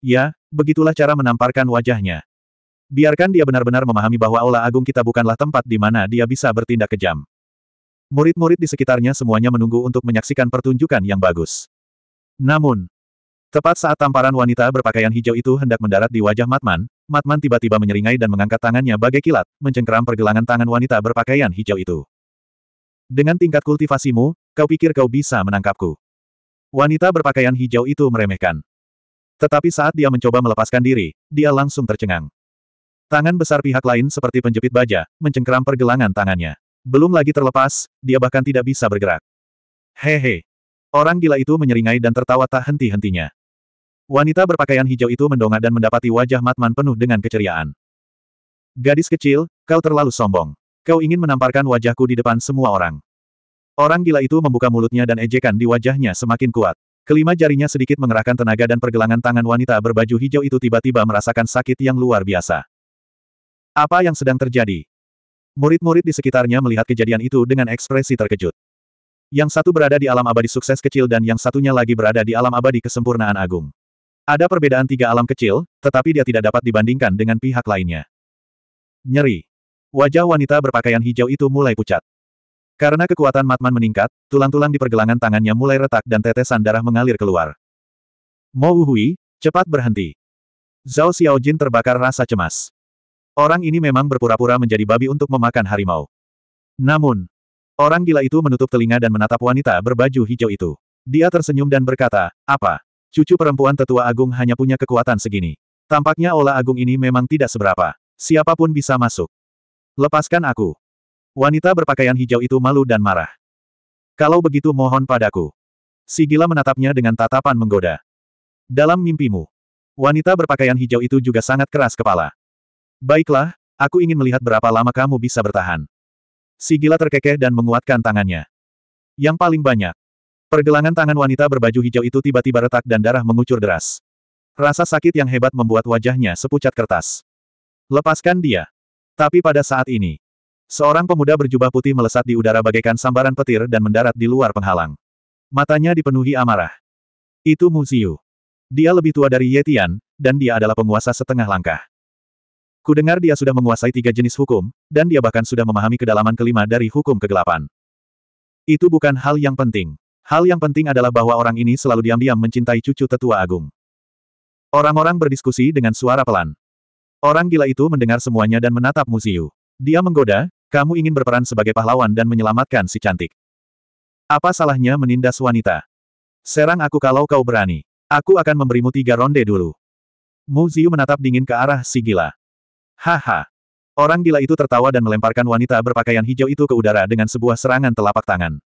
Ya, begitulah cara menamparkan wajahnya. Biarkan dia benar-benar memahami bahwa aula agung kita bukanlah tempat di mana dia bisa bertindak kejam. Murid-murid di sekitarnya semuanya menunggu untuk menyaksikan pertunjukan yang bagus. Namun, tepat saat tamparan wanita berpakaian hijau itu hendak mendarat di wajah Matman, Matman tiba-tiba menyeringai dan mengangkat tangannya bagai kilat, mencengkeram pergelangan tangan wanita berpakaian hijau itu. Dengan tingkat kultivasimu, kau pikir kau bisa menangkapku. Wanita berpakaian hijau itu meremehkan. Tetapi saat dia mencoba melepaskan diri, dia langsung tercengang. Tangan besar pihak lain seperti penjepit baja, mencengkeram pergelangan tangannya. Belum lagi terlepas, dia bahkan tidak bisa bergerak. Hehe. Orang gila itu menyeringai dan tertawa tak henti-hentinya. Wanita berpakaian hijau itu mendongak dan mendapati wajah Matman penuh dengan keceriaan. Gadis kecil, kau terlalu sombong. Kau ingin menamparkan wajahku di depan semua orang. Orang gila itu membuka mulutnya dan ejekan di wajahnya semakin kuat. Kelima jarinya sedikit mengerahkan tenaga dan pergelangan tangan wanita berbaju hijau itu tiba-tiba merasakan sakit yang luar biasa. Apa yang sedang terjadi? Murid-murid di sekitarnya melihat kejadian itu dengan ekspresi terkejut. Yang satu berada di alam abadi sukses kecil dan yang satunya lagi berada di alam abadi kesempurnaan agung. Ada perbedaan tiga alam kecil, tetapi dia tidak dapat dibandingkan dengan pihak lainnya. Nyeri. Wajah wanita berpakaian hijau itu mulai pucat. Karena kekuatan Matman meningkat, tulang-tulang di pergelangan tangannya mulai retak dan tetesan darah mengalir keluar. Mo Wuhui, cepat berhenti. Zhao Xiaojin terbakar rasa cemas. Orang ini memang berpura-pura menjadi babi untuk memakan harimau. Namun, orang gila itu menutup telinga dan menatap wanita berbaju hijau itu. Dia tersenyum dan berkata, apa? Cucu perempuan tetua agung hanya punya kekuatan segini. Tampaknya olah agung ini memang tidak seberapa. Siapa pun bisa masuk. Lepaskan aku. Wanita berpakaian hijau itu malu dan marah. Kalau begitu mohon padaku. Si gila menatapnya dengan tatapan menggoda. Dalam mimpimu. Wanita berpakaian hijau itu juga sangat keras kepala. Baiklah, aku ingin melihat berapa lama kamu bisa bertahan. Si gila terkekeh dan menguatkan tangannya. Yang paling banyak. Pergelangan tangan wanita berbaju hijau itu tiba-tiba retak dan darah mengucur deras. Rasa sakit yang hebat membuat wajahnya sepucat kertas. Lepaskan dia. Tapi pada saat ini, Seorang pemuda berjubah putih melesat di udara bagaikan sambaran petir dan mendarat di luar penghalang. Matanya dipenuhi amarah. Itu Mu Ziyu. Dia lebih tua dari Yetian, dan dia adalah penguasa setengah langkah. Kudengar dia sudah menguasai tiga jenis hukum, dan dia bahkan sudah memahami kedalaman kelima dari hukum kegelapan. Itu bukan hal yang penting. Hal yang penting adalah bahwa orang ini selalu diam-diam mencintai cucu tetua agung. Orang-orang berdiskusi dengan suara pelan. Orang gila itu mendengar semuanya dan menatap Muziu. Dia menggoda, kamu ingin berperan sebagai pahlawan dan menyelamatkan si cantik. Apa salahnya menindas wanita? Serang aku kalau kau berani. Aku akan memberimu tiga ronde dulu. Mu Ziyu menatap dingin ke arah si gila. Haha. Orang gila itu tertawa dan melemparkan wanita berpakaian hijau itu ke udara dengan sebuah serangan telapak tangan.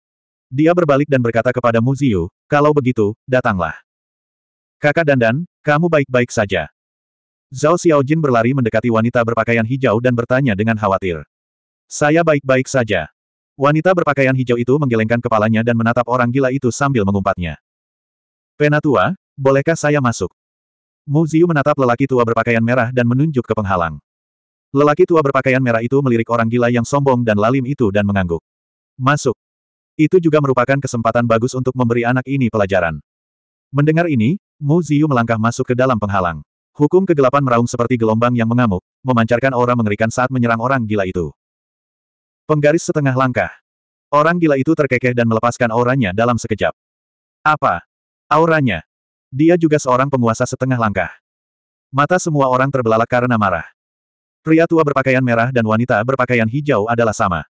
Dia berbalik dan berkata kepada Mu Ziyu, kalau begitu, datanglah. Kakak Dandan, kamu baik-baik saja. Zhao Xiaojin berlari mendekati wanita berpakaian hijau dan bertanya dengan khawatir. Saya baik-baik saja. Wanita berpakaian hijau itu menggelengkan kepalanya dan menatap orang gila itu sambil mengumpatnya. Penatua, bolehkah saya masuk? Mu Ziyu menatap lelaki tua berpakaian merah dan menunjuk ke penghalang. Lelaki tua berpakaian merah itu melirik orang gila yang sombong dan lalim itu dan mengangguk. Masuk. Itu juga merupakan kesempatan bagus untuk memberi anak ini pelajaran. Mendengar ini, Mu Ziyu melangkah masuk ke dalam penghalang. Hukum kegelapan meraung seperti gelombang yang mengamuk, memancarkan aura mengerikan saat menyerang orang gila itu. Penggaris setengah langkah. Orang gila itu terkekeh dan melepaskan auranya dalam sekejap. Apa? Auranya. Dia juga seorang penguasa setengah langkah. Mata semua orang terbelalak karena marah. Pria tua berpakaian merah dan wanita berpakaian hijau adalah sama.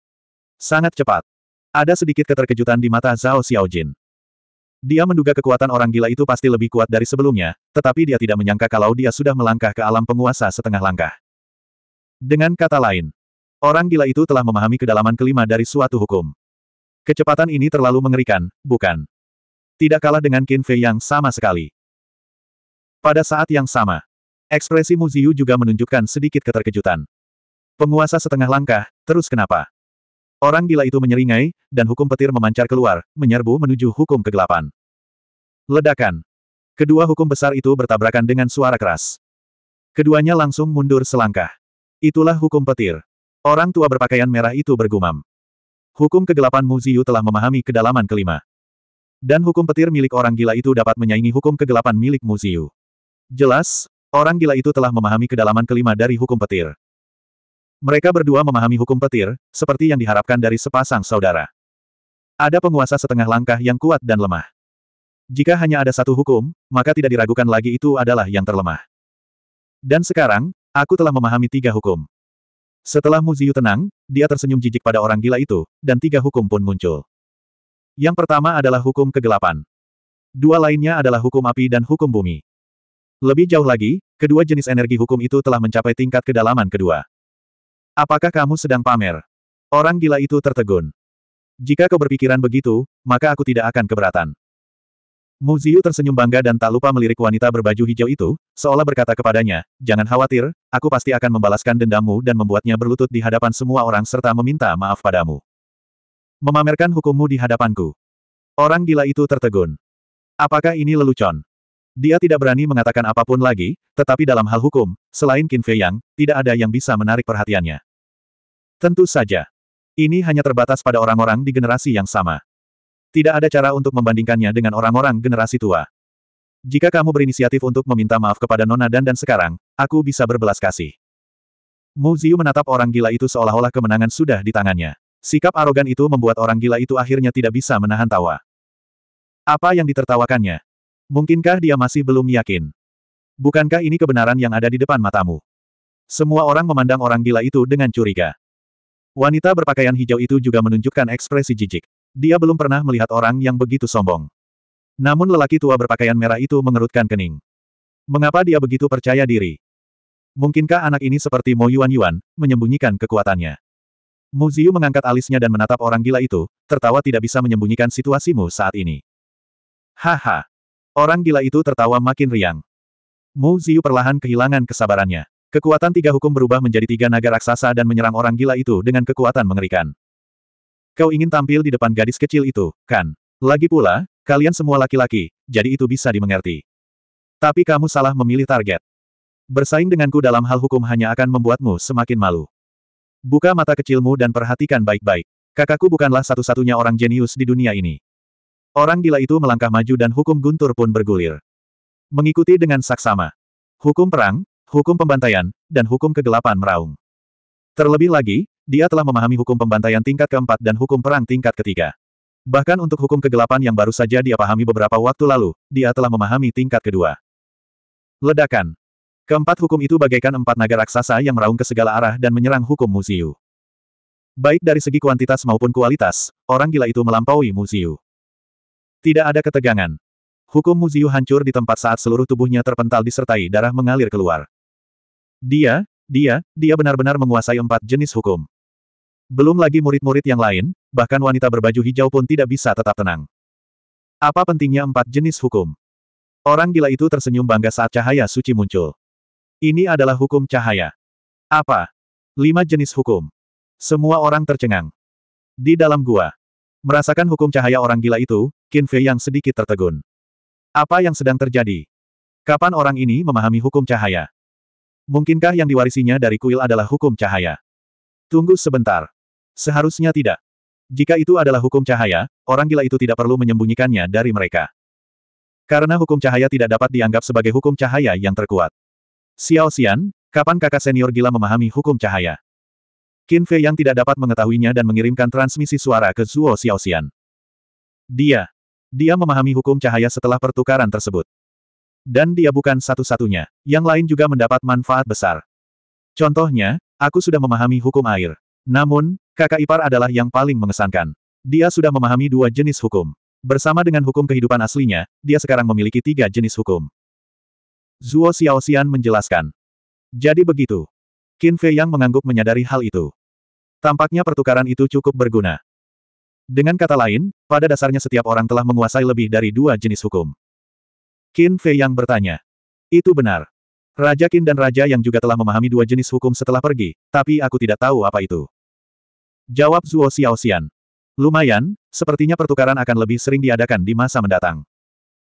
Sangat cepat. Ada sedikit keterkejutan di mata Zhao Xiaojin. Dia menduga kekuatan orang gila itu pasti lebih kuat dari sebelumnya, tetapi dia tidak menyangka kalau dia sudah melangkah ke alam penguasa setengah langkah. Dengan kata lain, Orang gila itu telah memahami kedalaman kelima dari suatu hukum. Kecepatan ini terlalu mengerikan, bukan? Tidak kalah dengan Qin Fei yang sama sekali. Pada saat yang sama, ekspresi Mu Ziyu juga menunjukkan sedikit keterkejutan. Penguasa setengah langkah, terus kenapa? Orang gila itu menyeringai, dan hukum petir memancar keluar, menyerbu menuju hukum kegelapan. Ledakan. Kedua hukum besar itu bertabrakan dengan suara keras. Keduanya langsung mundur selangkah. Itulah hukum petir. Orang tua berpakaian merah itu bergumam. Hukum kegelapan Muziyu telah memahami kedalaman kelima. Dan hukum petir milik orang gila itu dapat menyaingi hukum kegelapan milik Muziyu. Jelas, orang gila itu telah memahami kedalaman kelima dari hukum petir. Mereka berdua memahami hukum petir, seperti yang diharapkan dari sepasang saudara. Ada penguasa setengah langkah yang kuat dan lemah. Jika hanya ada satu hukum, maka tidak diragukan lagi itu adalah yang terlemah. Dan sekarang, aku telah memahami tiga hukum. Setelah Muziu tenang, dia tersenyum jijik pada orang gila itu, dan tiga hukum pun muncul. Yang pertama adalah hukum kegelapan. Dua lainnya adalah hukum api dan hukum bumi. Lebih jauh lagi, kedua jenis energi hukum itu telah mencapai tingkat kedalaman kedua. Apakah kamu sedang pamer? Orang gila itu tertegun. Jika kau berpikiran begitu, maka aku tidak akan keberatan. Muziu tersenyum bangga dan tak lupa melirik wanita berbaju hijau itu, seolah berkata kepadanya, jangan khawatir, aku pasti akan membalaskan dendammu dan membuatnya berlutut di hadapan semua orang serta meminta maaf padamu. Memamerkan hukummu di hadapanku. Orang gila itu tertegun. Apakah ini lelucon? Dia tidak berani mengatakan apa pun lagi, tetapi dalam hal hukum, selain Qin Fei Yang, tidak ada yang bisa menarik perhatiannya. Tentu saja. Ini hanya terbatas pada orang-orang di generasi yang sama. Tidak ada cara untuk membandingkannya dengan orang-orang generasi tua. Jika kamu berinisiatif untuk meminta maaf kepada Nona Dan dan sekarang, aku bisa berbelas kasih. Mu Ziyu menatap orang gila itu seolah-olah kemenangan sudah di tangannya. Sikap arogan itu membuat orang gila itu akhirnya tidak bisa menahan tawa. Apa yang ditertawakannya? Mungkinkah dia masih belum yakin? Bukankah ini kebenaran yang ada di depan matamu? Semua orang memandang orang gila itu dengan curiga. Wanita berpakaian hijau itu juga menunjukkan ekspresi jijik. Dia belum pernah melihat orang yang begitu sombong. Namun lelaki tua berpakaian merah itu mengerutkan kening. Mengapa dia begitu percaya diri? Mungkinkah anak ini seperti Mo Yuan Yuan, menyembunyikan kekuatannya? Muziu mengangkat alisnya dan menatap orang gila itu, tertawa tidak bisa menyembunyikan situasimu saat ini. Haha. Orang gila itu tertawa makin riang. Mu Ziyu perlahan kehilangan kesabarannya. Kekuatan tiga hukum berubah menjadi tiga naga raksasa dan menyerang orang gila itu dengan kekuatan mengerikan. Kau ingin tampil di depan gadis kecil itu, kan? Lagi pula, kalian semua laki-laki, jadi itu bisa dimengerti. Tapi kamu salah memilih target. Bersaing denganku dalam hal hukum hanya akan membuatmu semakin malu. Buka mata kecilmu dan perhatikan baik-baik. Kakakku bukanlah satu-satunya orang jenius di dunia ini. Orang gila itu melangkah maju dan hukum guntur pun bergulir. Mengikuti dengan saksama. Hukum perang, hukum pembantaian, dan hukum kegelapan meraung. Terlebih lagi, dia telah memahami hukum pembantaian tingkat keempat dan hukum perang tingkat ketiga. Bahkan untuk hukum kegelapan yang baru saja dia pahami beberapa waktu lalu, dia telah memahami tingkat kedua. Ledakan. Keempat hukum itu bagaikan empat naga raksasa yang meraung ke segala arah dan menyerang hukum Muziu. Baik dari segi kuantitas maupun kualitas, orang gila itu melampaui Muziu. Tidak ada ketegangan. Hukum Muziu hancur di tempat saat seluruh tubuhnya terpental disertai darah mengalir keluar. Dia, dia, dia benar-benar menguasai empat jenis hukum. Belum lagi murid-murid yang lain, bahkan wanita berbaju hijau pun tidak bisa tetap tenang. Apa pentingnya empat jenis hukum? Orang gila itu tersenyum bangga saat cahaya suci muncul. Ini adalah hukum cahaya. Apa? Lima jenis hukum. Semua orang tercengang. Di dalam gua. Merasakan hukum cahaya orang gila itu, Qin Fei yang sedikit tertegun. Apa yang sedang terjadi? Kapan orang ini memahami hukum cahaya? Mungkinkah yang diwarisinya dari kuil adalah hukum cahaya? Tunggu sebentar. Seharusnya tidak. Jika itu adalah hukum cahaya, orang gila itu tidak perlu menyembunyikannya dari mereka. Karena hukum cahaya tidak dapat dianggap sebagai hukum cahaya yang terkuat. Xiao Xian, kapan kakak senior gila memahami hukum cahaya? Qin Fei yang tidak dapat mengetahuinya dan mengirimkan transmisi suara ke Zuo Xiaoxian. Dia. Dia memahami hukum cahaya setelah pertukaran tersebut. Dan dia bukan satu-satunya. Yang lain juga mendapat manfaat besar. Contohnya, aku sudah memahami hukum air. Namun, kakak ipar adalah yang paling mengesankan. Dia sudah memahami dua jenis hukum. Bersama dengan hukum kehidupan aslinya, dia sekarang memiliki tiga jenis hukum. Zuo Xiaoxian menjelaskan. Jadi begitu. Qin Fei yang mengangguk menyadari hal itu. Tampaknya pertukaran itu cukup berguna. Dengan kata lain, pada dasarnya setiap orang telah menguasai lebih dari dua jenis hukum. Qin Fei yang bertanya. Itu benar. Raja Qin dan Raja yang juga telah memahami dua jenis hukum setelah pergi, tapi aku tidak tahu apa itu. Jawab Zuo Xiaoxian. Lumayan, sepertinya pertukaran akan lebih sering diadakan di masa mendatang.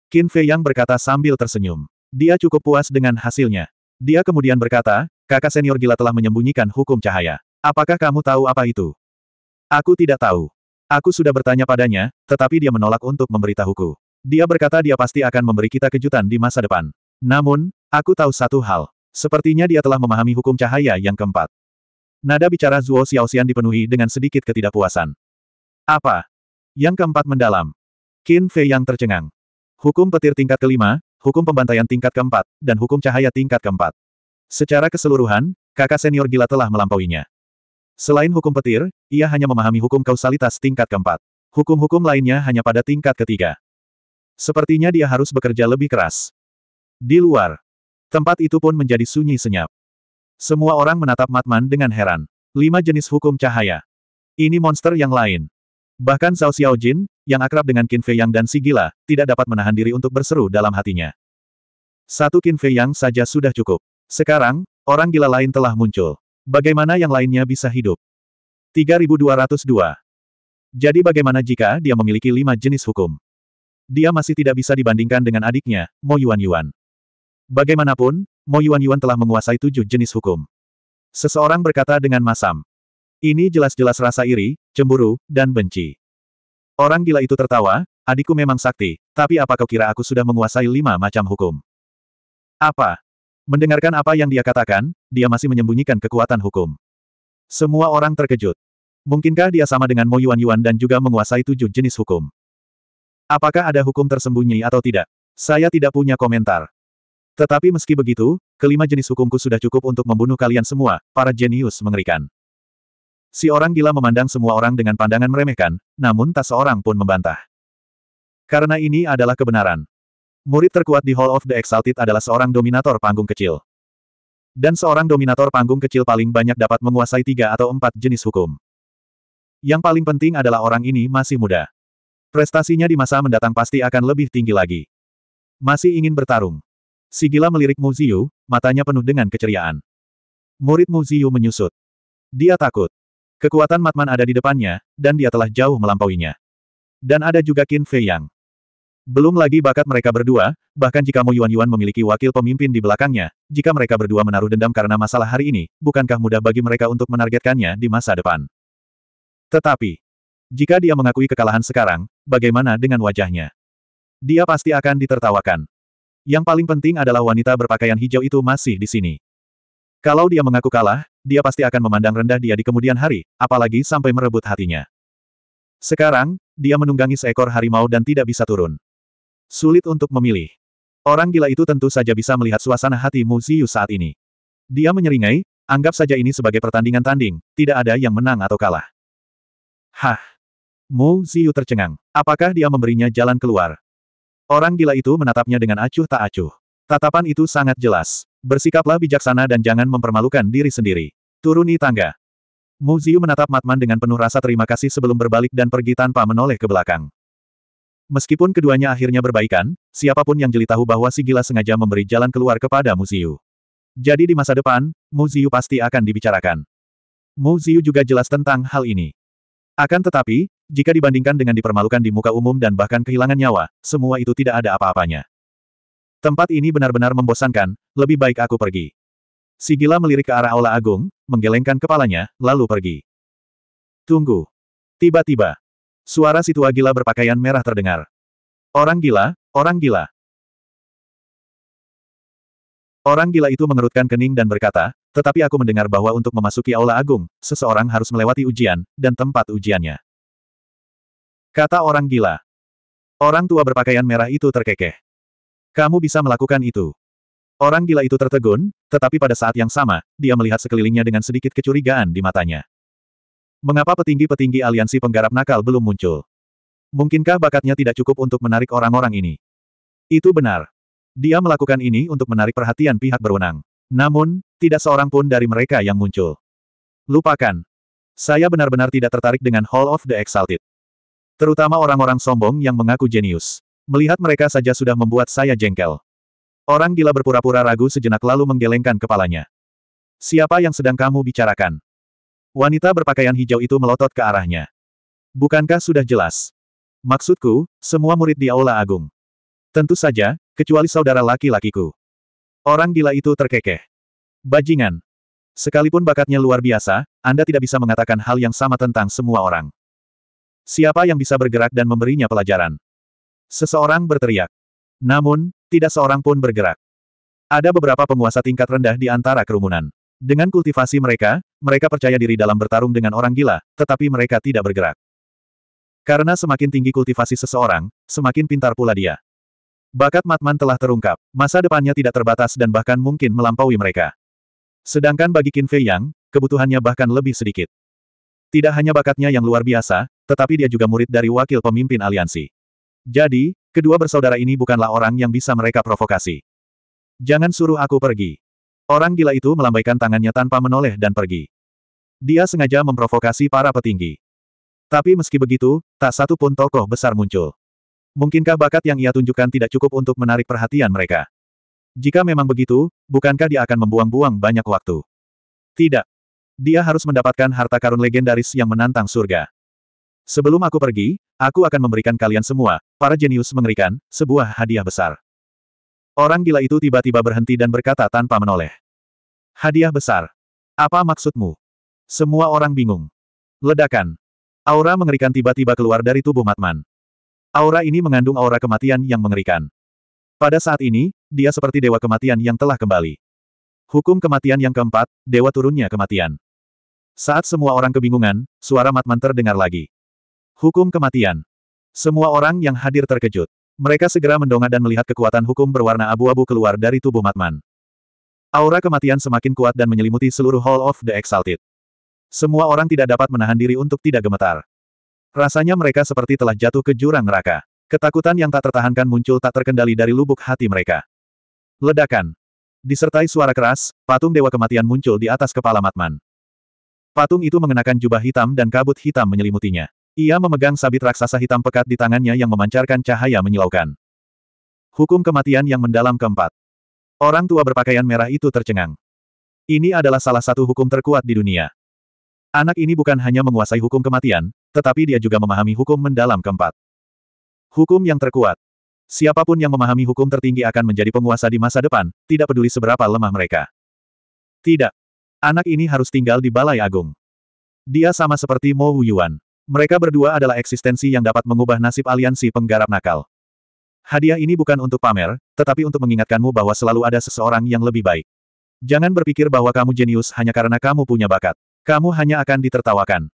Qin Fei yang berkata sambil tersenyum. Dia cukup puas dengan hasilnya. Dia kemudian berkata, kakak senior gila telah menyembunyikan hukum cahaya. Apakah kamu tahu apa itu? Aku tidak tahu. Aku sudah bertanya padanya, tetapi dia menolak untuk memberitahuku. Dia berkata dia pasti akan memberi kita kejutan di masa depan. Namun, Aku tahu satu hal. Sepertinya dia telah memahami hukum cahaya yang keempat. Nada bicara Zuo Xiaoxian dipenuhi dengan sedikit ketidakpuasan. Apa? Yang keempat mendalam. Qin Fei yang tercengang. Hukum petir tingkat kelima, hukum pembantaian tingkat keempat, dan hukum cahaya tingkat keempat. Secara keseluruhan, kakak senior gila telah melampauinya. Selain hukum petir, ia hanya memahami hukum kausalitas tingkat keempat. Hukum-hukum lainnya hanya pada tingkat ketiga. Sepertinya dia harus bekerja lebih keras. Di luar, tempat itu pun menjadi sunyi senyap. Semua orang menatap Matman dengan heran. Lima jenis hukum cahaya. Ini monster yang lain. Bahkan Zhao Xiaojin, yang akrab dengan Qin Fei Yang dan si gila, tidak dapat menahan diri untuk berseru dalam hatinya. Satu Qin Fei Yang saja sudah cukup. Sekarang, orang gila lain telah muncul. Bagaimana yang lainnya bisa hidup? 3202. Jadi bagaimana jika dia memiliki lima jenis hukum? Dia masih tidak bisa dibandingkan dengan adiknya, Mo Yuan Yuan. Bagaimanapun, Mo Yuan Yuan telah menguasai tujuh jenis hukum. Seseorang berkata dengan masam. Ini jelas-jelas rasa iri, cemburu, dan benci. Orang gila itu tertawa, adikku memang sakti, tapi apa kau kira aku sudah menguasai lima macam hukum? Apa? Mendengarkan apa yang dia katakan, dia masih menyembunyikan kekuatan hukum. Semua orang terkejut. Mungkinkah dia sama dengan Mo Yuan Yuan dan juga menguasai tujuh jenis hukum? Apakah ada hukum tersembunyi atau tidak? Saya tidak punya komentar. Tetapi meski begitu, kelima jenis hukumku sudah cukup untuk membunuh kalian semua, para jenius mengerikan. Si orang gila memandang semua orang dengan pandangan meremehkan, namun tak seorang pun membantah. Karena ini adalah kebenaran. Murid terkuat di Hall of the Exalted adalah seorang dominator panggung kecil. Dan seorang dominator panggung kecil paling banyak dapat menguasai tiga atau empat jenis hukum. Yang paling penting adalah orang ini masih muda. Prestasinya di masa mendatang pasti akan lebih tinggi lagi. Masih ingin bertarung. Si gila melirik Mu Ziyu, matanya penuh dengan keceriaan. Murid Mu Ziyu menyusut. Dia takut. Kekuatan Matman ada di depannya, dan dia telah jauh melampauinya. Dan ada juga Qin Fei Yang. Belum lagi bakat mereka berdua, bahkan jika Mo Yuan Yuan memiliki wakil pemimpin di belakangnya, jika mereka berdua menaruh dendam karena masalah hari ini, bukankah mudah bagi mereka untuk menargetkannya di masa depan? Tetapi, jika dia mengakui kekalahan sekarang, bagaimana dengan wajahnya? Dia pasti akan ditertawakan. Yang paling penting adalah wanita berpakaian hijau itu masih di sini. Kalau dia mengaku kalah, dia pasti akan memandang rendah dia di kemudian hari, apalagi sampai merebut hatinya. Sekarang, dia menunggangi seekor harimau dan tidak bisa turun. Sulit untuk memilih. Orang gila itu tentu saja bisa melihat suasana hati Mu Ziyu saat ini. Dia menyeringai, anggap saja ini sebagai pertandingan tanding, tidak ada yang menang atau kalah. Hah! Mu Ziyu tercengang. Apakah dia memberinya jalan keluar? Orang gila itu menatapnya dengan acuh tak acuh. Tatapan itu sangat jelas. Bersikaplah bijaksana dan jangan mempermalukan diri sendiri. Turuni tangga. Mu Ziyu menatap Matman dengan penuh rasa terima kasih sebelum berbalik dan pergi tanpa menoleh ke belakang. Meskipun keduanya akhirnya berbaikan, siapa pun yang jeli tahu bahwa si gila sengaja memberi jalan keluar kepada Muziu. Jadi di masa depan, Muziu pasti akan dibicarakan. Muziu juga jelas tentang hal ini. Akan tetapi, jika dibandingkan dengan dipermalukan di muka umum dan bahkan kehilangan nyawa, semua itu tidak ada apa-apanya. Tempat ini benar-benar membosankan, lebih baik aku pergi. Si gila melirik ke arah Aula Agung, menggelengkan kepalanya, lalu pergi. Tunggu. Tiba-tiba, Suara si tua gila berpakaian merah terdengar. Orang gila, orang gila. Orang gila itu mengerutkan kening dan berkata, tetapi aku mendengar bahwa untuk memasuki Aula Agung, seseorang harus melewati ujian, dan tempat ujiannya. Kata orang gila. Orang tua berpakaian merah itu terkekeh. Kamu bisa melakukan itu. Orang gila itu tertegun, tetapi pada saat yang sama, dia melihat sekelilingnya dengan sedikit kecurigaan di matanya. Mengapa petinggi-petinggi aliansi penggarap nakal belum muncul? Mungkinkah bakatnya tidak cukup untuk menarik orang-orang ini? Itu benar. Dia melakukan ini untuk menarik perhatian pihak berwenang. Namun, tidak seorang pun dari mereka yang muncul. Lupakan. Saya benar-benar tidak tertarik dengan Hall of the Exalted. Terutama orang-orang sombong yang mengaku jenius. Melihat mereka saja sudah membuat saya jengkel. Orang gila berpura-pura ragu sejenak lalu menggelengkan kepalanya. Siapa yang sedang kamu bicarakan? Wanita berpakaian hijau itu melotot ke arahnya. Bukankah sudah jelas? Maksudku, semua murid di Aula Agung. Tentu saja, kecuali saudara laki-lakiku. Orang gila itu terkekeh. Bajingan. Sekalipun bakatnya luar biasa, Anda tidak bisa mengatakan hal yang sama tentang semua orang. Siapa yang bisa bergerak dan memberinya pelajaran? Seseorang berteriak. Namun, tidak seorang pun bergerak. Ada beberapa penguasa tingkat rendah di antara kerumunan. Dengan kultivasi mereka, mereka percaya diri dalam bertarung dengan orang gila, tetapi mereka tidak bergerak. Karena semakin tinggi kultivasi seseorang, semakin pintar pula dia. Bakat Matman telah terungkap, masa depannya tidak terbatas dan bahkan mungkin melampaui mereka. Sedangkan bagi Qin Fei Yang, kebutuhannya bahkan lebih sedikit. Tidak hanya bakatnya yang luar biasa, tetapi dia juga murid dari wakil pemimpin aliansi. Jadi, kedua bersaudara ini bukanlah orang yang bisa mereka provokasi. Jangan suruh aku pergi. Orang gila itu melambaikan tangannya tanpa menoleh dan pergi. Dia sengaja memprovokasi para petinggi. Tapi meski begitu, tak satu pun tokoh besar muncul. Mungkinkah bakat yang ia tunjukkan tidak cukup untuk menarik perhatian mereka? Jika memang begitu, bukankah dia akan membuang-buang banyak waktu? Tidak. Dia harus mendapatkan harta karun legendaris yang menantang surga. Sebelum aku pergi, aku akan memberikan kalian semua, para jenius mengerikan, sebuah hadiah besar. Orang gila itu tiba-tiba berhenti dan berkata tanpa menoleh. Hadiah besar. Apa maksudmu? Semua orang bingung. Ledakan. Aura mengerikan tiba-tiba keluar dari tubuh Matman. Aura ini mengandung aura kematian yang mengerikan. Pada saat ini, dia seperti dewa kematian yang telah kembali. Hukum kematian yang keempat, dewa turunnya kematian. Saat semua orang kebingungan, suara Matman terdengar lagi. Hukum kematian. Semua orang yang hadir terkejut. Mereka segera mendongak dan melihat kekuatan hukum berwarna abu-abu keluar dari tubuh Matman. Aura kematian semakin kuat dan menyelimuti seluruh Hall of the Exalted. Semua orang tidak dapat menahan diri untuk tidak gemetar. Rasanya mereka seperti telah jatuh ke jurang neraka. Ketakutan yang tak tertahankan muncul tak terkendali dari lubuk hati mereka. Ledakan. Disertai suara keras, patung Dewa Kematian muncul di atas kepala Matman. Patung itu mengenakan jubah hitam dan kabut hitam menyelimutinya. Ia memegang sabit raksasa hitam pekat di tangannya yang memancarkan cahaya menyilaukan. Hukum kematian yang mendalam keempat. Orang tua berpakaian merah itu tercengang. Ini adalah salah satu hukum terkuat di dunia. Anak ini bukan hanya menguasai hukum kematian, tetapi dia juga memahami hukum mendalam keempat. Hukum yang terkuat. Siapa pun yang memahami hukum tertinggi akan menjadi penguasa di masa depan, tidak peduli seberapa lemah mereka. Tidak. Anak ini harus tinggal di Balai Agung. Dia sama seperti Mo Wuyuan. Mereka berdua adalah eksistensi yang dapat mengubah nasib aliansi penggarap nakal. Hadiah ini bukan untuk pamer, tetapi untuk mengingatkanmu bahwa selalu ada seseorang yang lebih baik. Jangan berpikir bahwa kamu jenius hanya karena kamu punya bakat. Kamu hanya akan ditertawakan.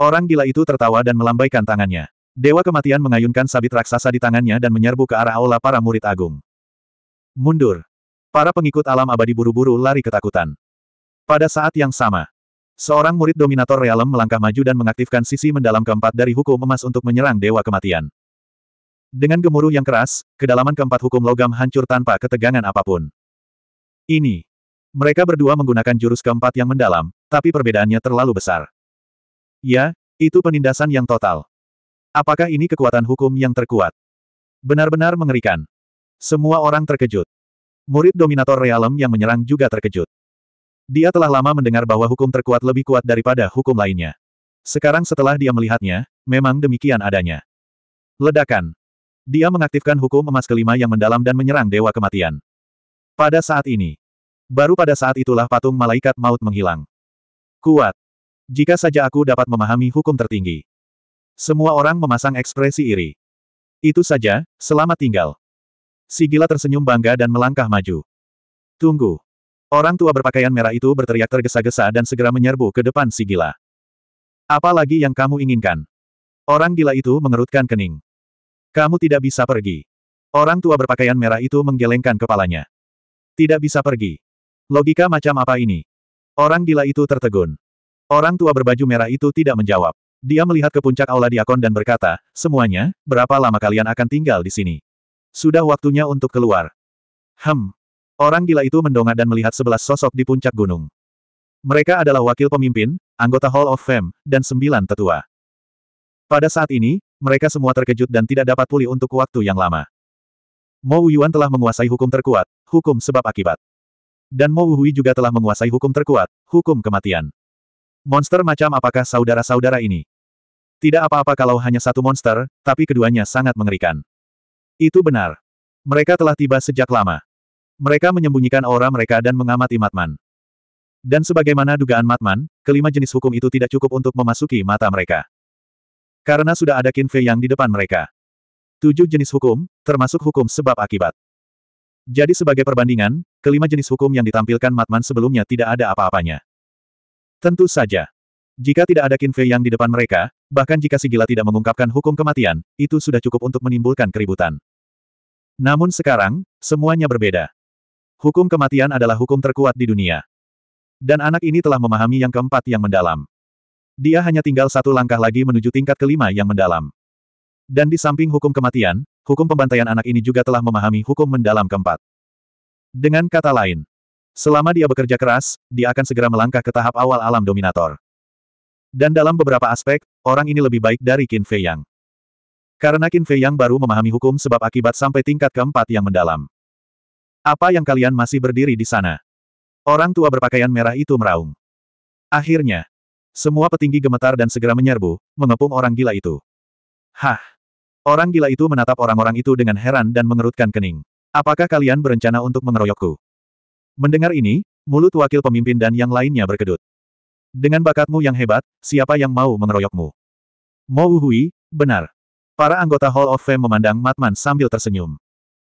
Orang gila itu tertawa dan melambaikan tangannya. Dewa kematian mengayunkan sabit raksasa di tangannya dan menyerbu ke arah aula para murid agung. Mundur. Para pengikut alam abadi buru-buru lari ketakutan. Pada saat yang sama, Seorang murid dominator realem melangkah maju dan mengaktifkan sisi mendalam keempat dari hukum emas untuk menyerang Dewa Kematian. Dengan gemuruh yang keras, kedalaman keempat hukum logam hancur tanpa ketegangan apa pun. Ini. Mereka berdua menggunakan jurus keempat yang mendalam, tapi perbedaannya terlalu besar. Ya, itu penindasan yang total. Apakah ini kekuatan hukum yang terkuat? Benar-benar mengerikan. Semua orang terkejut. Murid dominator realem yang menyerang juga terkejut. Dia telah lama mendengar bahwa hukum terkuat lebih kuat daripada hukum lainnya. Sekarang setelah dia melihatnya, memang demikian adanya. Ledakan. Dia mengaktifkan hukum emas kelima yang mendalam dan menyerang Dewa Kematian. Pada saat ini. Baru pada saat itulah patung malaikat maut menghilang. Kuat. Jika saja aku dapat memahami hukum tertinggi. Semua orang memasang ekspresi iri. Itu saja, selamat tinggal. Si gila tersenyum bangga dan melangkah maju. Tunggu. Orang tua berpakaian merah itu berteriak tergesa-gesa dan segera menyerbu ke depan si gila. Apa lagi yang kamu inginkan? Orang gila itu mengerutkan kening. Kamu tidak bisa pergi. Orang tua berpakaian merah itu menggelengkan kepalanya. Tidak bisa pergi. Logika macam apa ini? Orang gila itu tertegun. Orang tua berbaju merah itu tidak menjawab. Dia melihat ke puncak aula diakon dan berkata, semuanya, berapa lama kalian akan tinggal di sini? Sudah waktunya untuk keluar. Hem, Orang gila itu mendongak dan melihat sebelas sosok di puncak gunung. Mereka adalah wakil pemimpin, anggota Hall of Fame, dan sembilan tetua. Pada saat ini, mereka semua terkejut dan tidak dapat pulih untuk waktu yang lama. Mo Yuan telah menguasai hukum terkuat, hukum sebab akibat. Dan Mo Hui juga telah menguasai hukum terkuat, hukum kematian. Monster macam apakah saudara-saudara ini? Tidak apa-apa kalau hanya satu monster, tapi keduanya sangat mengerikan. Itu benar. Mereka telah tiba sejak lama. Mereka menyembunyikan aura mereka dan mengamati Matman. Dan sebagaimana dugaan Matman, kelima jenis hukum itu tidak cukup untuk memasuki mata mereka. Karena sudah ada Qin Fei yang di depan mereka. Tujuh jenis hukum, termasuk hukum sebab akibat. Jadi sebagai perbandingan, kelima jenis hukum yang ditampilkan Matman sebelumnya tidak ada apa-apanya. Tentu saja. Jika tidak ada Qin Fei yang di depan mereka, bahkan jika si gila tidak mengungkapkan hukum kematian, itu sudah cukup untuk menimbulkan keributan. Namun sekarang, semuanya berbeda. Hukum kematian adalah hukum terkuat di dunia. Dan anak ini telah memahami yang keempat yang mendalam. Dia hanya tinggal satu langkah lagi menuju tingkat kelima yang mendalam. Dan di samping hukum kematian, hukum pembantaian anak ini juga telah memahami hukum mendalam keempat. Dengan kata lain, selama dia bekerja keras, dia akan segera melangkah ke tahap awal alam dominator. Dan dalam beberapa aspek, orang ini lebih baik dari Qin Fei Yang. Karena Qin Fei Yang baru memahami hukum sebab akibat sampai tingkat keempat yang mendalam. Apa yang kalian masih berdiri di sana? Orang tua berpakaian merah itu meraung. Akhirnya, semua petinggi gemetar dan segera menyerbu, mengepung orang gila itu. Hah! Orang gila itu menatap orang-orang itu dengan heran dan mengerutkan kening. Apakah kalian berencana untuk mengeroyokku? Mendengar ini, mulut wakil pemimpin dan yang lainnya berkedut. Dengan bakatmu yang hebat, siapa yang mau mengeroyokmu? Mo Hui, benar. Para anggota Hall of Fame memandang Matman sambil tersenyum.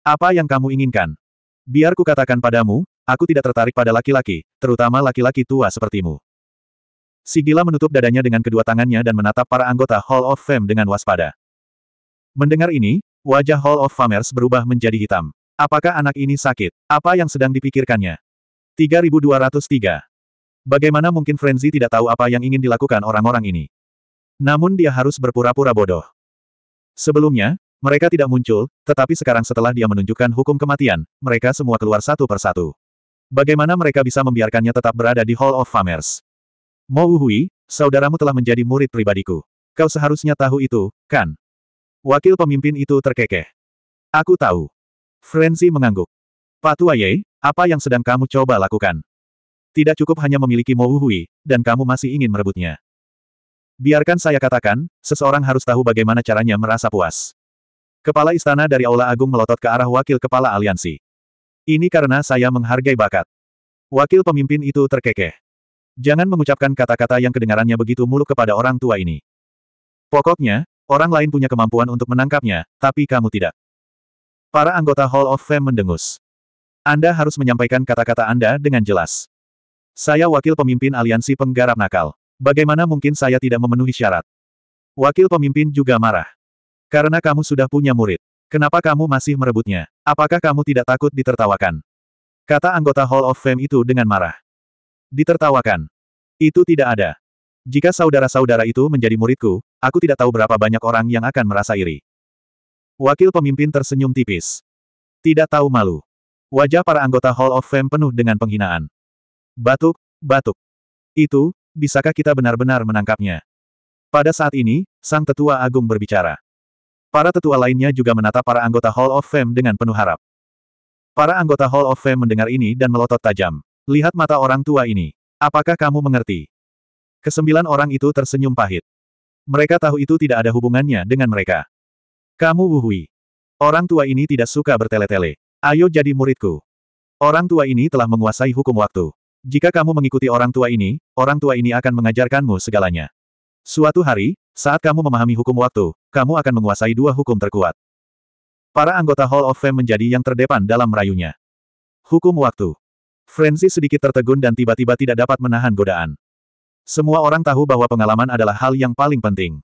Apa yang kamu inginkan? Biar ku katakan padamu, aku tidak tertarik pada laki-laki, terutama laki-laki tua sepertimu. Si gila menutup dadanya dengan kedua tangannya dan menatap para anggota Hall of Fame dengan waspada. Mendengar ini, wajah Hall of Famers berubah menjadi hitam. Apakah anak ini sakit? Apa yang sedang dipikirkannya? 3203. Bagaimana mungkin Frenzy tidak tahu apa yang ingin dilakukan orang-orang ini? Namun dia harus berpura-pura bodoh. Sebelumnya, mereka tidak muncul, tetapi sekarang setelah dia menunjukkan hukum kematian, mereka semua keluar satu persatu. Bagaimana mereka bisa membiarkannya tetap berada di Hall of Famers? Mo Hui, saudaramu telah menjadi murid pribadiku. Kau seharusnya tahu itu, kan? Wakil pemimpin itu terkekeh. Aku tahu. Frenzy mengangguk. Pak Tua Ye, apa yang sedang kamu coba lakukan? Tidak cukup hanya memiliki Mo Hui, dan kamu masih ingin merebutnya. Biarkan saya katakan, seseorang harus tahu bagaimana caranya merasa puas. Kepala istana dari Aula Agung melotot ke arah wakil kepala aliansi. Ini karena saya menghargai bakat. Wakil pemimpin itu terkekeh. Jangan mengucapkan kata-kata yang kedengarannya begitu muluk kepada orang tua ini. Pokoknya, orang lain punya kemampuan untuk menangkapnya, tapi kamu tidak. Para anggota Hall of Fame mendengus. Anda harus menyampaikan kata-kata Anda dengan jelas. Saya wakil pemimpin aliansi penggarap nakal. Bagaimana mungkin saya tidak memenuhi syarat? Wakil pemimpin juga marah. Karena kamu sudah punya murid. Kenapa kamu masih merebutnya? Apakah kamu tidak takut ditertawakan? Kata anggota Hall of Fame itu dengan marah. Ditertawakan. Itu tidak ada. Jika saudara-saudara itu menjadi muridku, aku tidak tahu berapa banyak orang yang akan merasa iri. Wakil pemimpin tersenyum tipis. Tidak tahu malu. Wajah para anggota Hall of Fame penuh dengan penghinaan. Batuk, batuk. Itu, bisakah kita benar-benar menangkapnya? Pada saat ini, sang tetua agung berbicara. Para tetua lainnya juga menatap para anggota Hall of Fame dengan penuh harap. Para anggota Hall of Fame mendengar ini dan melotot tajam. Lihat mata orang tua ini. Apakah kamu mengerti? Kesembilan orang itu tersenyum pahit. Mereka tahu itu tidak ada hubungannya dengan mereka. Kamu Wuhui. Orang tua ini tidak suka bertele-tele. Ayo jadi muridku. Orang tua ini telah menguasai hukum waktu. Jika kamu mengikuti orang tua ini, orang tua ini akan mengajarkanmu segalanya. Suatu hari, saat kamu memahami hukum waktu, kamu akan menguasai dua hukum terkuat. Para anggota Hall of Fame menjadi yang terdepan dalam merayunya. Hukum waktu. Frenzy sedikit tertegun dan tiba-tiba tidak dapat menahan godaan. Semua orang tahu bahwa pengalaman adalah hal yang paling penting.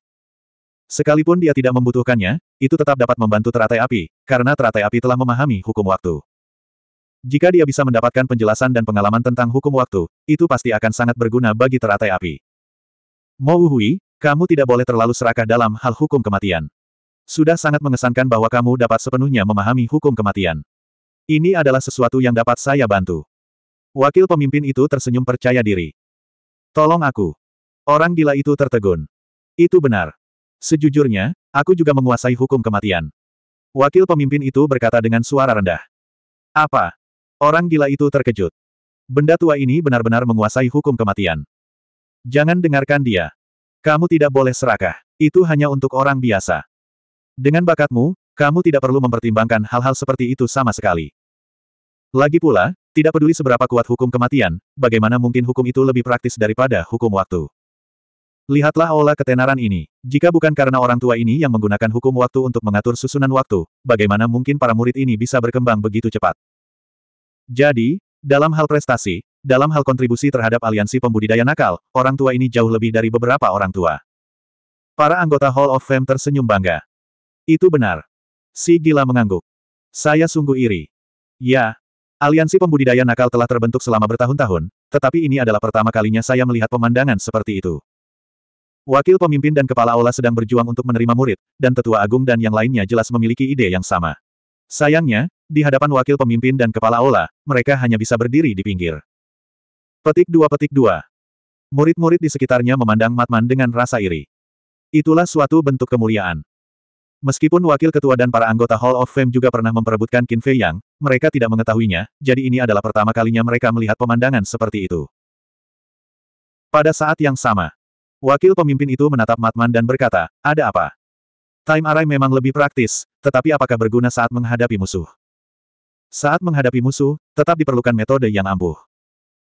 Sekalipun dia tidak membutuhkannya, itu tetap dapat membantu teratai api, karena teratai api telah memahami hukum waktu. Jika dia bisa mendapatkan penjelasan dan pengalaman tentang hukum waktu, itu pasti akan sangat berguna bagi teratai api. Mo Hui, kamu tidak boleh terlalu serakah dalam hal hukum kematian. Sudah sangat mengesankan bahwa kamu dapat sepenuhnya memahami hukum kematian. Ini adalah sesuatu yang dapat saya bantu. Wakil pemimpin itu tersenyum percaya diri. Tolong aku. Orang gila itu tertegun. Itu benar. Sejujurnya, aku juga menguasai hukum kematian. Wakil pemimpin itu berkata dengan suara rendah. Apa? Orang gila itu terkejut. Benda tua ini benar-benar menguasai hukum kematian. Jangan dengarkan dia. Kamu tidak boleh serakah. Itu hanya untuk orang biasa. Dengan bakatmu, kamu tidak perlu mempertimbangkan hal-hal seperti itu sama sekali. Lagi pula, tidak peduli seberapa kuat hukum kematian, bagaimana mungkin hukum itu lebih praktis daripada hukum waktu. Lihatlah aula ketenaran ini. Jika bukan karena orang tua ini yang menggunakan hukum waktu untuk mengatur susunan waktu, bagaimana mungkin para murid ini bisa berkembang begitu cepat? Jadi, dalam hal prestasi, dalam hal kontribusi terhadap aliansi pembudidaya nakal, orang tua ini jauh lebih dari beberapa orang tua. Para anggota Hall of Fame tersenyum bangga. Itu benar. Si gila mengangguk. Saya sungguh iri. Ya, aliansi pembudidaya nakal telah terbentuk selama bertahun-tahun, tetapi ini adalah pertama kalinya saya melihat pemandangan seperti itu. Wakil pemimpin dan kepala aula sedang berjuang untuk menerima murid, dan tetua agung dan yang lainnya jelas memiliki ide yang sama. Sayangnya, di hadapan wakil pemimpin dan kepala aula, mereka hanya bisa berdiri di pinggir. Petik dua petik dua. Murid-murid di sekitarnya memandang Matman dengan rasa iri. Itulah suatu bentuk kemuliaan. Meskipun wakil ketua dan para anggota Hall of Fame juga pernah memperebutkan Qin Fei Yang, mereka tidak mengetahuinya, jadi ini adalah pertama kalinya mereka melihat pemandangan seperti itu. Pada saat yang sama, wakil pemimpin itu menatap Matman dan berkata, ada apa? Time Array memang lebih praktis, tetapi apakah berguna saat menghadapi musuh? Saat menghadapi musuh, tetap diperlukan metode yang ampuh.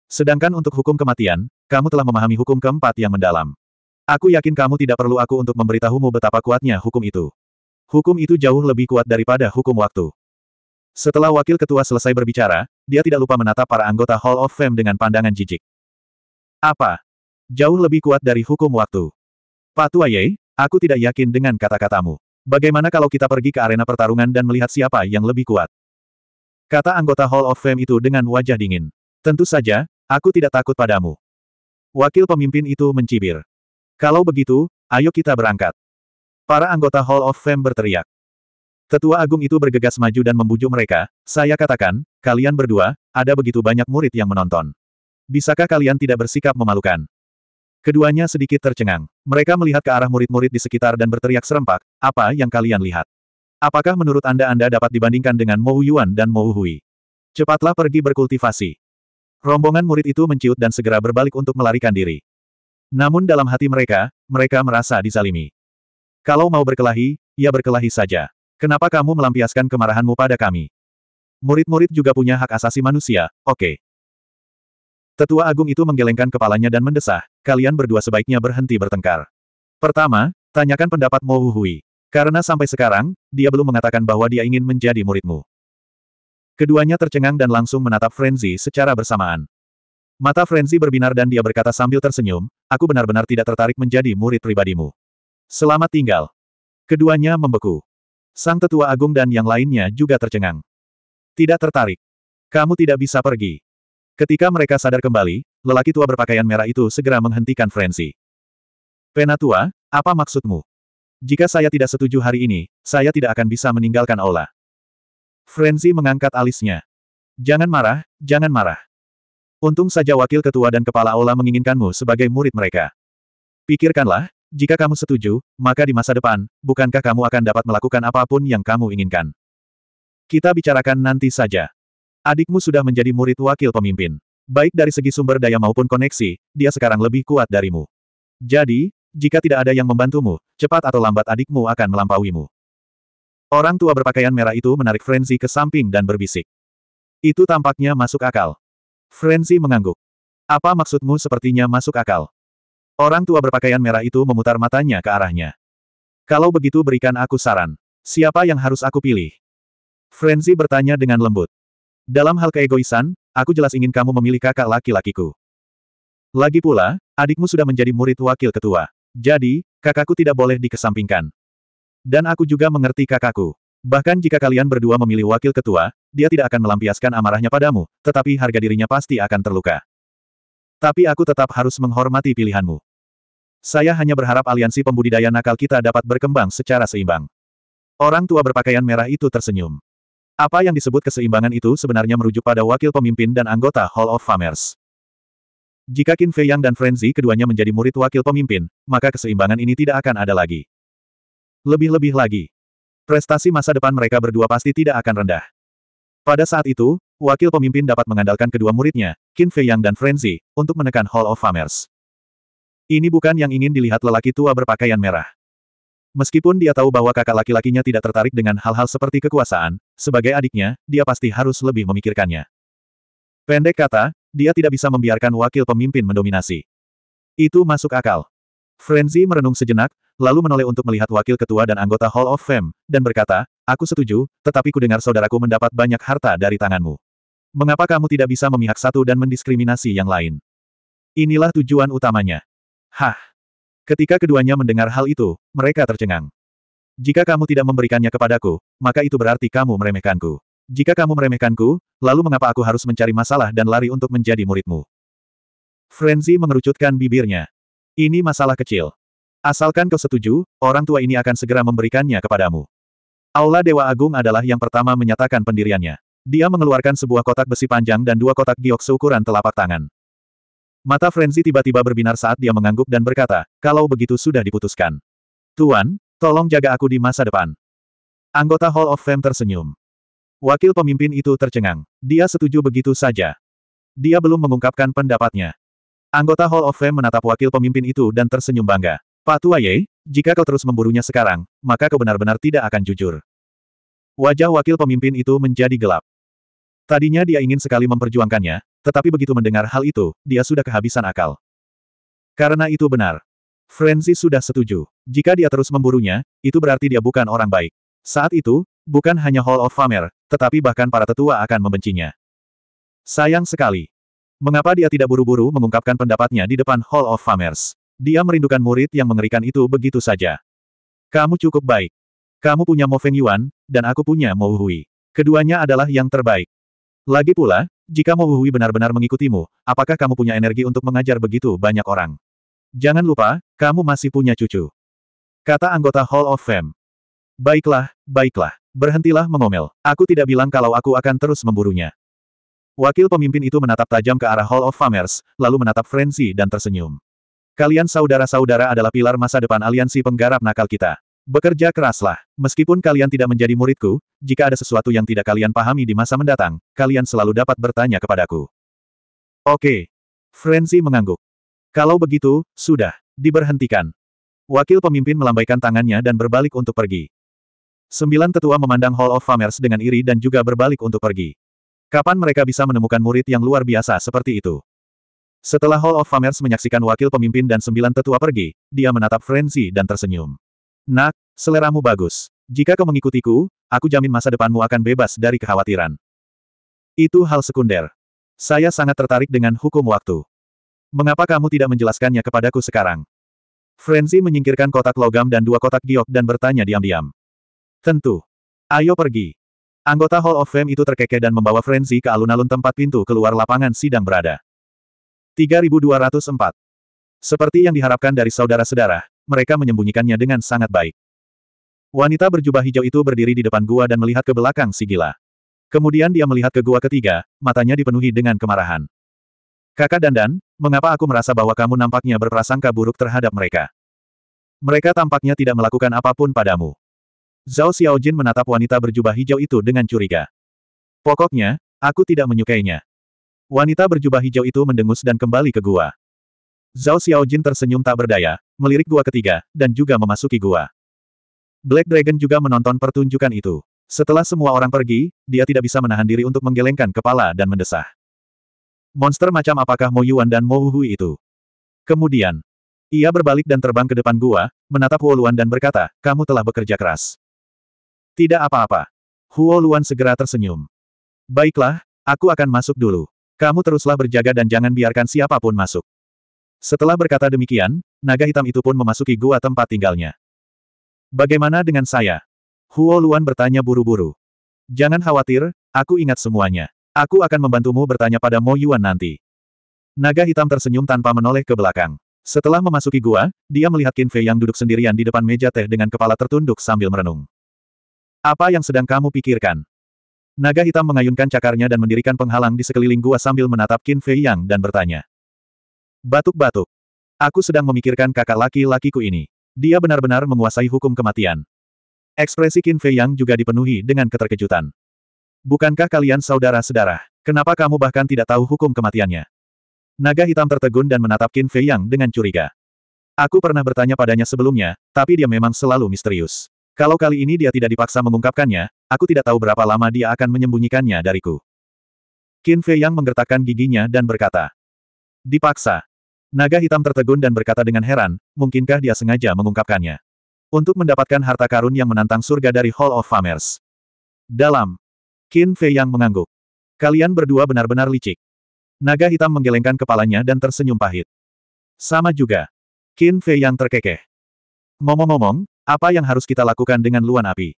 Sedangkan untuk hukum kematian, kamu telah memahami hukum keempat yang mendalam. Aku yakin kamu tidak perlu aku untuk memberitahumu betapa kuatnya hukum itu. Hukum itu jauh lebih kuat daripada hukum waktu. Setelah wakil ketua selesai berbicara, dia tidak lupa menatap para anggota Hall of Fame dengan pandangan jijik. Apa? Jauh lebih kuat dari hukum waktu. Pak Tua Ye, aku tidak yakin dengan kata-katamu. Bagaimana kalau kita pergi ke arena pertarungan dan melihat siapa yang lebih kuat? Kata anggota Hall of Fame itu dengan wajah dingin. Tentu saja, aku tidak takut padamu. Wakil pemimpin itu mencibir. Kalau begitu, ayo kita berangkat. Para anggota Hall of Fame berteriak. Tetua Agung itu bergegas maju dan membujuk mereka, saya katakan, kalian berdua, ada begitu banyak murid yang menonton. Bisakah kalian tidak bersikap memalukan? Keduanya sedikit tercengang. Mereka melihat ke arah murid-murid di sekitar dan berteriak serempak, apa yang kalian lihat? Apakah menurut Anda Anda dapat dibandingkan dengan Mou Yuan dan Mou Hui? Cepatlah pergi berkultivasi. Rombongan murid itu menciut dan segera berbalik untuk melarikan diri. Namun dalam hati mereka, mereka merasa disalimi. Kalau mau berkelahi, ya berkelahi saja. Kenapa kamu melampiaskan kemarahanmu pada kami? Murid-murid juga punya hak asasi manusia, oke. Okay. Tetua Agung itu menggelengkan kepalanya dan mendesah, kalian berdua sebaiknya berhenti bertengkar. Pertama, tanyakan pendapat Mo Hui. Karena sampai sekarang, dia belum mengatakan bahwa dia ingin menjadi muridmu. Keduanya tercengang dan langsung menatap Frenzy secara bersamaan. Mata Frenzy berbinar dan dia berkata sambil tersenyum, aku benar-benar tidak tertarik menjadi murid pribadimu. Selamat tinggal. Keduanya membeku. Sang tetua agung dan yang lainnya juga tercengang. Tidak tertarik. Kamu tidak bisa pergi. Ketika mereka sadar kembali, lelaki tua berpakaian merah itu segera menghentikan frenzy. Penatua, apa maksudmu? Jika saya tidak setuju hari ini, saya tidak akan bisa meninggalkan aula. Frenzy mengangkat alisnya. Jangan marah, jangan marah. Untung saja wakil ketua dan kepala aula menginginkanmu sebagai murid mereka. Pikirkanlah, jika kamu setuju, maka di masa depan, bukankah kamu akan dapat melakukan apa pun yang kamu inginkan? Kita bicarakan nanti saja. Adikmu sudah menjadi murid wakil pemimpin. Baik dari segi sumber daya maupun koneksi, dia sekarang lebih kuat darimu. Jadi, jika tidak ada yang membantumu, cepat atau lambat adikmu akan melampauimu. Orang tua berpakaian merah itu menarik Frenzy ke samping dan berbisik. Itu tampaknya masuk akal. Frenzy mengangguk. Apa maksudmu sepertinya masuk akal? Orang tua berpakaian merah itu memutar matanya ke arahnya. Kalau begitu berikan aku saran. Siapa yang harus aku pilih? Frenzy bertanya dengan lembut. Dalam hal keegoisan, aku jelas ingin kamu memilih kakak laki-lakiku. Lagi pula, adikmu sudah menjadi murid wakil ketua. Jadi, kakakku tidak boleh dikesampingkan. Dan aku juga mengerti kakakku. Bahkan jika kalian berdua memilih wakil ketua, dia tidak akan melampiaskan amarahnya padamu, tetapi harga dirinya pasti akan terluka. Tapi aku tetap harus menghormati pilihanmu. Saya hanya berharap aliansi pembudidaya nakal kita dapat berkembang secara seimbang. Orang tua berpakaian merah itu tersenyum. Apa yang disebut keseimbangan itu sebenarnya merujuk pada wakil pemimpin dan anggota Hall of Famers. Jika Qin Fei Yang dan Frenzy keduanya menjadi murid wakil pemimpin, maka keseimbangan ini tidak akan ada lagi. Lebih-lebih lagi, prestasi masa depan mereka berdua pasti tidak akan rendah. Pada saat itu, wakil pemimpin dapat mengandalkan kedua muridnya, Qin Fei Yang dan Frenzy, untuk menekan Hall of Famers. Ini bukan yang ingin dilihat lelaki tua berpakaian merah. Meskipun dia tahu bahwa kakak laki-lakinya tidak tertarik dengan hal-hal seperti kekuasaan, sebagai adiknya, dia pasti harus lebih memikirkannya. Pendek kata, dia tidak bisa membiarkan wakil pemimpin mendominasi. Itu masuk akal. Frenzy merenung sejenak, lalu menoleh untuk melihat wakil ketua dan anggota Hall of Fame, dan berkata, aku setuju, tetapi ku dengar saudaraku mendapat banyak harta dari tanganmu. Mengapa kamu tidak bisa memihak satu dan mendiskriminasi yang lain? Inilah tujuan utamanya. Hah! Ketika keduanya mendengar hal itu, mereka tercengang. Jika kamu tidak memberikannya kepadaku, maka itu berarti kamu meremehkanku. Jika kamu meremehkanku, lalu mengapa aku harus mencari masalah dan lari untuk menjadi muridmu? Frenzy mengerucutkan bibirnya. Ini masalah kecil. Asalkan kau setuju, orang tua ini akan segera memberikannya kepadamu. Aula Dewa Agung adalah yang pertama menyatakan pendiriannya. Dia mengeluarkan sebuah kotak besi panjang dan dua kotak giok seukuran telapak tangan. Mata Frenzy tiba-tiba berbinar saat dia mengangguk dan berkata, kalau begitu sudah diputuskan. Tuan, tolong jaga aku di masa depan. Anggota Hall of Fame tersenyum. Wakil pemimpin itu tercengang. Dia setuju begitu saja. Dia belum mengungkapkan pendapatnya. Anggota Hall of Fame menatap wakil pemimpin itu dan tersenyum bangga. Pak Tuaye, jika kau terus memburunya sekarang, maka kau benar-benar tidak akan jujur. Wajah wakil pemimpin itu menjadi gelap. Tadinya dia ingin sekali memperjuangkannya, tetapi begitu mendengar hal itu, dia sudah kehabisan akal. Karena itu benar. Frenzy sudah setuju. Jika dia terus memburunya, itu berarti dia bukan orang baik. Saat itu, bukan hanya Hall of Famer, tetapi bahkan para tetua akan membencinya. Sayang sekali. Mengapa dia tidak buru-buru mengungkapkan pendapatnya di depan Hall of Famers? Dia merindukan murid yang mengerikan itu begitu saja. Kamu cukup baik. Kamu punya Mo Feng Yuan, dan aku punya Mo Hui. Keduanya adalah yang terbaik. Lagi pula, jika Mo Hui benar-benar mengikutimu, apakah kamu punya energi untuk mengajar begitu banyak orang? Jangan lupa, kamu masih punya cucu. Kata anggota Hall of Fame. Baiklah, baiklah. Berhentilah mengomel. Aku tidak bilang kalau aku akan terus memburunya. Wakil pemimpin itu menatap tajam ke arah Hall of Famers, lalu menatap Frenzy dan tersenyum. Kalian saudara-saudara adalah pilar masa depan aliansi penggarap nakal kita. Bekerja keraslah. Meskipun kalian tidak menjadi muridku, jika ada sesuatu yang tidak kalian pahami di masa mendatang, kalian selalu dapat bertanya kepadaku. Oke. Frenzy mengangguk. Kalau begitu, sudah. Diberhentikan. Wakil pemimpin melambaikan tangannya dan berbalik untuk pergi. Sembilan tetua memandang Hall of Famers dengan iri dan juga berbalik untuk pergi. Kapan mereka bisa menemukan murid yang luar biasa seperti itu? Setelah Hall of Famers menyaksikan wakil pemimpin dan sembilan tetua pergi, dia menatap Frenzy dan tersenyum. Nak, seleramu bagus. Jika kau mengikutiku, aku jamin masa depanmu akan bebas dari kekhawatiran. Itu hal sekunder. Saya sangat tertarik dengan hukum waktu. Mengapa kamu tidak menjelaskannya kepadaku sekarang? Frenzy menyingkirkan kotak logam dan dua kotak giok dan bertanya diam-diam. Tentu. Ayo pergi. Anggota Hall of Fame itu terkekeh dan membawa Frenzy ke alun-alun tempat pintu keluar lapangan sidang berada. 3204. Seperti yang diharapkan dari saudara-saudara, mereka menyembunyikannya dengan sangat baik. Wanita berjubah hijau itu berdiri di depan gua dan melihat ke belakang si gila. Kemudian dia melihat ke gua ketiga, matanya dipenuhi dengan kemarahan. Kakak Dandan, mengapa aku merasa bahwa kamu nampaknya berprasangka buruk terhadap mereka? Mereka tampaknya tidak melakukan apa pun padamu. Zhao Xiaojin menatap wanita berjubah hijau itu dengan curiga. Pokoknya, aku tidak menyukainya. Wanita berjubah hijau itu mendengus dan kembali ke gua. Zhao Xiaojin tersenyum tak berdaya, melirik gua ketiga, dan juga memasuki gua. Black Dragon juga menonton pertunjukan itu. Setelah semua orang pergi, dia tidak bisa menahan diri untuk menggelengkan kepala dan mendesah. Monster macam apakah Mo Yuan dan Mo Hui itu? Kemudian, ia berbalik dan terbang ke depan gua, menatap Huo Luan dan berkata, kamu telah bekerja keras. Tidak apa-apa. Huo Luan segera tersenyum. Baiklah, aku akan masuk dulu. Kamu teruslah berjaga dan jangan biarkan siapa pun masuk. Setelah berkata demikian, naga hitam itu pun memasuki gua tempat tinggalnya. Bagaimana dengan saya? Huo Luan bertanya buru-buru. Jangan khawatir, aku ingat semuanya. Aku akan membantumu bertanya pada Mo Yuan nanti. Naga hitam tersenyum tanpa menoleh ke belakang. Setelah memasuki gua, dia melihat Qin Fei yang duduk sendirian di depan meja teh dengan kepala tertunduk sambil merenung. Apa yang sedang kamu pikirkan? Naga hitam mengayunkan cakarnya dan mendirikan penghalang di sekeliling gua sambil menatap Qin Fei Yang dan bertanya. Batuk-batuk. Aku sedang memikirkan kakak laki-lakiku ini. Dia benar-benar menguasai hukum kematian. Ekspresi Qin Fei Yang juga dipenuhi dengan keterkejutan. Bukankah kalian saudara-saudara? Kenapa kamu bahkan tidak tahu hukum kematiannya? Naga hitam tertegun dan menatap Qin Fei Yang dengan curiga. Aku pernah bertanya padanya sebelumnya, tapi dia memang selalu misterius. Kalau kali ini dia tidak dipaksa mengungkapkannya, aku tidak tahu berapa lama dia akan menyembunyikannya dariku. Qin Fei Yang menggertakkan giginya dan berkata. Dipaksa. Naga hitam tertegun dan berkata dengan heran, mungkinkah dia sengaja mengungkapkannya? Untuk mendapatkan harta karun yang menantang surga dari Hall of Famers. Dalam. Qin Fei Yang mengangguk. Kalian berdua benar-benar licik. Naga hitam menggelengkan kepalanya dan tersenyum pahit. Sama juga. Qin Fei yang terkekeh. Ngomong-ngomong, apa yang harus kita lakukan dengan luan api?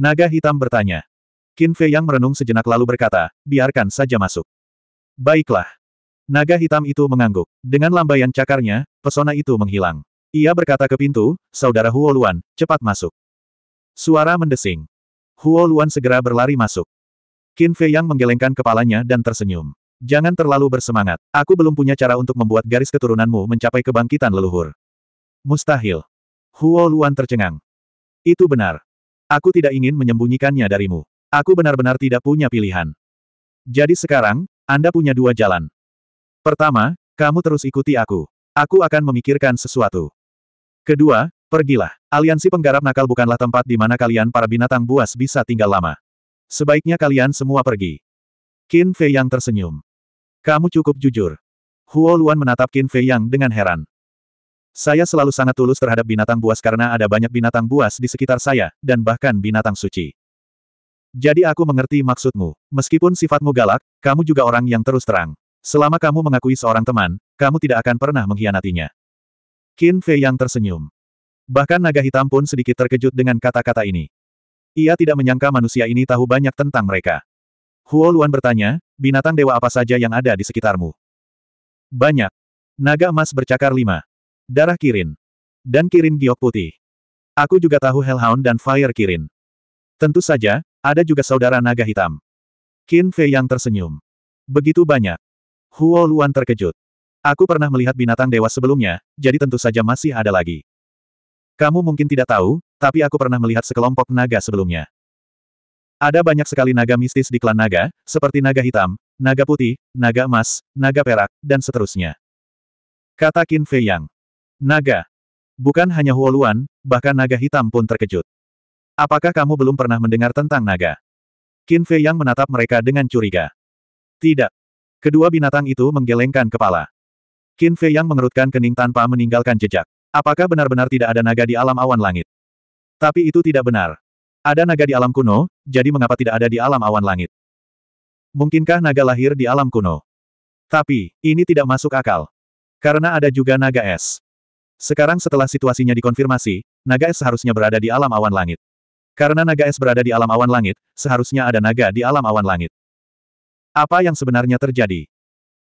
Naga hitam bertanya. Qin Fei yang merenung sejenak lalu berkata, biarkan saja masuk. Baiklah. Naga hitam itu mengangguk. Dengan lambaian cakarnya, pesona itu menghilang. Ia berkata ke pintu, saudara Huo Luan, cepat masuk. Suara mendesing. Huo Luan segera berlari masuk. Qin Fei yang menggelengkan kepalanya dan tersenyum. Jangan terlalu bersemangat. Aku belum punya cara untuk membuat garis keturunanmu mencapai kebangkitan leluhur. Mustahil. Huo Luan tercengang. Itu benar. Aku tidak ingin menyembunyikannya darimu. Aku benar-benar tidak punya pilihan. Jadi sekarang, Anda punya dua jalan. Pertama, kamu terus ikuti aku. Aku akan memikirkan sesuatu. Kedua, pergilah. Aliansi penggarap nakal bukanlah tempat di mana kalian para binatang buas bisa tinggal lama. Sebaiknya kalian semua pergi. Qin Fei Yang tersenyum. Kamu cukup jujur. Huo Luan menatap Qin Fei Yang dengan heran. Saya selalu sangat tulus terhadap binatang buas karena ada banyak binatang buas di sekitar saya, dan bahkan binatang suci. Jadi aku mengerti maksudmu. Meskipun sifatmu galak, kamu juga orang yang terus terang. Selama kamu mengakui seorang teman, kamu tidak akan pernah mengkhianatinya. Qin Fei yang tersenyum. Bahkan naga hitam pun sedikit terkejut dengan kata-kata ini. Ia tidak menyangka manusia ini tahu banyak tentang mereka. Huo Luan bertanya, binatang dewa apa saja yang ada di sekitarmu? Banyak. Naga emas bercakar lima. Darah Kirin. Dan Kirin giok putih. Aku juga tahu Hellhound dan Fire Kirin. Tentu saja, ada juga saudara naga hitam. Qin Fei yang tersenyum. Begitu banyak. Huo Luan terkejut. Aku pernah melihat binatang dewa sebelumnya, jadi tentu saja masih ada lagi. Kamu mungkin tidak tahu, tapi aku pernah melihat sekelompok naga sebelumnya. Ada banyak sekali naga mistis di klan naga, seperti naga hitam, naga putih, naga emas, naga perak, dan seterusnya. Kata Qin Fei Yang. Naga. Bukan hanya Huo Luan, bahkan naga hitam pun terkejut. Apakah kamu belum pernah mendengar tentang naga? Qin Fei yang menatap mereka dengan curiga. Tidak. Kedua binatang itu menggelengkan kepala. Qin Fei yang mengerutkan kening tanpa meninggalkan jejak. Apakah benar-benar tidak ada naga di alam awan langit? Tapi itu tidak benar. Ada naga di alam kuno, jadi mengapa tidak ada di alam awan langit? Mungkinkah naga lahir di alam kuno? Tapi, ini tidak masuk akal. Karena ada juga naga es. Sekarang setelah situasinya dikonfirmasi, naga es seharusnya berada di alam awan langit. Karena naga es berada di alam awan langit, seharusnya ada naga di alam awan langit. Apa yang sebenarnya terjadi?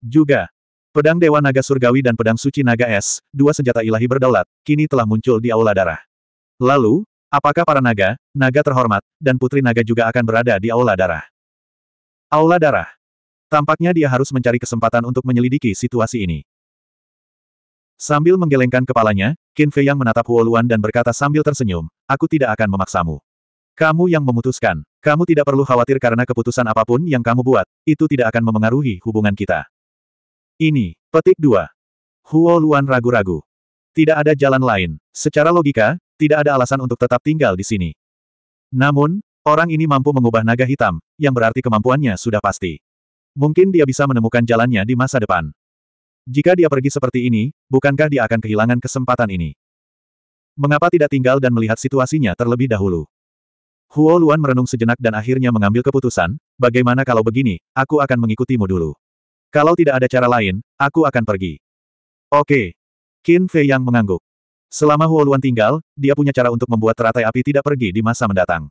Juga, pedang Dewa Naga Surgawi dan pedang suci naga es, dua senjata ilahi berdaulat, kini telah muncul di Aula Darah. Lalu, apakah para naga, naga terhormat, dan putri naga juga akan berada di Aula Darah? Aula Darah. Tampaknya dia harus mencari kesempatan untuk menyelidiki situasi ini. Sambil menggelengkan kepalanya, Qin Fei yang menatap Huo Luan dan berkata sambil tersenyum, aku tidak akan memaksamu. Kamu yang memutuskan. Kamu tidak perlu khawatir karena keputusan apa pun yang kamu buat, itu tidak akan memengaruhi hubungan kita. Ini, petik 2. Huo Luan ragu-ragu. Tidak ada jalan lain. Secara logika, tidak ada alasan untuk tetap tinggal di sini. Namun, orang ini mampu mengubah naga hitam, yang berarti kemampuannya sudah pasti. Mungkin dia bisa menemukan jalannya di masa depan. Jika dia pergi seperti ini, bukankah dia akan kehilangan kesempatan ini? Mengapa tidak tinggal dan melihat situasinya terlebih dahulu? Huo Luan merenung sejenak dan akhirnya mengambil keputusan, bagaimana kalau begini, aku akan mengikutimu dulu. Kalau tidak ada cara lain, aku akan pergi. Oke. Qin Fei yang mengangguk. Selama Huo Luan tinggal, dia punya cara untuk membuat teratai api tidak pergi di masa mendatang.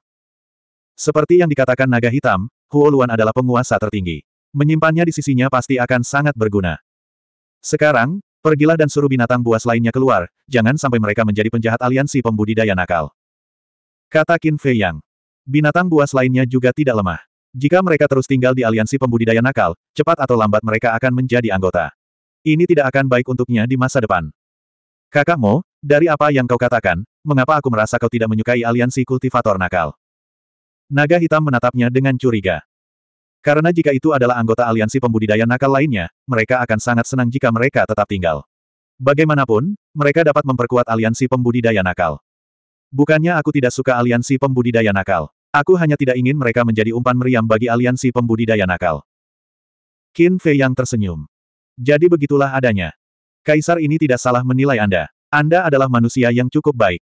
Seperti yang dikatakan naga hitam, Huo Luan adalah penguasa tertinggi. Menyimpannya di sisinya pasti akan sangat berguna. Sekarang, pergilah dan suruh binatang buas lainnya keluar, jangan sampai mereka menjadi penjahat aliansi pembudidaya nakal. Kata Qin Fei Yang. Binatang buas lainnya juga tidak lemah. Jika mereka terus tinggal di aliansi pembudidaya nakal, cepat atau lambat mereka akan menjadi anggota. Ini tidak akan baik untuknya di masa depan. Kakakmu, dari apa yang kau katakan, mengapa aku merasa kau tidak menyukai aliansi kultivator nakal? Naga hitam menatapnya dengan curiga. Karena jika itu adalah anggota aliansi pembudidaya nakal lainnya, mereka akan sangat senang jika mereka tetap tinggal. Bagaimanapun, mereka dapat memperkuat aliansi pembudidaya nakal. Bukannya aku tidak suka aliansi pembudidaya nakal. Aku hanya tidak ingin mereka menjadi umpan meriam bagi aliansi pembudidaya nakal. Qin Fei yang tersenyum. Jadi begitulah adanya. Kaisar ini tidak salah menilai Anda. Anda adalah manusia yang cukup baik.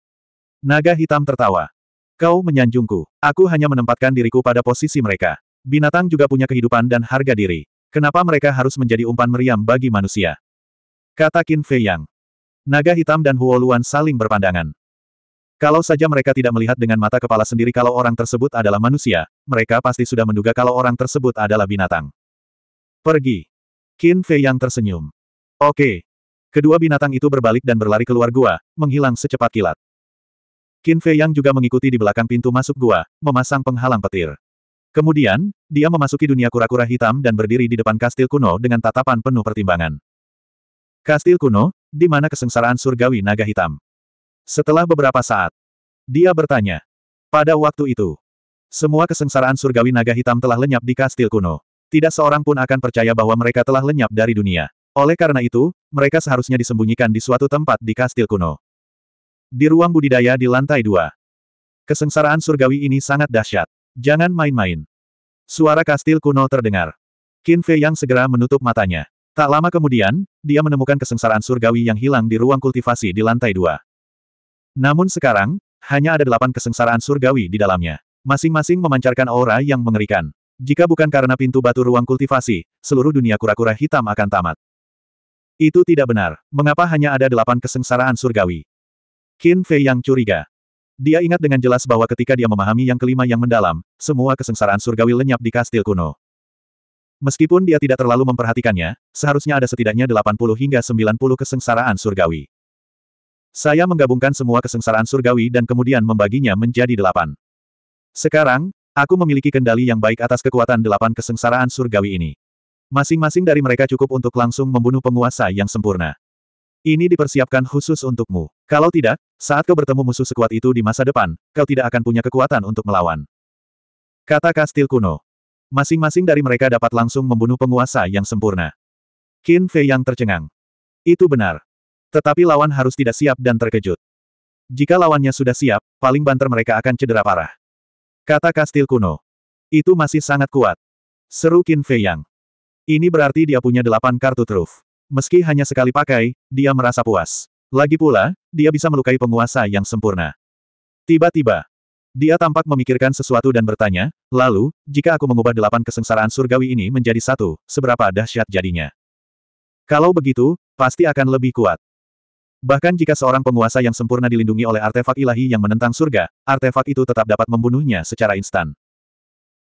Naga hitam tertawa. Kau menyanjungku. Aku hanya menempatkan diriku pada posisi mereka. Binatang juga punya kehidupan dan harga diri. Kenapa mereka harus menjadi umpan meriam bagi manusia? Kata Qin Fei Yang. Naga hitam dan Huo Luan saling berpandangan. Kalau saja mereka tidak melihat dengan mata kepala sendiri kalau orang tersebut adalah manusia, mereka pasti sudah menduga kalau orang tersebut adalah binatang. Pergi. Qin Fei Yang tersenyum. Oke. Kedua binatang itu berbalik dan berlari keluar gua, menghilang secepat kilat. Qin Fei Yang juga mengikuti di belakang pintu masuk gua, memasang penghalang petir. Kemudian, dia memasuki dunia kura-kura hitam dan berdiri di depan kastil kuno dengan tatapan penuh pertimbangan. Kastil kuno, di mana kesengsaraan surgawi naga hitam. Setelah beberapa saat, dia bertanya. Pada waktu itu, semua kesengsaraan surgawi naga hitam telah lenyap di kastil kuno. Tidak seorang pun akan percaya bahwa mereka telah lenyap dari dunia. Oleh karena itu, mereka seharusnya disembunyikan di suatu tempat di kastil kuno. Di ruang budidaya di lantai dua. Kesengsaraan surgawi ini sangat dahsyat. Jangan main-main. Suara kastil kuno terdengar. Qin Fei yang segera menutup matanya. Tak lama kemudian, dia menemukan kesengsaraan surgawi yang hilang di ruang kultivasi di lantai dua. Namun sekarang, hanya ada delapan kesengsaraan surgawi di dalamnya. Masing-masing memancarkan aura yang mengerikan. Jika bukan karena pintu batu ruang kultivasi, seluruh dunia kura-kura hitam akan tamat. Itu tidak benar. Mengapa hanya ada delapan kesengsaraan surgawi? Qin Fei yang curiga. Dia ingat dengan jelas bahwa ketika dia memahami yang kelima yang mendalam, semua kesengsaraan surgawi lenyap di kastil kuno. Meskipun dia tidak terlalu memperhatikannya, seharusnya ada setidaknya 80 hingga 90 kesengsaraan surgawi. Saya menggabungkan semua kesengsaraan surgawi dan kemudian membaginya menjadi delapan. Sekarang, aku memiliki kendali yang baik atas kekuatan delapan kesengsaraan surgawi ini. Masing-masing dari mereka cukup untuk langsung membunuh penguasa yang sempurna. Ini dipersiapkan khusus untukmu. Kalau tidak, saat kau bertemu musuh sekuat itu di masa depan, kau tidak akan punya kekuatan untuk melawan. Kata kastil kuno. Masing-masing dari mereka dapat langsung membunuh penguasa yang sempurna. Qin Fei yang tercengang. Itu benar. Tetapi lawan harus tidak siap dan terkejut. Jika lawannya sudah siap, paling banter mereka akan cedera parah. Kata kastil kuno. Itu masih sangat kuat. Seru Qin Fei Yang. Ini berarti dia punya delapan kartu truf. Meski hanya sekali pakai, dia merasa puas. Lagi pula, dia bisa melukai penguasa yang sempurna. Tiba-tiba, dia tampak memikirkan sesuatu dan bertanya, lalu, jika aku mengubah delapan kesengsaraan surgawi ini menjadi satu, seberapa dahsyat jadinya? Kalau begitu, pasti akan lebih kuat. Bahkan jika seorang penguasa yang sempurna dilindungi oleh artefak ilahi yang menentang surga, artefak itu tetap dapat membunuhnya secara instan.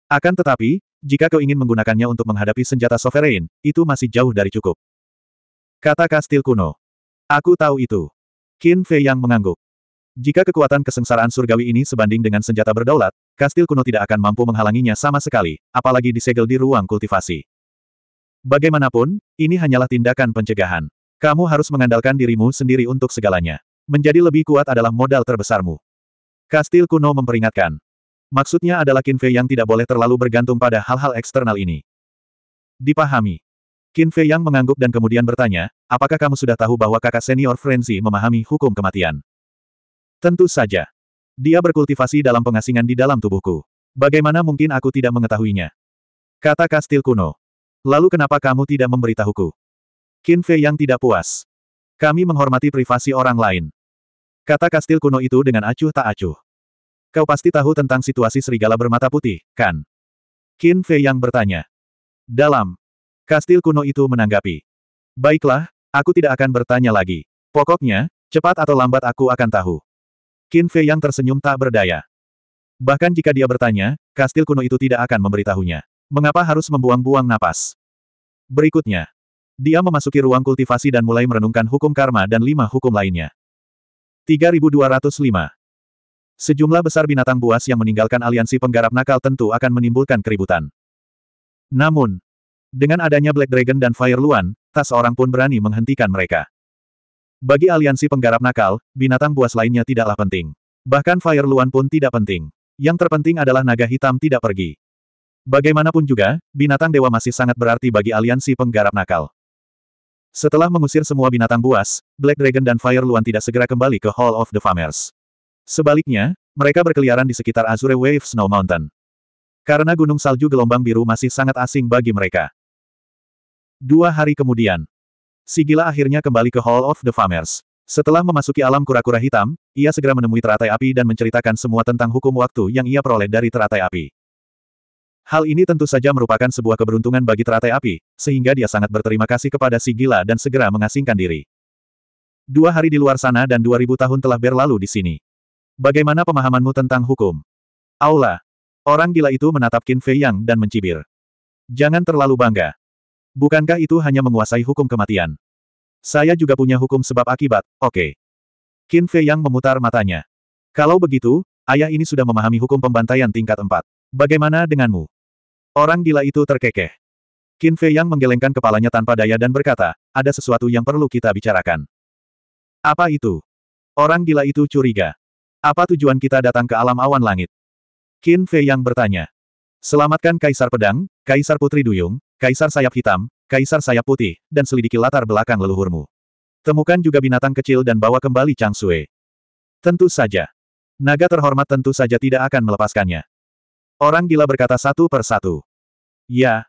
Akan tetapi, jika kau ingin menggunakannya untuk menghadapi senjata sovereign, itu masih jauh dari cukup. Kata kastil kuno. Aku tahu itu. Qin Fei yang mengangguk. Jika kekuatan kesengsaraan surgawi ini sebanding dengan senjata berdaulat, kastil kuno tidak akan mampu menghalanginya sama sekali, apalagi disegel di ruang kultivasi. Bagaimanapun, ini hanyalah tindakan pencegahan. Kamu harus mengandalkan dirimu sendiri untuk segalanya. Menjadi lebih kuat adalah modal terbesarmu. Kastil kuno memperingatkan. Maksudnya adalah Qin Fei yang tidak boleh terlalu bergantung pada hal-hal eksternal ini. Dipahami. Qin Fei Yang mengangguk dan kemudian bertanya, apakah kamu sudah tahu bahwa kakak senior Frenzy memahami hukum kematian? Tentu saja. Dia berkultivasi dalam pengasingan di dalam tubuhku. Bagaimana mungkin aku tidak mengetahuinya? Kata kastil kuno. Lalu kenapa kamu tidak memberitahuku? Qin Fei Yang tidak puas. Kami menghormati privasi orang lain. Kata kastil kuno itu dengan acuh tak acuh. Kau pasti tahu tentang situasi serigala bermata putih, kan? Qin Fei Yang bertanya. Dalam. Kastil kuno itu menanggapi. Baiklah, aku tidak akan bertanya lagi. Pokoknya, cepat atau lambat aku akan tahu. Qin Fei yang tersenyum tak berdaya. Bahkan jika dia bertanya, kastil kuno itu tidak akan memberitahunya. Mengapa harus membuang-buang napas? Berikutnya, dia memasuki ruang kultivasi dan mulai merenungkan hukum karma dan lima hukum lainnya. 3205 Sejumlah besar binatang buas yang meninggalkan aliansi penggarap nakal tentu akan menimbulkan keributan. Namun, dengan adanya Black Dragon dan Fire Luan, tak seorang pun berani menghentikan mereka. Bagi aliansi penggarap nakal, binatang buas lainnya tidaklah penting. Bahkan Fire Luan pun tidak penting. Yang terpenting adalah naga hitam tidak pergi. Bagaimanapun juga, binatang dewa masih sangat berarti bagi aliansi penggarap nakal. Setelah mengusir semua binatang buas, Black Dragon dan Fire Luan tidak segera kembali ke Hall of the Farmers. Sebaliknya, mereka berkeliaran di sekitar Azure Wave Snow Mountain. Karena gunung salju gelombang biru masih sangat asing bagi mereka. Dua hari kemudian, Sigila akhirnya kembali ke Hall of the Farmers. Setelah memasuki alam kura-kura hitam, ia segera menemui teratai api dan menceritakan semua tentang hukum waktu yang ia peroleh dari teratai api. Hal ini tentu saja merupakan sebuah keberuntungan bagi teratai api, sehingga dia sangat berterima kasih kepada si gila dan segera mengasingkan diri. Dua hari di luar sana dan dua ribu tahun telah berlalu di sini. Bagaimana pemahamanmu tentang hukum? Aula. Orang gila itu menatap Qin Fei Yang dan mencibir. Jangan terlalu bangga. Bukankah itu hanya menguasai hukum kematian? Saya juga punya hukum sebab akibat, oke. Okay. Qin Fei Yang memutar matanya. Kalau begitu, ayah ini sudah memahami hukum pembantaian tingkat empat. Bagaimana denganmu? Orang gila itu terkekeh. Qin Fei Yang menggelengkan kepalanya tanpa daya dan berkata, ada sesuatu yang perlu kita bicarakan. Apa itu? Orang gila itu curiga. Apa tujuan kita datang ke alam awan langit? Qin Fei Yang bertanya. Selamatkan Kaisar Pedang, Kaisar Putri Duyung, Kaisar Sayap Hitam, Kaisar Sayap Putih, dan selidiki latar belakang leluhurmu. Temukan juga binatang kecil dan bawa kembali Chang Sui. Tentu saja. Naga terhormat tentu saja tidak akan melepaskannya. Orang gila berkata satu per satu. Ya.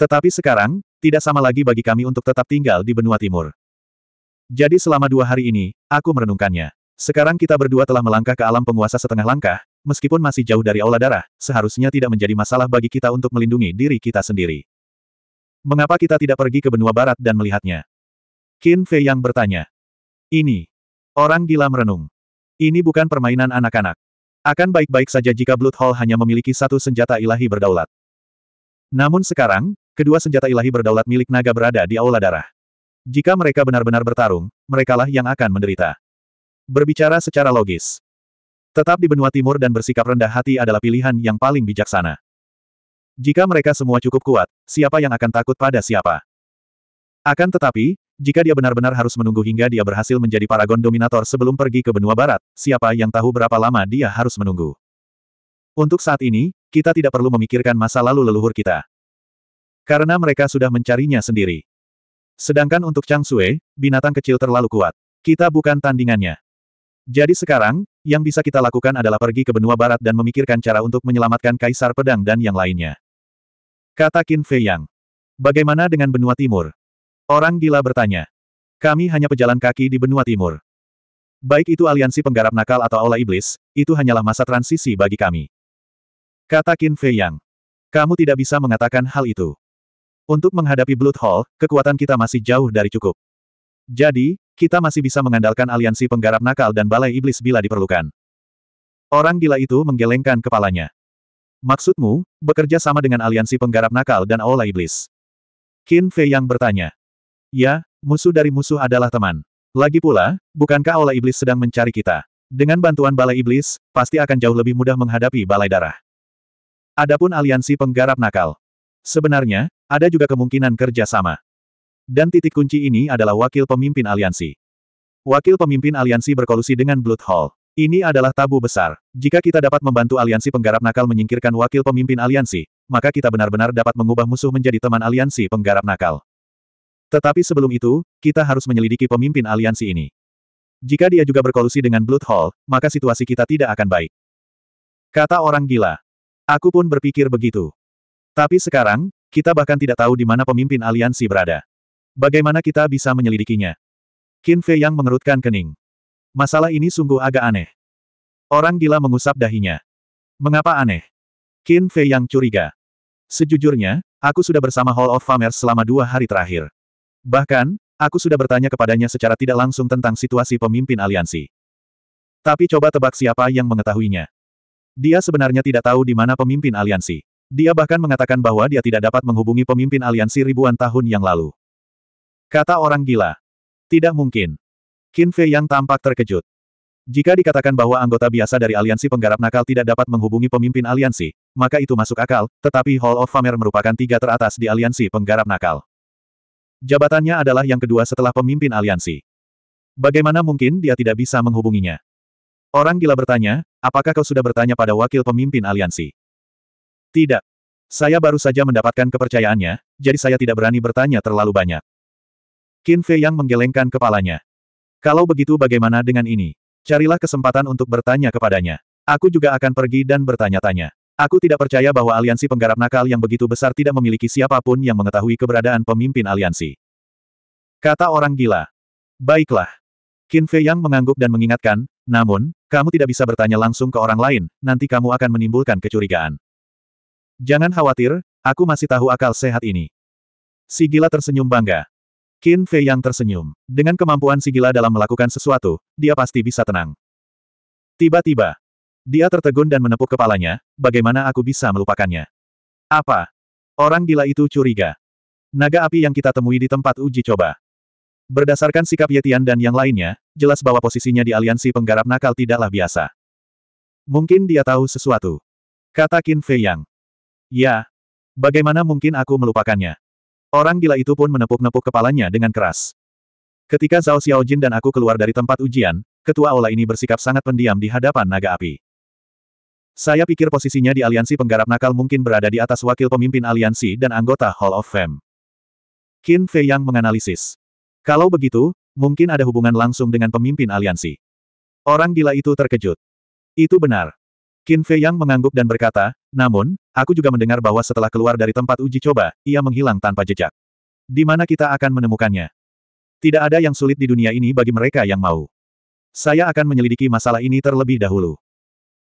Tetapi sekarang, tidak sama lagi bagi kami untuk tetap tinggal di benua timur. Jadi selama dua hari ini, aku merenungkannya. Sekarang kita berdua telah melangkah ke alam penguasa setengah langkah, meskipun masih jauh dari aula darah, seharusnya tidak menjadi masalah bagi kita untuk melindungi diri kita sendiri. Mengapa kita tidak pergi ke benua barat dan melihatnya? Qin Fei yang bertanya. Ini. Orang gila merenung. Ini bukan permainan anak-anak. Akan baik-baik saja jika Blood Hall hanya memiliki satu senjata ilahi berdaulat. Namun sekarang, kedua senjata ilahi berdaulat milik naga berada di aula darah. Jika mereka benar-benar bertarung, merekalah yang akan menderita. Berbicara secara logis. Tetap di benua timur dan bersikap rendah hati adalah pilihan yang paling bijaksana. Jika mereka semua cukup kuat, siapa yang akan takut pada siapa? Akan tetapi, jika dia benar-benar harus menunggu hingga dia berhasil menjadi paragon dominator sebelum pergi ke benua barat, siapa yang tahu berapa lama dia harus menunggu? Untuk saat ini, kita tidak perlu memikirkan masa lalu leluhur kita. Karena mereka sudah mencarinya sendiri. Sedangkan untuk Chang Sui, binatang kecil terlalu kuat. Kita bukan tandingannya. Jadi sekarang, yang bisa kita lakukan adalah pergi ke benua barat dan memikirkan cara untuk menyelamatkan Kaisar Pedang dan yang lainnya. Kata Qin Fei Yang. Bagaimana dengan benua timur? Orang gila bertanya. Kami hanya pejalan kaki di benua timur. Baik itu aliansi penggarap nakal atau aula iblis, itu hanyalah masa transisi bagi kami. Kata Qin Fei Yang. Kamu tidak bisa mengatakan hal itu. Untuk menghadapi Blood Hall, kekuatan kita masih jauh dari cukup. Jadi, kita masih bisa mengandalkan aliansi penggarap nakal dan balai iblis bila diperlukan. Orang gila itu menggelengkan kepalanya. Maksudmu, bekerja sama dengan aliansi penggarap nakal dan aula iblis. Qin Fei yang bertanya. Ya, musuh dari musuh adalah teman. Lagi pula, bukankah aula iblis sedang mencari kita? Dengan bantuan balai iblis, pasti akan jauh lebih mudah menghadapi balai darah. Adapun aliansi penggarap nakal. Sebenarnya, ada juga kemungkinan kerja sama. Dan titik kunci ini adalah wakil pemimpin aliansi. Wakil pemimpin aliansi berkolusi dengan Blood Hall. Ini adalah tabu besar. Jika kita dapat membantu aliansi penggarap nakal menyingkirkan wakil pemimpin aliansi, maka kita benar-benar dapat mengubah musuh menjadi teman aliansi penggarap nakal. Tetapi sebelum itu, kita harus menyelidiki pemimpin aliansi ini. Jika dia juga berkolusi dengan Blood Hall, maka situasi kita tidak akan baik. Kata orang gila. Aku pun berpikir begitu. Tapi sekarang, kita bahkan tidak tahu di mana pemimpin aliansi berada. Bagaimana kita bisa menyelidikinya? Qin Fei yang mengerutkan kening. Masalah ini sungguh agak aneh. Orang gila mengusap dahinya. Mengapa aneh? Qin Fei yang curiga. Sejujurnya, aku sudah bersama Hall of Famers selama dua hari terakhir. Bahkan, aku sudah bertanya kepadanya secara tidak langsung tentang situasi pemimpin aliansi. Tapi coba tebak siapa yang mengetahuinya. Dia sebenarnya tidak tahu di mana pemimpin aliansi. Dia bahkan mengatakan bahwa dia tidak dapat menghubungi pemimpin aliansi ribuan tahun yang lalu. Kata orang gila. Tidak mungkin. Qin Fei yang tampak terkejut. Jika dikatakan bahwa anggota biasa dari aliansi penggarap nakal tidak dapat menghubungi pemimpin aliansi, maka itu masuk akal, tetapi Hall of Famer merupakan tiga teratas di aliansi penggarap nakal. Jabatannya adalah yang kedua setelah pemimpin aliansi. Bagaimana mungkin dia tidak bisa menghubunginya? Orang gila bertanya, apakah kau sudah bertanya pada wakil pemimpin aliansi? Tidak. Saya baru saja mendapatkan kepercayaannya, jadi saya tidak berani bertanya terlalu banyak. Qin Fei yang menggelengkan kepalanya. Kalau begitu bagaimana dengan ini? Carilah kesempatan untuk bertanya kepadanya. Aku juga akan pergi dan bertanya-tanya. Aku tidak percaya bahwa aliansi penggarap nakal yang begitu besar tidak memiliki siapa pun yang mengetahui keberadaan pemimpin aliansi. Kata orang gila. Baiklah. Qin Fei yang mengangguk dan mengingatkan, namun, kamu tidak bisa bertanya langsung ke orang lain, nanti kamu akan menimbulkan kecurigaan. Jangan khawatir, aku masih tahu akal sehat ini. Si gila tersenyum bangga. Qin Fei yang tersenyum. Dengan kemampuan si gila dalam melakukan sesuatu, dia pasti bisa tenang. Tiba-tiba, dia tertegun dan menepuk kepalanya, bagaimana aku bisa melupakannya? Apa? Orang gila itu curiga. Naga api yang kita temui di tempat uji coba. Berdasarkan sikap Yetian dan yang lainnya, jelas bahwa posisinya di aliansi penggarap nakal tidaklah biasa. Mungkin dia tahu sesuatu. Kata Qin Fei Yang. Ya. Bagaimana mungkin aku melupakannya? Orang gila itu pun menepuk-nepuk kepalanya dengan keras. Ketika Zhao Xiaojin dan aku keluar dari tempat ujian, ketua aula ini bersikap sangat pendiam di hadapan naga api. Saya pikir posisinya di aliansi penggarap nakal mungkin berada di atas wakil pemimpin aliansi dan anggota Hall of Fame. Qin Fei Yang menganalisis. Kalau begitu, mungkin ada hubungan langsung dengan pemimpin aliansi. Orang gila itu terkejut. Itu benar. Qin Fei Yang mengangguk dan berkata, namun, aku juga mendengar bahwa setelah keluar dari tempat uji coba, ia menghilang tanpa jejak. Di mana kita akan menemukannya? Tidak ada yang sulit di dunia ini bagi mereka yang mau. Saya akan menyelidiki masalah ini terlebih dahulu.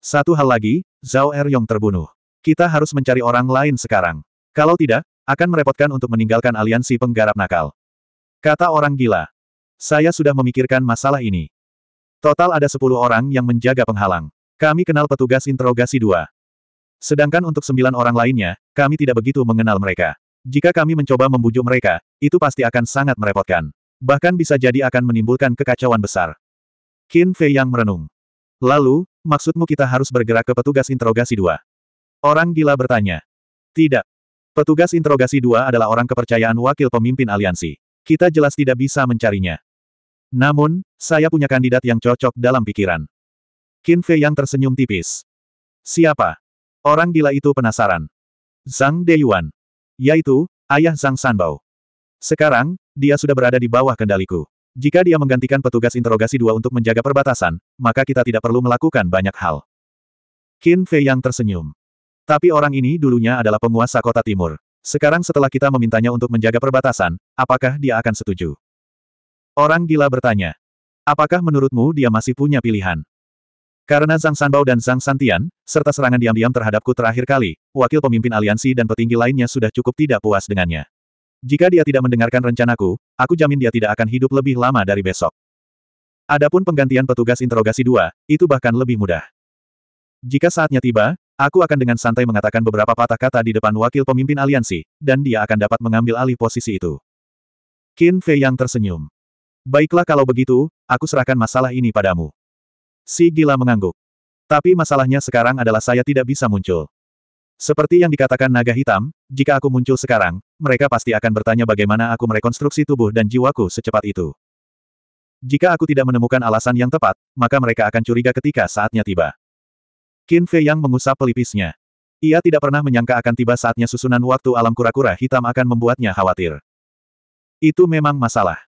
Satu hal lagi, Zhao Eryong terbunuh. Kita harus mencari orang lain sekarang. Kalau tidak, akan merepotkan untuk meninggalkan aliansi penggarap nakal. Kata orang gila. Saya sudah memikirkan masalah ini. Total ada 10 orang yang menjaga penghalang. Kami kenal petugas interogasi dua. Sedangkan untuk sembilan orang lainnya, kami tidak begitu mengenal mereka. Jika kami mencoba membujuk mereka, itu pasti akan sangat merepotkan. Bahkan bisa jadi akan menimbulkan kekacauan besar. Qin Fei yang merenung. Lalu, maksudmu kita harus bergerak ke petugas interogasi dua? Orang gila bertanya. Tidak. Petugas interogasi dua adalah orang kepercayaan wakil pemimpin aliansi. Kita jelas tidak bisa mencarinya. Namun, saya punya kandidat yang cocok dalam pikiran. Qin Fei yang tersenyum tipis. Siapa? Orang gila itu penasaran. Zhang Deyuan. Yaitu, ayah Zhang Sanbao. Sekarang, dia sudah berada di bawah kendaliku. Jika dia menggantikan petugas interogasi dua untuk menjaga perbatasan, maka kita tidak perlu melakukan banyak hal. Qin Fei yang tersenyum. Tapi orang ini dulunya adalah penguasa kota timur. Sekarang setelah kita memintanya untuk menjaga perbatasan, apakah dia akan setuju? Orang gila bertanya. Apakah menurutmu dia masih punya pilihan? Karena Zhang Sanbao dan Zhang Santian, serta serangan diam-diam terhadapku terakhir kali, wakil pemimpin aliansi dan petinggi lainnya sudah cukup tidak puas dengannya. Jika dia tidak mendengarkan rencanaku, aku jamin dia tidak akan hidup lebih lama dari besok. Adapun penggantian petugas interogasi dua, itu bahkan lebih mudah. Jika saatnya tiba, aku akan dengan santai mengatakan beberapa patah kata di depan wakil pemimpin aliansi, dan dia akan dapat mengambil alih posisi itu. Qin Fei yang tersenyum. Baiklah kalau begitu, aku serahkan masalah ini padamu. Si gila mengangguk. Tapi masalahnya sekarang adalah saya tidak bisa muncul. Seperti yang dikatakan naga hitam, jika aku muncul sekarang, mereka pasti akan bertanya bagaimana aku merekonstruksi tubuh dan jiwaku secepat itu. Jika aku tidak menemukan alasan yang tepat, maka mereka akan curiga ketika saatnya tiba. Qin Fei yang mengusap pelipisnya. Ia tidak pernah menyangka akan tiba saatnya susunan waktu alam kura-kura hitam akan membuatnya khawatir. Itu memang masalah.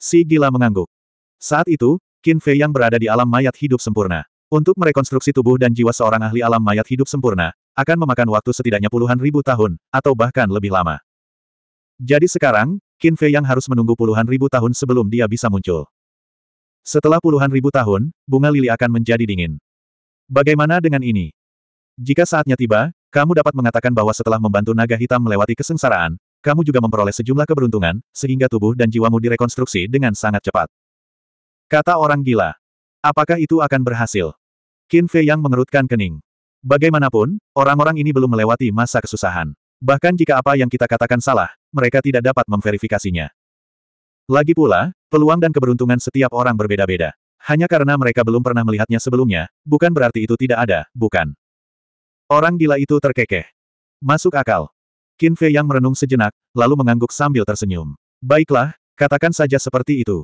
Si gila mengangguk. Saat itu, Qin Fei yang berada di alam mayat hidup sempurna. Untuk merekonstruksi tubuh dan jiwa seorang ahli alam mayat hidup sempurna, akan memakan waktu setidaknya puluhan ribu tahun, atau bahkan lebih lama. Jadi sekarang, Qin Fei yang harus menunggu puluhan ribu tahun sebelum dia bisa muncul. Setelah puluhan ribu tahun, bunga lili akan menjadi dingin. Bagaimana dengan ini? Jika saatnya tiba, kamu dapat mengatakan bahwa setelah membantu naga hitam melewati kesengsaraan, kamu juga memperoleh sejumlah keberuntungan, sehingga tubuh dan jiwamu direkonstruksi dengan sangat cepat. Kata orang gila. Apakah itu akan berhasil? Qin Fei yang mengerutkan kening. Bagaimanapun, orang-orang ini belum melewati masa kesusahan. Bahkan jika apa yang kita katakan salah, mereka tidak dapat memverifikasinya. Lagi pula, peluang dan keberuntungan setiap orang berbeda-beda. Hanya karena mereka belum pernah melihatnya sebelumnya, bukan berarti itu tidak ada, bukan. Orang gila itu terkekeh. Masuk akal. Qin Fei yang merenung sejenak, lalu mengangguk sambil tersenyum. Baiklah, katakan saja seperti itu.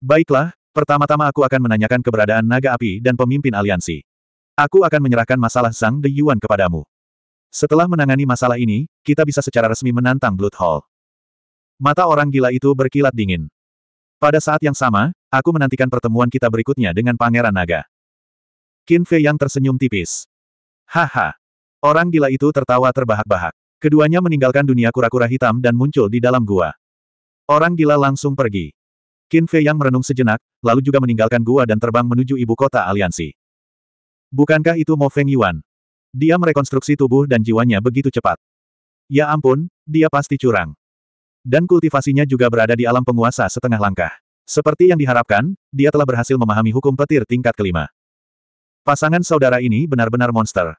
Baiklah, Pertama-tama aku akan menanyakan keberadaan naga api dan pemimpin aliansi. Aku akan menyerahkan masalah Zhang De Yuan kepadamu. Setelah menangani masalah ini, kita bisa secara resmi menantang Blood Hall. Mata orang gila itu berkilat dingin. Pada saat yang sama, aku menantikan pertemuan kita berikutnya dengan Pangeran Naga. Qin Fei yang tersenyum tipis. Haha. Orang gila itu tertawa terbahak-bahak. Keduanya meninggalkan dunia kura-kura hitam dan muncul di dalam gua. Orang gila langsung pergi. Qin Fei yang merenung sejenak, lalu juga meninggalkan gua dan terbang menuju ibu kota aliansi. Bukankah itu Mo Feng Yuan? Dia merekonstruksi tubuh dan jiwanya begitu cepat. Ya ampun, dia pasti curang. Dan kultivasinya juga berada di alam penguasa setengah langkah. Seperti yang diharapkan, dia telah berhasil memahami hukum petir tingkat kelima. Pasangan saudara ini benar-benar monster.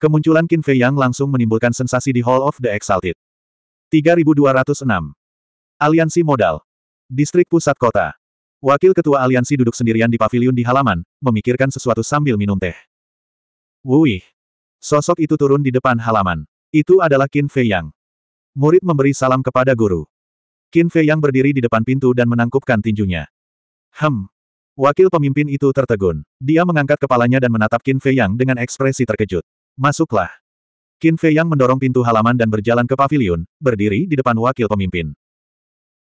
Kemunculan Qin Fei Yang langsung menimbulkan sensasi di Hall of the Exalted. 3206. Aliansi Modal. Distrik Pusat Kota. Wakil Ketua Aliansi duduk sendirian di pavilion di halaman, memikirkan sesuatu sambil minum teh. Wui. Sosok itu turun di depan halaman. Itu adalah Qin Fei Yang. Murid memberi salam kepada guru. Qin Fei Yang berdiri di depan pintu dan menangkupkan tinjunya. Hem. Wakil pemimpin itu tertegun. Dia mengangkat kepalanya dan menatap Qin Fei Yang dengan ekspresi terkejut. Masuklah. Qin Fei Yang mendorong pintu halaman dan berjalan ke pavilion, berdiri di depan wakil pemimpin.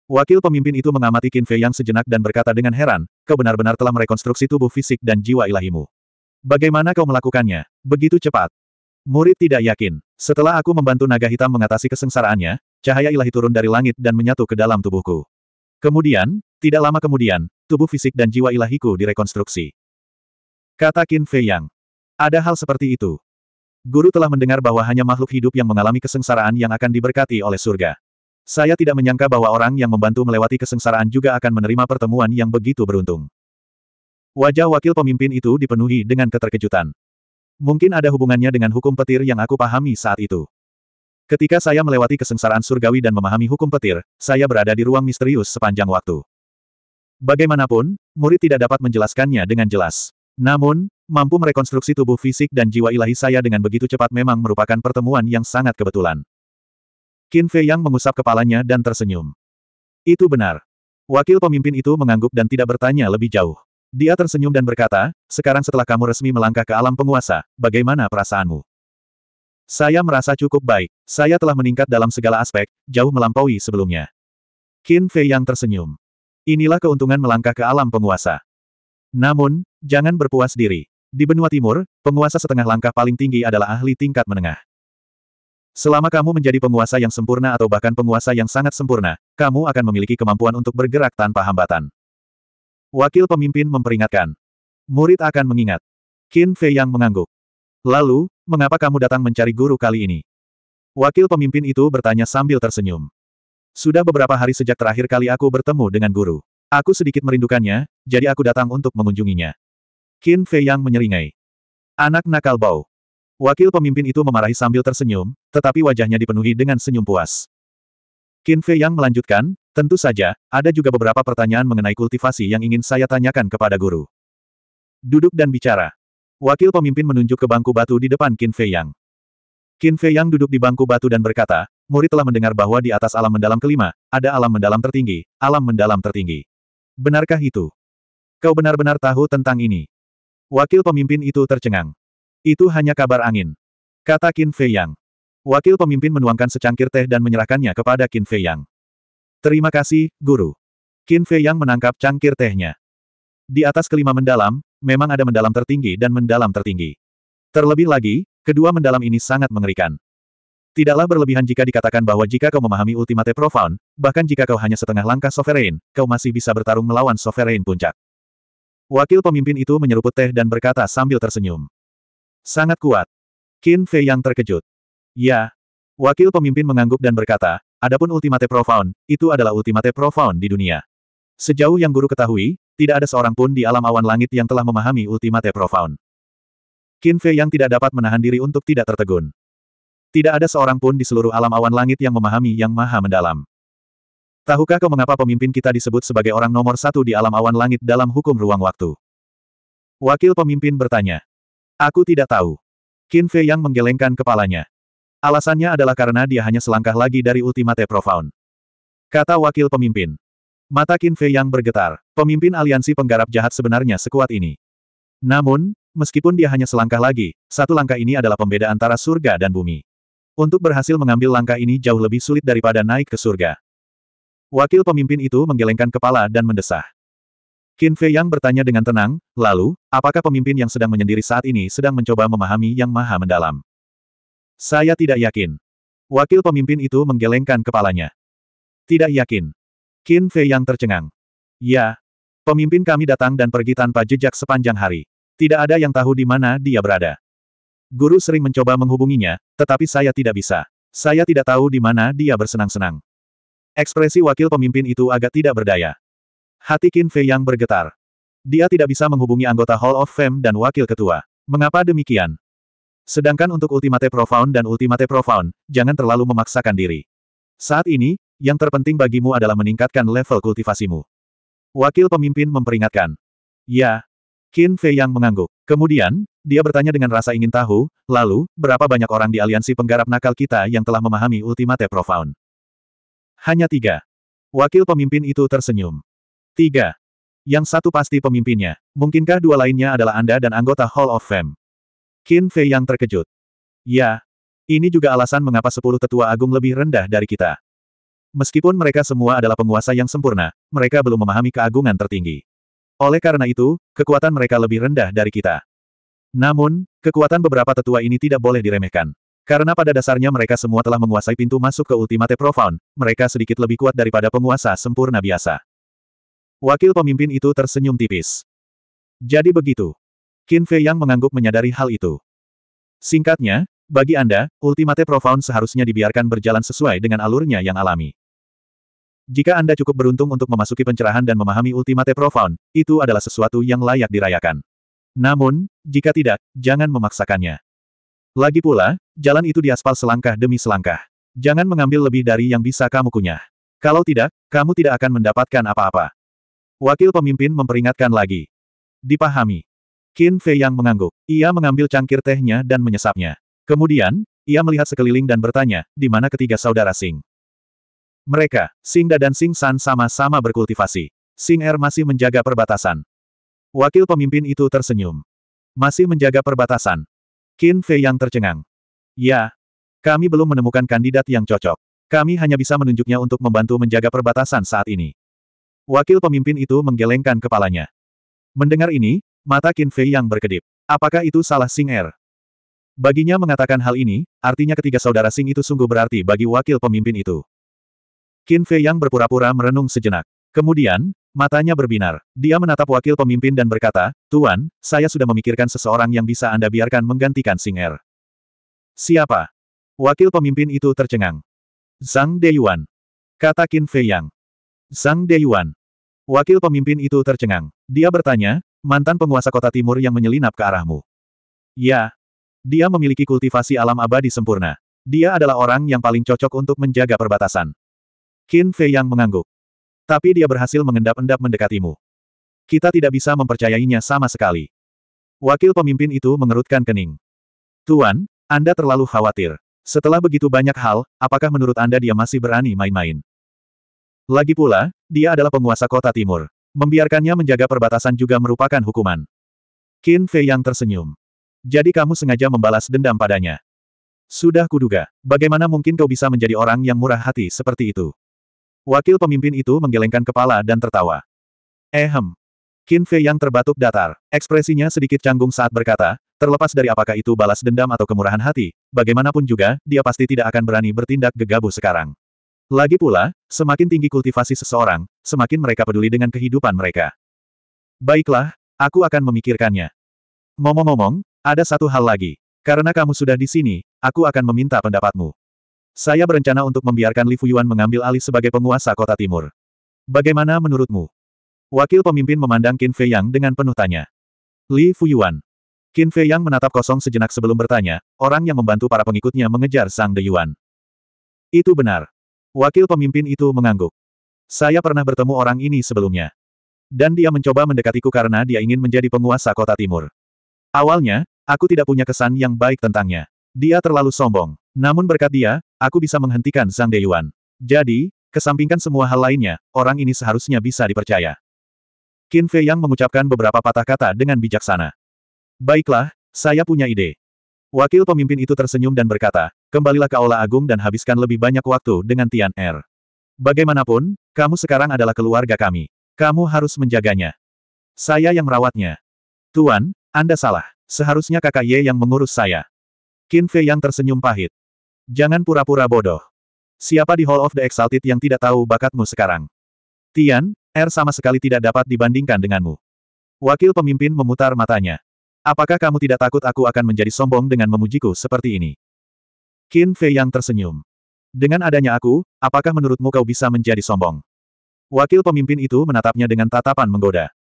Wakil pemimpin itu mengamati Qin Fei Yang sejenak dan berkata dengan heran, kau benar-benar telah merekonstruksi tubuh fisik dan jiwa ilahimu. Bagaimana kau melakukannya? Begitu cepat. Murid tidak yakin. Setelah aku membantu naga hitam mengatasi kesengsaraannya, cahaya ilahi turun dari langit dan menyatu ke dalam tubuhku. Kemudian, tidak lama kemudian, tubuh fisik dan jiwa ilahiku direkonstruksi. Kata Qin Fei Yang. Ada hal seperti itu. Guru telah mendengar bahwa hanya makhluk hidup yang mengalami kesengsaraan yang akan diberkati oleh surga. Saya tidak menyangka bahwa orang yang membantu melewati kesengsaraan juga akan menerima pertemuan yang begitu beruntung. Wajah wakil pemimpin itu dipenuhi dengan keterkejutan. Mungkin ada hubungannya dengan hukum petir yang aku pahami saat itu. Ketika saya melewati kesengsaraan surgawi dan memahami hukum petir, saya berada di ruang misterius sepanjang waktu. Bagaimanapun, murid tidak dapat menjelaskannya dengan jelas. Namun, mampu merekonstruksi tubuh fisik dan jiwa ilahi saya dengan begitu cepat memang merupakan pertemuan yang sangat kebetulan. Qin Fei Yang mengusap kepalanya dan tersenyum. Itu benar. Wakil pemimpin itu mengangguk dan tidak bertanya lebih jauh. Dia tersenyum dan berkata, sekarang setelah kamu resmi melangkah ke alam penguasa, bagaimana perasaanmu? Saya merasa cukup baik. Saya telah meningkat dalam segala aspek, jauh melampaui sebelumnya. Qin Fei Yang tersenyum. Inilah keuntungan melangkah ke alam penguasa. Namun, jangan berpuas diri. Di benua timur, penguasa setengah langkah paling tinggi adalah ahli tingkat menengah. Selama kamu menjadi penguasa yang sempurna atau bahkan penguasa yang sangat sempurna, kamu akan memiliki kemampuan untuk bergerak tanpa hambatan. Wakil pemimpin memperingatkan. Murid akan mengingat. Qin Fei yang mengangguk. Lalu, mengapa kamu datang mencari guru kali ini? Wakil pemimpin itu bertanya sambil tersenyum. Sudah beberapa hari sejak terakhir kali aku bertemu dengan guru. Aku sedikit merindukannya, jadi aku datang untuk mengunjunginya. Qin Fei yang menyeringai. Anak nakal bau. Wakil pemimpin itu memarahi sambil tersenyum, tetapi wajahnya dipenuhi dengan senyum puas. Qin Fei yang melanjutkan, tentu saja, ada juga beberapa pertanyaan mengenai kultivasi yang ingin saya tanyakan kepada guru. Duduk dan bicara. Wakil pemimpin menunjuk ke bangku batu di depan Qin Fei Yang. Qin Fei Yang duduk di bangku batu dan berkata, murid telah mendengar bahwa di atas alam mendalam kelima, ada alam mendalam tertinggi, alam mendalam tertinggi. Benarkah itu? Kau benar-benar tahu tentang ini. Wakil pemimpin itu tercengang. Itu hanya kabar angin. Kata Qin Fei Yang. Wakil pemimpin menuangkan secangkir teh dan menyerahkannya kepada Qin Fei Yang. Terima kasih, Guru. Qin Fei Yang menangkap cangkir tehnya. Di atas kelima mendalam, memang ada mendalam tertinggi dan mendalam tertinggi. Terlebih lagi, kedua mendalam ini sangat mengerikan. Tidaklah berlebihan jika dikatakan bahwa jika kau memahami Ultimate Profound, bahkan jika kau hanya setengah langkah sovereign, kau masih bisa bertarung melawan sovereign puncak. Wakil pemimpin itu menyeruput teh dan berkata sambil tersenyum. Sangat kuat. Qin Fei yang terkejut. Ya. Wakil pemimpin mengangguk dan berkata, adapun Ultimate Profound, itu adalah Ultimate Profound di dunia. Sejauh yang guru ketahui, tidak ada seorang pun di alam awan langit yang telah memahami Ultimate Profound. Qin Fei yang tidak dapat menahan diri untuk tidak tertegun. Tidak ada seorang pun di seluruh alam awan langit yang memahami yang maha mendalam. Tahukah kau mengapa pemimpin kita disebut sebagai orang nomor satu di alam awan langit dalam hukum ruang waktu? Wakil pemimpin bertanya. Aku tidak tahu. Qin Fei yang menggelengkan kepalanya. Alasannya adalah karena dia hanya selangkah lagi dari Ultimate Profound. Kata wakil pemimpin. Mata Qin Fei yang bergetar. Pemimpin aliansi penggarap jahat sebenarnya sekuat ini. Namun, meskipun dia hanya selangkah lagi, satu langkah ini adalah pembeda antara surga dan bumi. Untuk berhasil mengambil langkah ini jauh lebih sulit daripada naik ke surga. Wakil pemimpin itu menggelengkan kepala dan mendesah. Qin Fei Yang bertanya dengan tenang, lalu, apakah pemimpin yang sedang menyendiri saat ini sedang mencoba memahami yang maha mendalam? Saya tidak yakin. Wakil pemimpin itu menggelengkan kepalanya. Tidak yakin. Qin Fei Yang tercengang. Ya. Pemimpin kami datang dan pergi tanpa jejak sepanjang hari. Tidak ada yang tahu di mana dia berada. Guru sering mencoba menghubunginya, tetapi saya tidak bisa. Saya tidak tahu di mana dia bersenang-senang. Ekspresi wakil pemimpin itu agak tidak berdaya. Hati Qin Fei yang bergetar. Dia tidak bisa menghubungi anggota Hall of Fame dan wakil ketua. Mengapa demikian? Sedangkan untuk Ultimate Profound dan Ultimate Profound, jangan terlalu memaksakan diri. Saat ini, yang terpenting bagimu adalah meningkatkan level kultivasimu. Wakil pemimpin memperingatkan. Ya. Qin Fei yang mengangguk. Kemudian, dia bertanya dengan rasa ingin tahu, lalu, berapa banyak orang di aliansi penggarap nakal kita yang telah memahami Ultimate Profound? Hanya tiga. Wakil pemimpin itu tersenyum. Tiga. Yang satu pasti pemimpinnya. Mungkinkah dua lainnya adalah Anda dan anggota Hall of Fame? Qin Fei yang terkejut. Ya. Ini juga alasan mengapa sepuluh tetua agung lebih rendah dari kita. Meskipun mereka semua adalah penguasa yang sempurna, mereka belum memahami keagungan tertinggi. Oleh karena itu, kekuatan mereka lebih rendah dari kita. Namun, kekuatan beberapa tetua ini tidak boleh diremehkan. Karena pada dasarnya mereka semua telah menguasai pintu masuk ke Ultimate Profound, mereka sedikit lebih kuat daripada penguasa sempurna biasa. Wakil pemimpin itu tersenyum tipis. Jadi begitu. Qin Fei Yang mengangguk menyadari hal itu. Singkatnya, bagi Anda, Ultimate Profound seharusnya dibiarkan berjalan sesuai dengan alurnya yang alami. Jika Anda cukup beruntung untuk memasuki pencerahan dan memahami Ultimate Profound, itu adalah sesuatu yang layak dirayakan. Namun, jika tidak, jangan memaksakannya. Lagi pula, jalan itu diaspal selangkah demi selangkah. Jangan mengambil lebih dari yang bisa kamu kunyah. Kalau tidak, kamu tidak akan mendapatkan apa-apa. Wakil pemimpin memperingatkan lagi. Dipahami. Qin Fei yang mengangguk. Ia mengambil cangkir tehnya dan menyesapnya. Kemudian, ia melihat sekeliling dan bertanya, di mana ketiga saudara Sing? Mereka, Singda dan Sing San sama-sama berkultivasi. Sing Er masih menjaga perbatasan. Wakil pemimpin itu tersenyum. Masih menjaga perbatasan. Qin Fei yang tercengang. Ya. Kami belum menemukan kandidat yang cocok. Kami hanya bisa menunjuknya untuk membantu menjaga perbatasan saat ini. Wakil pemimpin itu menggelengkan kepalanya. Mendengar ini, Mata Qin Fei yang berkedip. Apakah itu salah Sing Er? Baginya mengatakan hal ini, artinya ketiga saudara Sing itu sungguh berarti bagi wakil pemimpin itu. Qin Fei yang berpura-pura merenung sejenak. Kemudian, matanya berbinar. Dia menatap wakil pemimpin dan berkata, Tuan, saya sudah memikirkan seseorang yang bisa Anda biarkan menggantikan Sing Er. Siapa? Wakil pemimpin itu tercengang. Zhang Deyuan. Kata Qin Fei Yang. Zhang Deyuan. Wakil pemimpin itu tercengang. Dia bertanya, mantan penguasa kota timur yang menyelinap ke arahmu. Ya. Dia memiliki kultivasi alam abadi sempurna. Dia adalah orang yang paling cocok untuk menjaga perbatasan. Qin Fei yang mengangguk. Tapi dia berhasil mengendap-endap mendekatimu. Kita tidak bisa mempercayainya sama sekali. Wakil pemimpin itu mengerutkan kening. Tuan, Anda terlalu khawatir. Setelah begitu banyak hal, apakah menurut Anda dia masih berani main-main? Lagi pula, dia adalah penguasa kota timur. Membiarkannya menjaga perbatasan juga merupakan hukuman. Qin Fei yang tersenyum. Jadi kamu sengaja membalas dendam padanya. Sudah kuduga, bagaimana mungkin kau bisa menjadi orang yang murah hati seperti itu? Wakil pemimpin itu menggelengkan kepala dan tertawa. Ehem. Qin Fei yang terbatuk datar, ekspresinya sedikit canggung saat berkata, terlepas dari apakah itu balas dendam atau kemurahan hati, bagaimanapun juga, dia pasti tidak akan berani bertindak gegabah sekarang. Lagi pula, semakin tinggi kultivasi seseorang, semakin mereka peduli dengan kehidupan mereka. Baiklah, aku akan memikirkannya. Ngomong-ngomong, ada satu hal lagi. Karena kamu sudah di sini, aku akan meminta pendapatmu. Saya berencana untuk membiarkan Li Fuyuan mengambil alih sebagai penguasa kota timur. Bagaimana menurutmu? Wakil pemimpin memandang Qin Fei Yang dengan penuh tanya. Li Fuyuan. Qin Fei Yang menatap kosong sejenak sebelum bertanya, orang yang membantu para pengikutnya mengejar Sang De Yuan. Itu benar. Wakil pemimpin itu mengangguk. Saya pernah bertemu orang ini sebelumnya. Dan dia mencoba mendekatiku karena dia ingin menjadi penguasa kota timur. Awalnya, aku tidak punya kesan yang baik tentangnya. Dia terlalu sombong. Namun berkat dia, aku bisa menghentikan Zhang Deyuan. Jadi, kesampingkan semua hal lainnya, orang ini seharusnya bisa dipercaya. Qin Fei Yang mengucapkan beberapa patah kata dengan bijaksana. Baiklah, saya punya ide. Wakil pemimpin itu tersenyum dan berkata, kembalilah ke Aula Agung dan habiskan lebih banyak waktu dengan Tian Er. Bagaimanapun, kamu sekarang adalah keluarga kami. Kamu harus menjaganya. Saya yang merawatnya. Tuan, Anda salah. Seharusnya kakak Ye yang mengurus saya. Qin Fei yang tersenyum pahit. Jangan pura-pura bodoh. Siapa di Hall of the Exalted yang tidak tahu bakatmu sekarang? Tian, Er sama sekali tidak dapat dibandingkan denganmu. Wakil pemimpin memutar matanya. Apakah kamu tidak takut aku akan menjadi sombong dengan memujiku seperti ini? Qin Fei yang tersenyum. Dengan adanya aku, apakah menurutmu kau bisa menjadi sombong? Wakil pemimpin itu menatapnya dengan tatapan menggoda.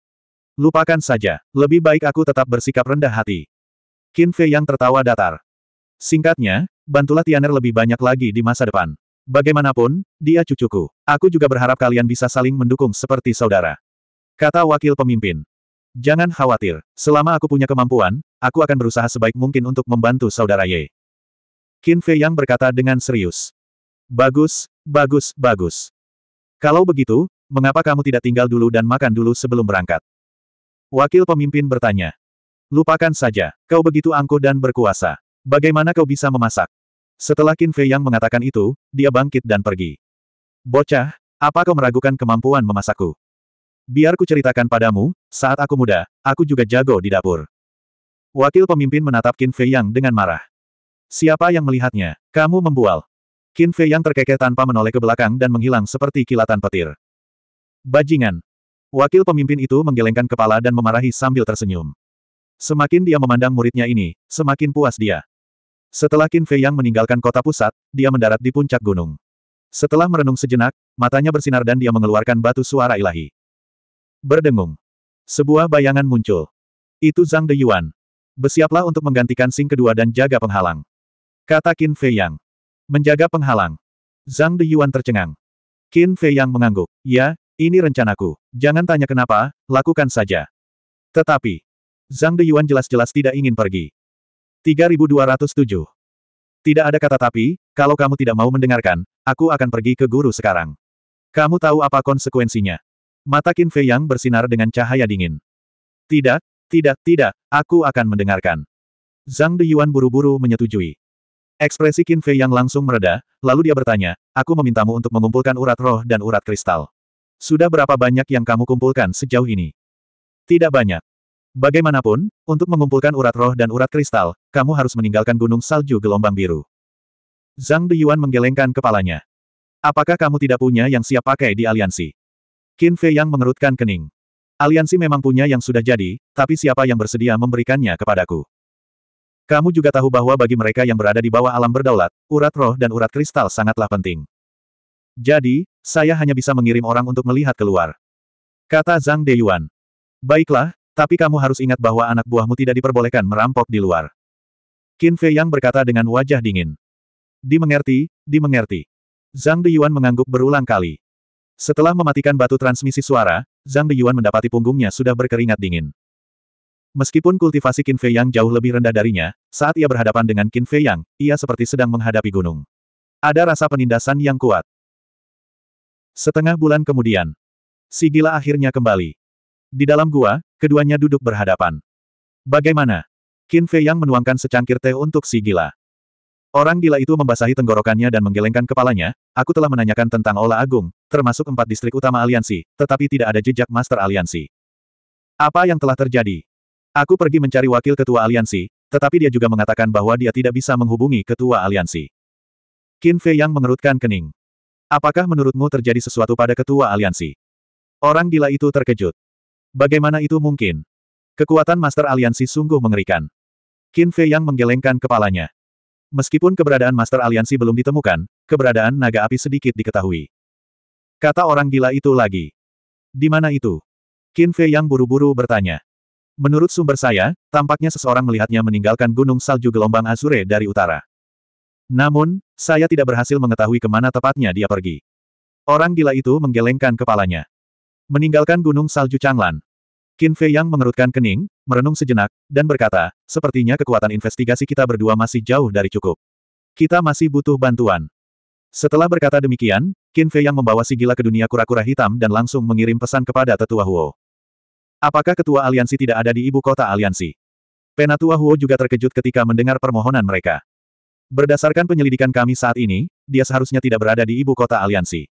Lupakan saja, lebih baik aku tetap bersikap rendah hati. Qin Fei yang tertawa datar. Singkatnya, bantulah Tianer lebih banyak lagi di masa depan. Bagaimanapun, dia cucuku. Aku juga berharap kalian bisa saling mendukung seperti saudara. Kata wakil pemimpin. Jangan khawatir, selama aku punya kemampuan, aku akan berusaha sebaik mungkin untuk membantu saudara Ye. Qin Fei Yang berkata dengan serius. Bagus, bagus, bagus. Kalau begitu, mengapa kamu tidak tinggal dulu dan makan dulu sebelum berangkat? Wakil pemimpin bertanya. Lupakan saja, kau begitu angkuh dan berkuasa. Bagaimana kau bisa memasak? Setelah Qin Fei Yang mengatakan itu, dia bangkit dan pergi. Bocah, apa kau meragukan kemampuan memasakku? Biar ku ceritakan padamu, saat aku muda, aku juga jago di dapur. Wakil pemimpin menatap Qin Fei Yang dengan marah. Siapa yang melihatnya? Kamu membual. Qin Fei Yang terkekeh tanpa menoleh ke belakang dan menghilang seperti kilatan petir. Bajingan. Wakil pemimpin itu menggelengkan kepala dan memarahi sambil tersenyum. Semakin dia memandang muridnya ini, semakin puas dia. Setelah Qin Fei Yang meninggalkan kota pusat, dia mendarat di puncak gunung. Setelah merenung sejenak, matanya bersinar dan dia mengeluarkan batu suara ilahi. Berdengung. Sebuah bayangan muncul. Itu Zhang De Yuan. Bersiaplah untuk menggantikan Sing kedua dan jaga penghalang. Kata Qin Fei Yang. Menjaga penghalang. Zhang De Yuan tercengang. Qin Fei Yang mengangguk. Ya, ini rencanaku. Jangan tanya kenapa, lakukan saja. Tetapi, Zhang De Yuan jelas-jelas tidak ingin pergi. 3207. Tidak ada kata tapi, kalau kamu tidak mau mendengarkan, aku akan pergi ke guru sekarang. Kamu tahu apa konsekuensinya? Mata Qin Fei Yang bersinar dengan cahaya dingin. Tidak, tidak, tidak, aku akan mendengarkan. Zhang De Yuan buru-buru menyetujui. Ekspresi Qin Fei Yang langsung mereda, lalu dia bertanya, aku memintamu untuk mengumpulkan urat roh dan urat kristal. Sudah berapa banyak yang kamu kumpulkan sejauh ini? Tidak banyak. Bagaimanapun, untuk mengumpulkan urat roh dan urat kristal, kamu harus meninggalkan gunung salju gelombang biru. Zhang Yuan menggelengkan kepalanya. Apakah kamu tidak punya yang siap pakai di aliansi? Qin Fei yang mengerutkan kening. Aliansi memang punya yang sudah jadi, tapi siapa yang bersedia memberikannya kepadaku? Kamu juga tahu bahwa bagi mereka yang berada di bawah alam berdaulat, urat roh dan urat kristal sangatlah penting. Jadi, saya hanya bisa mengirim orang untuk melihat keluar. Kata Zhang Yuan. Baiklah, tapi kamu harus ingat bahwa anak buahmu tidak diperbolehkan merampok di luar. Qin Fei Yang berkata dengan wajah dingin. Dimengerti, dimengerti. Zhang Yuan mengangguk berulang kali. Setelah mematikan batu transmisi suara, Zhang Yuan mendapati punggungnya sudah berkeringat dingin. Meskipun kultivasi Qin Fei Yang jauh lebih rendah darinya, saat ia berhadapan dengan Qin Fei Yang, ia seperti sedang menghadapi gunung. Ada rasa penindasan yang kuat. Setengah bulan kemudian, si gila akhirnya kembali. Di dalam gua, keduanya duduk berhadapan. Bagaimana? Qin Fei Yang menuangkan secangkir teh untuk si gila. Orang gila itu membasahi tenggorokannya dan menggelengkan kepalanya, aku telah menanyakan tentang Ola Agung, termasuk empat distrik utama aliansi, tetapi tidak ada jejak master aliansi. Apa yang telah terjadi? Aku pergi mencari wakil ketua aliansi, tetapi dia juga mengatakan bahwa dia tidak bisa menghubungi ketua aliansi. Qin Fei Yang mengerutkan kening. Apakah menurutmu terjadi sesuatu pada ketua aliansi? Orang gila itu terkejut. Bagaimana itu mungkin? Kekuatan Master Aliansi sungguh mengerikan. Qin Fei yang menggelengkan kepalanya. Meskipun keberadaan Master Aliansi belum ditemukan, keberadaan naga api sedikit diketahui. Kata orang gila itu lagi. Di mana itu? Qin Fei yang buru-buru bertanya. Menurut sumber saya, tampaknya seseorang melihatnya meninggalkan gunung salju gelombang Azure dari utara. Namun, saya tidak berhasil mengetahui ke mana tepatnya dia pergi. Orang gila itu menggelengkan kepalanya. Meninggalkan gunung salju Changlan. Qin Fei Yang mengerutkan kening, merenung sejenak, dan berkata, sepertinya kekuatan investigasi kita berdua masih jauh dari cukup. Kita masih butuh bantuan. Setelah berkata demikian, Qin Fei Yang membawa si gila ke dunia kura-kura hitam dan langsung mengirim pesan kepada tetua Huo. Apakah ketua aliansi tidak ada di ibu kota aliansi? Penatua Huo juga terkejut ketika mendengar permohonan mereka. Berdasarkan penyelidikan kami saat ini, dia seharusnya tidak berada di ibu kota aliansi.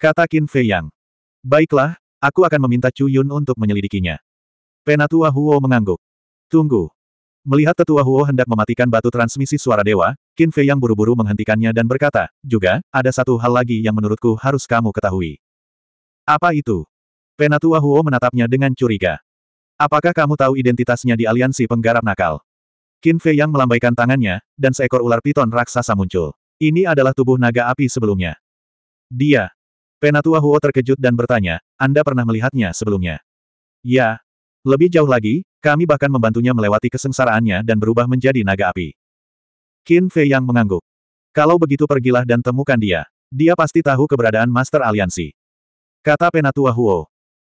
Kata Qin Fei Yang. Baiklah, Aku akan meminta Chu Yun untuk menyelidikinya. Penatua Huo mengangguk. Tunggu. Melihat tetua Huo hendak mematikan batu transmisi suara dewa, Qin Fei yang buru-buru menghentikannya dan berkata, juga, ada satu hal lagi yang menurutku harus kamu ketahui. Apa itu? Penatua Huo menatapnya dengan curiga. Apakah kamu tahu identitasnya di aliansi penggarap nakal? Qin Fei yang melambaikan tangannya, dan seekor ular piton raksasa muncul. Ini adalah tubuh naga api sebelumnya. Dia. Penatua Huo terkejut dan bertanya, Anda pernah melihatnya sebelumnya? Ya. Lebih jauh lagi, kami bahkan membantunya melewati kesengsaraannya dan berubah menjadi naga api. Qin Fei yang mengangguk. Kalau begitu pergilah dan temukan dia. Dia pasti tahu keberadaan Master Aliansi. Kata Penatua Huo.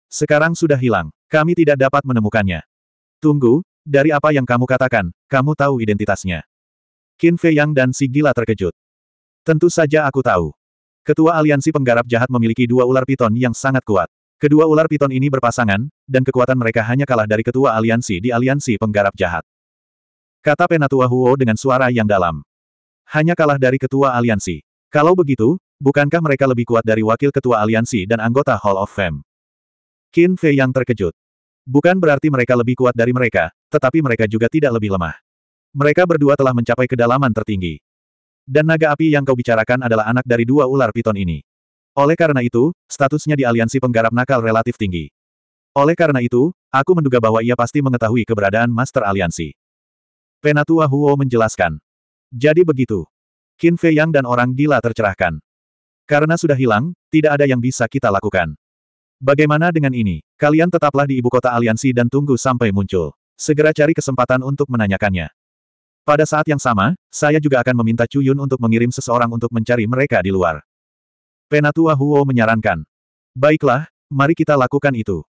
Sekarang sudah hilang. Kami tidak dapat menemukannya. Tunggu, dari apa yang kamu katakan, kamu tahu identitasnya. Qin Fei Yang dan si gila terkejut. Tentu saja aku tahu. Ketua Aliansi Penggarap Jahat memiliki dua ular piton yang sangat kuat. Kedua ular piton ini berpasangan, dan kekuatan mereka hanya kalah dari ketua aliansi di Aliansi Penggarap Jahat. Kata Penatua Huo dengan suara yang dalam. Hanya kalah dari ketua aliansi. Kalau begitu, bukankah mereka lebih kuat dari wakil ketua aliansi dan anggota Hall of Fame? Qin Fei yang terkejut. Bukan berarti mereka lebih kuat dari mereka, tetapi mereka juga tidak lebih lemah. Mereka berdua telah mencapai kedalaman tertinggi. Dan naga api yang kau bicarakan adalah anak dari dua ular piton ini. Oleh karena itu, statusnya di aliansi penggarap nakal relatif tinggi. Oleh karena itu, aku menduga bahwa ia pasti mengetahui keberadaan Master Aliansi. Penatua Huo menjelaskan. Jadi begitu. Qin Fei Yang dan orang gila tercerahkan. Karena sudah hilang, tidak ada yang bisa kita lakukan. Bagaimana dengan ini? Kalian tetaplah di ibu kota aliansi dan tunggu sampai muncul. Segera cari kesempatan untuk menanyakannya. Pada saat yang sama, saya juga akan meminta Cuyun untuk mengirim seseorang untuk mencari mereka di luar. Penatua Huo menyarankan. Baiklah, mari kita lakukan itu.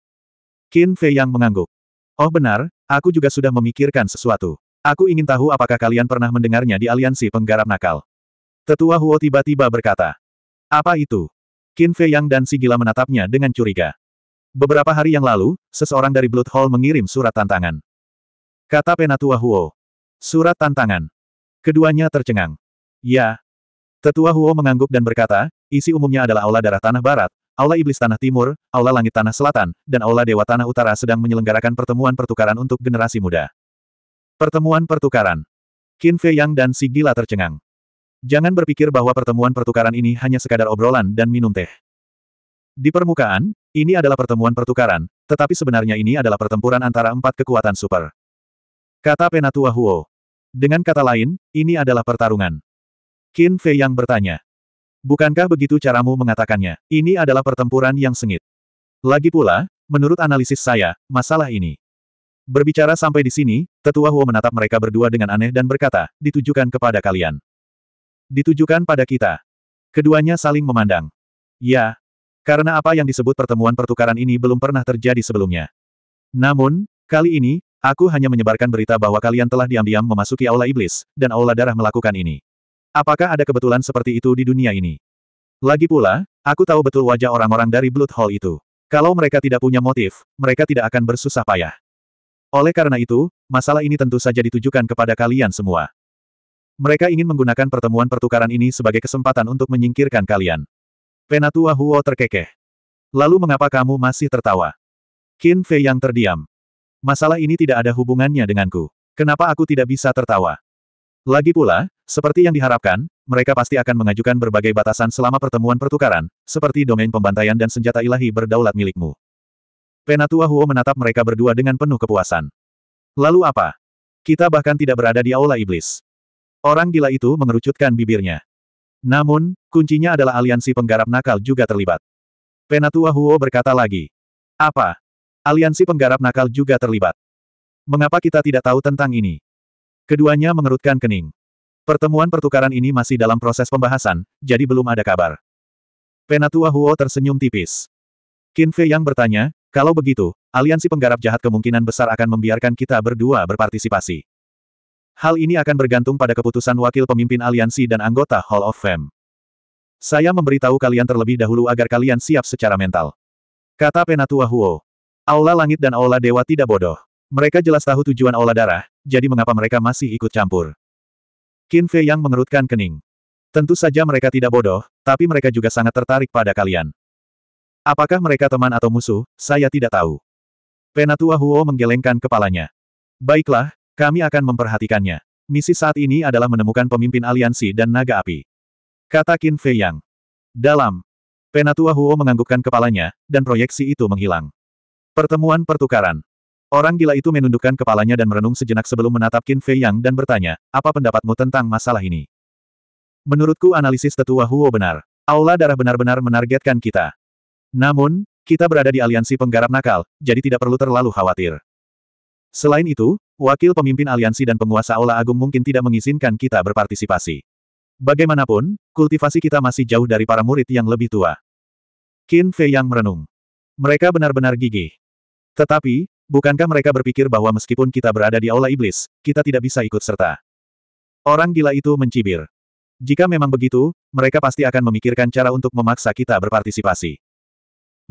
Qin Fei yang mengangguk. Oh benar, aku juga sudah memikirkan sesuatu. Aku ingin tahu apakah kalian pernah mendengarnya di aliansi penggarap nakal. Tetua Huo tiba-tiba berkata. Apa itu? Qin Fei Yang dan si gila menatapnya dengan curiga. Beberapa hari yang lalu, seseorang dari Blood Hall mengirim surat tantangan. Kata Penatua Huo. Surat tantangan. Keduanya tercengang. Ya. Tetua Huo mengangguk dan berkata, isi umumnya adalah Aula Darah Tanah Barat, Aula Iblis Tanah Timur, Aula Langit Tanah Selatan, dan Aula Dewa Tanah Utara sedang menyelenggarakan pertemuan pertukaran untuk generasi muda. Pertemuan pertukaran. Qin Fei Yang dan si gila tercengang. Jangan berpikir bahwa pertemuan pertukaran ini hanya sekadar obrolan dan minum teh. Di permukaan, ini adalah pertemuan pertukaran, tetapi sebenarnya ini adalah pertempuran antara empat kekuatan super. Kata Penatua Huo. Dengan kata lain, ini adalah pertarungan. Qin Fei yang bertanya. Bukankah begitu caramu mengatakannya? Ini adalah pertempuran yang sengit. Lagi pula, menurut analisis saya, masalah ini. Berbicara sampai di sini, Tetua Huo menatap mereka berdua dengan aneh dan berkata, ditujukan kepada kalian. Ditujukan pada kita. Keduanya saling memandang. Ya. Karena apa yang disebut pertemuan pertukaran ini belum pernah terjadi sebelumnya. Namun, kali ini, aku hanya menyebarkan berita bahwa kalian telah diam-diam memasuki Aula Iblis, dan Aula Darah melakukan ini. Apakah ada kebetulan seperti itu di dunia ini? Lagi pula, aku tahu betul wajah orang-orang dari Blood Hall itu. Kalau mereka tidak punya motif, mereka tidak akan bersusah payah. Oleh karena itu, masalah ini tentu saja ditujukan kepada kalian semua. Mereka ingin menggunakan pertemuan pertukaran ini sebagai kesempatan untuk menyingkirkan kalian. Penatua Huo terkekeh. Lalu mengapa kamu masih tertawa? Qin Fei yang terdiam. Masalah ini tidak ada hubungannya denganku. Kenapa aku tidak bisa tertawa? Lagi pula, seperti yang diharapkan, mereka pasti akan mengajukan berbagai batasan selama pertemuan pertukaran, seperti domain pembantaian dan senjata ilahi berdaulat milikmu. Penatua Huo menatap mereka berdua dengan penuh kepuasan. Lalu apa? Kita bahkan tidak berada di aula iblis. Orang gila itu mengerucutkan bibirnya. Namun, kuncinya adalah aliansi penggarap nakal juga terlibat. Penatua Huo berkata lagi. Apa? Aliansi penggarap nakal juga terlibat. Mengapa kita tidak tahu tentang ini? Keduanya mengerutkan kening. Pertemuan pertukaran ini masih dalam proses pembahasan, jadi belum ada kabar. Penatua Huo tersenyum tipis. Qin Fei yang bertanya, kalau begitu, aliansi penggarap jahat kemungkinan besar akan membiarkan kita berdua berpartisipasi. Hal ini akan bergantung pada keputusan wakil pemimpin aliansi dan anggota Hall of Fame. Saya memberitahu kalian terlebih dahulu agar kalian siap secara mental. Kata Penatua Huo. Aula Langit dan Aula Dewa tidak bodoh. Mereka jelas tahu tujuan Aula Darah, jadi mengapa mereka masih ikut campur. Qin Fei yang mengerutkan kening. Tentu saja mereka tidak bodoh, tapi mereka juga sangat tertarik pada kalian. Apakah mereka teman atau musuh, saya tidak tahu. Penatua Huo menggelengkan kepalanya. Baiklah, kami akan memperhatikannya. Misi saat ini adalah menemukan pemimpin aliansi dan naga api. Kata Qin Fei Yang. Dalam. Penatua Huo menganggukkan kepalanya, dan proyeksi itu menghilang. Pertemuan pertukaran. Orang gila itu menundukkan kepalanya dan merenung sejenak sebelum menatap Qin Fei Yang dan bertanya, apa pendapatmu tentang masalah ini? Menurutku analisis tetua Huo benar. Aula darah benar-benar menargetkan kita. Namun, kita berada di aliansi penggarap nakal, jadi tidak perlu terlalu khawatir. Selain itu, wakil pemimpin aliansi dan penguasa Aula Agung mungkin tidak mengizinkan kita berpartisipasi. Bagaimanapun, kultivasi kita masih jauh dari para murid yang lebih tua. Qin Fei Yang merenung. Mereka benar-benar gigih. Tetapi, Bukankah mereka berpikir bahwa meskipun kita berada di aula iblis, kita tidak bisa ikut serta? Orang gila itu mencibir. Jika memang begitu, mereka pasti akan memikirkan cara untuk memaksa kita berpartisipasi.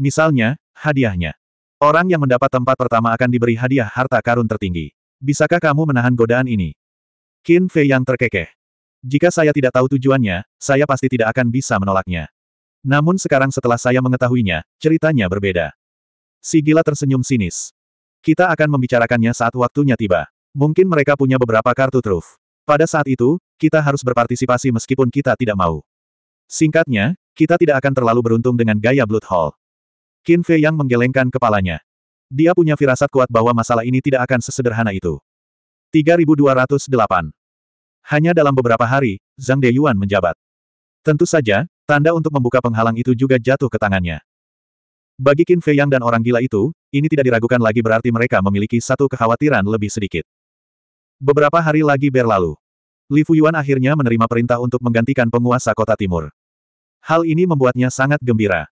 Misalnya, hadiahnya. Orang yang mendapat tempat pertama akan diberi hadiah harta karun tertinggi. Bisakah kamu menahan godaan ini? Qin Fei yang terkekeh. Jika saya tidak tahu tujuannya, saya pasti tidak akan bisa menolaknya. Namun sekarang setelah saya mengetahuinya, ceritanya berbeda. Si gila tersenyum sinis. Kita akan membicarakannya saat waktunya tiba. Mungkin mereka punya beberapa kartu truf. Pada saat itu, kita harus berpartisipasi meskipun kita tidak mau. Singkatnya, kita tidak akan terlalu beruntung dengan gaya Blood Hall. Qin Fei yang menggelengkan kepalanya. Dia punya firasat kuat bahwa masalah ini tidak akan sesederhana itu. 3208. Hanya dalam beberapa hari, Zhang Deyuan menjabat. Tentu saja, tanda untuk membuka penghalang itu juga jatuh ke tangannya. Bagi Qin Fei Yang dan orang gila itu, ini tidak diragukan lagi berarti mereka memiliki satu kekhawatiran lebih sedikit. Beberapa hari lagi berlalu. Li Fuyuan akhirnya menerima perintah untuk menggantikan penguasa kota timur. Hal ini membuatnya sangat gembira.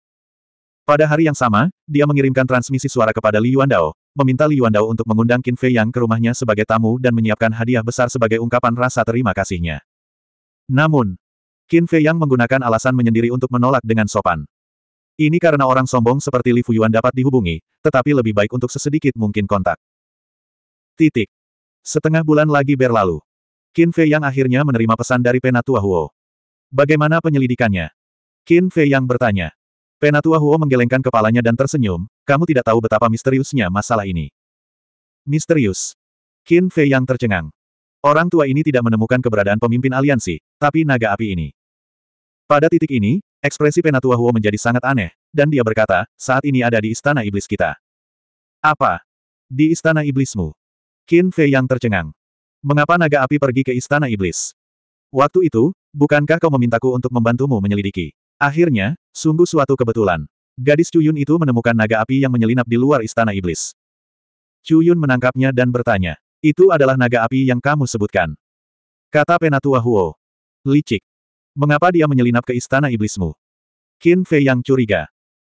Pada hari yang sama, dia mengirimkan transmisi suara kepada Li Yuandao, meminta Li Yuandao untuk mengundang Qin Fei Yang ke rumahnya sebagai tamu dan menyiapkan hadiah besar sebagai ungkapan rasa terima kasihnya. Namun, Qin Fei Yang menggunakan alasan menyendiri untuk menolak dengan sopan. Ini karena orang sombong seperti Li Fuyuan dapat dihubungi, tetapi lebih baik untuk sesedikit mungkin kontak. Titik. Setengah bulan lagi berlalu. Qin Fei yang akhirnya menerima pesan dari Penatua Huo. Bagaimana penyelidikannya? Qin Fei yang bertanya. Penatua Huo menggelengkan kepalanya dan tersenyum, kamu tidak tahu betapa misteriusnya masalah ini. Misterius. Qin Fei yang tercengang. Orang tua ini tidak menemukan keberadaan pemimpin aliansi, tapi naga api ini. Pada titik ini, Ekspresi Penatua Huo menjadi sangat aneh, dan dia berkata, saat ini ada di istana iblis kita. Apa? Di istana iblismu? Qin Fei yang tercengang. Mengapa naga api pergi ke istana iblis? Waktu itu, bukankah kau memintaku untuk membantumu menyelidiki? Akhirnya, sungguh suatu kebetulan. Gadis Cuyun itu menemukan naga api yang menyelinap di luar istana iblis. Cuyun menangkapnya dan bertanya, itu adalah naga api yang kamu sebutkan. Kata Penatua Huo. Licik. Mengapa dia menyelinap ke istana iblismu? Qin Fei yang curiga.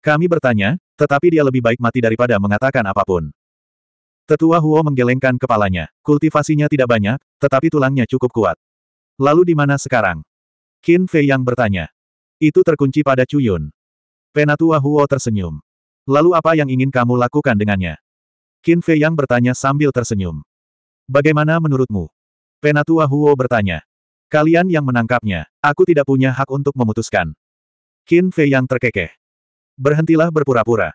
Kami bertanya, tetapi dia lebih baik mati daripada mengatakan apa pun. Tetua Huo menggelengkan kepalanya. Kultivasinya tidak banyak, tetapi tulangnya cukup kuat. Lalu di mana sekarang? Qin Fei yang bertanya. Itu terkunci pada Cuyun. Penatua Huo tersenyum. Lalu apa yang ingin kamu lakukan dengannya? Qin Fei yang bertanya sambil tersenyum. Bagaimana menurutmu? Penatua Huo bertanya. Kalian yang menangkapnya, aku tidak punya hak untuk memutuskan. Qin Fei yang terkekeh. Berhentilah berpura-pura.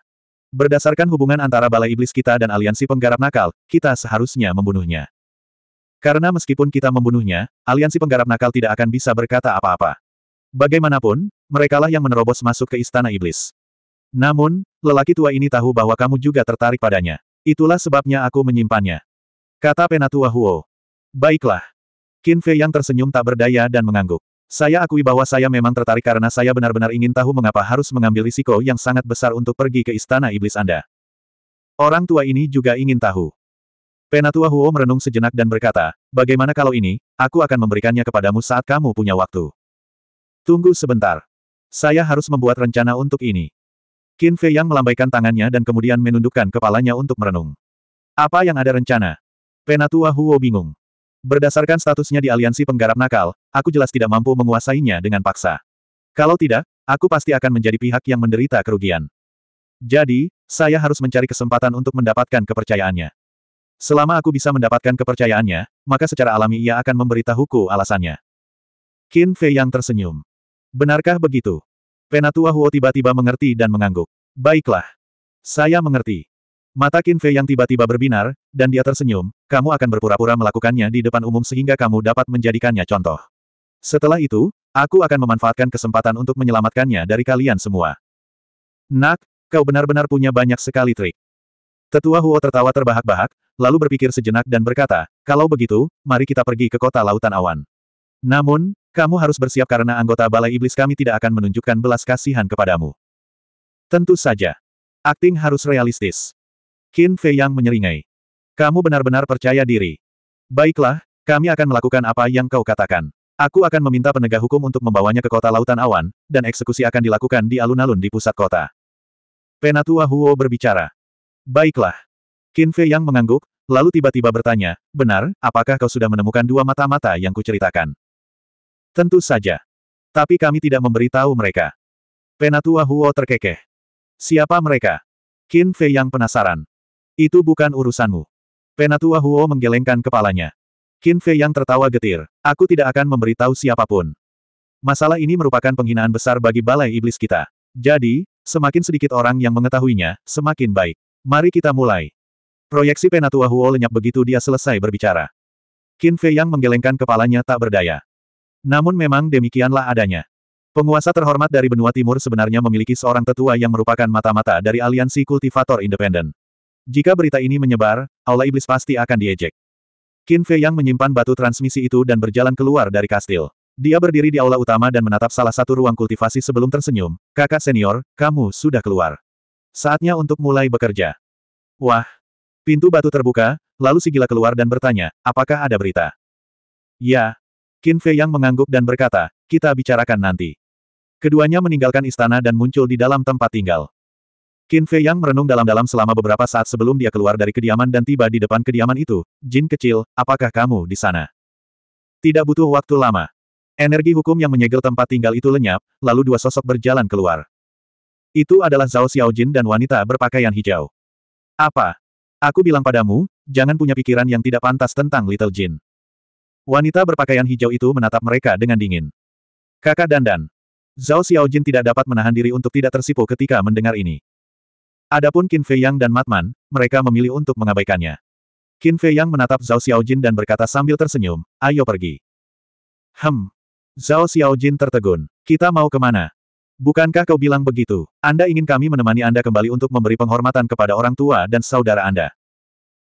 Berdasarkan hubungan antara balai iblis kita dan aliansi penggarap nakal, kita seharusnya membunuhnya. Karena meskipun kita membunuhnya, aliansi penggarap nakal tidak akan bisa berkata apa-apa. Bagaimanapun, merekalah yang menerobos masuk ke istana iblis. Namun, lelaki tua ini tahu bahwa kamu juga tertarik padanya. Itulah sebabnya aku menyimpannya. Kata Penatua Huo. Baiklah. Qin Fei yang tersenyum tak berdaya dan mengangguk. Saya akui bahwa saya memang tertarik karena saya benar-benar ingin tahu mengapa harus mengambil risiko yang sangat besar untuk pergi ke istana iblis Anda. Orang tua ini juga ingin tahu. Penatua Huo merenung sejenak dan berkata, bagaimana kalau ini, aku akan memberikannya kepadamu saat kamu punya waktu. Tunggu sebentar. Saya harus membuat rencana untuk ini. Qin Fei yang melambaikan tangannya dan kemudian menundukkan kepalanya untuk merenung. Apa yang ada rencana? Penatua Huo bingung. Berdasarkan statusnya di aliansi penggarap nakal, aku jelas tidak mampu menguasainya dengan paksa. Kalau tidak, aku pasti akan menjadi pihak yang menderita kerugian. Jadi, saya harus mencari kesempatan untuk mendapatkan kepercayaannya. Selama aku bisa mendapatkan kepercayaannya, maka secara alami ia akan memberitahuku alasannya. Qin Fei yang tersenyum. Benarkah begitu? Penatua Huo tiba-tiba mengerti dan mengangguk. Baiklah. Saya mengerti. Mata Qin Fei yang tiba-tiba berbinar, dan dia tersenyum, kamu akan berpura-pura melakukannya di depan umum sehingga kamu dapat menjadikannya contoh. Setelah itu, aku akan memanfaatkan kesempatan untuk menyelamatkannya dari kalian semua. Nak, kau benar-benar punya banyak sekali trik. Tetua Huo tertawa terbahak-bahak, lalu berpikir sejenak dan berkata, kalau begitu, mari kita pergi ke kota lautan awan. Namun, kamu harus bersiap karena anggota balai iblis kami tidak akan menunjukkan belas kasihan kepadamu. Tentu saja. Akting harus realistis. Qin Fei Yang menyeringai. Kamu benar-benar percaya diri. Baiklah, kami akan melakukan apa yang kau katakan. Aku akan meminta penegak hukum untuk membawanya ke kota lautan awan, dan eksekusi akan dilakukan di alun-alun di pusat kota. Penatua Huo berbicara. Baiklah. Qin Fei yang mengangguk, lalu tiba-tiba bertanya, benar, apakah kau sudah menemukan dua mata-mata yang kuceritakan? Tentu saja. Tapi kami tidak memberitahu mereka. Penatua Huo terkekeh. Siapa mereka? Qin Fei yang penasaran. Itu bukan urusanmu. Penatua Huo menggelengkan kepalanya. Qin Fei yang tertawa getir. Aku tidak akan memberitahu siapa pun. Masalah ini merupakan penghinaan besar bagi balai iblis kita. Jadi, semakin sedikit orang yang mengetahuinya, semakin baik. Mari kita mulai. Proyeksi Penatua Huo lenyap begitu dia selesai berbicara. Qin Fei yang menggelengkan kepalanya tak berdaya. Namun memang demikianlah adanya. Penguasa terhormat dari benua timur sebenarnya memiliki seorang tetua yang merupakan mata-mata dari aliansi kultivator independen. Jika berita ini menyebar, Aula Iblis pasti akan diejek. Qin Fei yang menyimpan batu transmisi itu dan berjalan keluar dari kastil. Dia berdiri di aula utama dan menatap salah satu ruang kultivasi sebelum tersenyum. Kakak senior, kamu sudah keluar. Saatnya untuk mulai bekerja. Wah! Pintu batu terbuka, lalu si gila keluar dan bertanya, apakah ada berita? Ya. Qin Fei yang mengangguk dan berkata, kita bicarakan nanti. Keduanya meninggalkan istana dan muncul di dalam tempat tinggal. Qin Fei yang merenung dalam-dalam selama beberapa saat sebelum dia keluar dari kediaman dan tiba di depan kediaman itu. Jin kecil, apakah kamu di sana? Tidak butuh waktu lama. Energi hukum yang menyegel tempat tinggal itu lenyap, lalu dua sosok berjalan keluar. Itu adalah Zhao Xiaojin dan wanita berpakaian hijau. Apa? Aku bilang padamu, jangan punya pikiran yang tidak pantas tentang Little Jin. Wanita berpakaian hijau itu menatap mereka dengan dingin. Kakak Dandan. Zhao Xiaojin tidak dapat menahan diri untuk tidak tersipu ketika mendengar ini. Adapun Qin Fei Yang dan Matman, mereka memilih untuk mengabaikannya. Qin Fei Yang menatap Zhao Xiaojin dan berkata sambil tersenyum, ayo pergi. Hem. Zhao Xiaojin tertegun. Kita mau ke mana? Bukankah kau bilang begitu? Anda ingin kami menemani Anda kembali untuk memberi penghormatan kepada orang tua dan saudara Anda.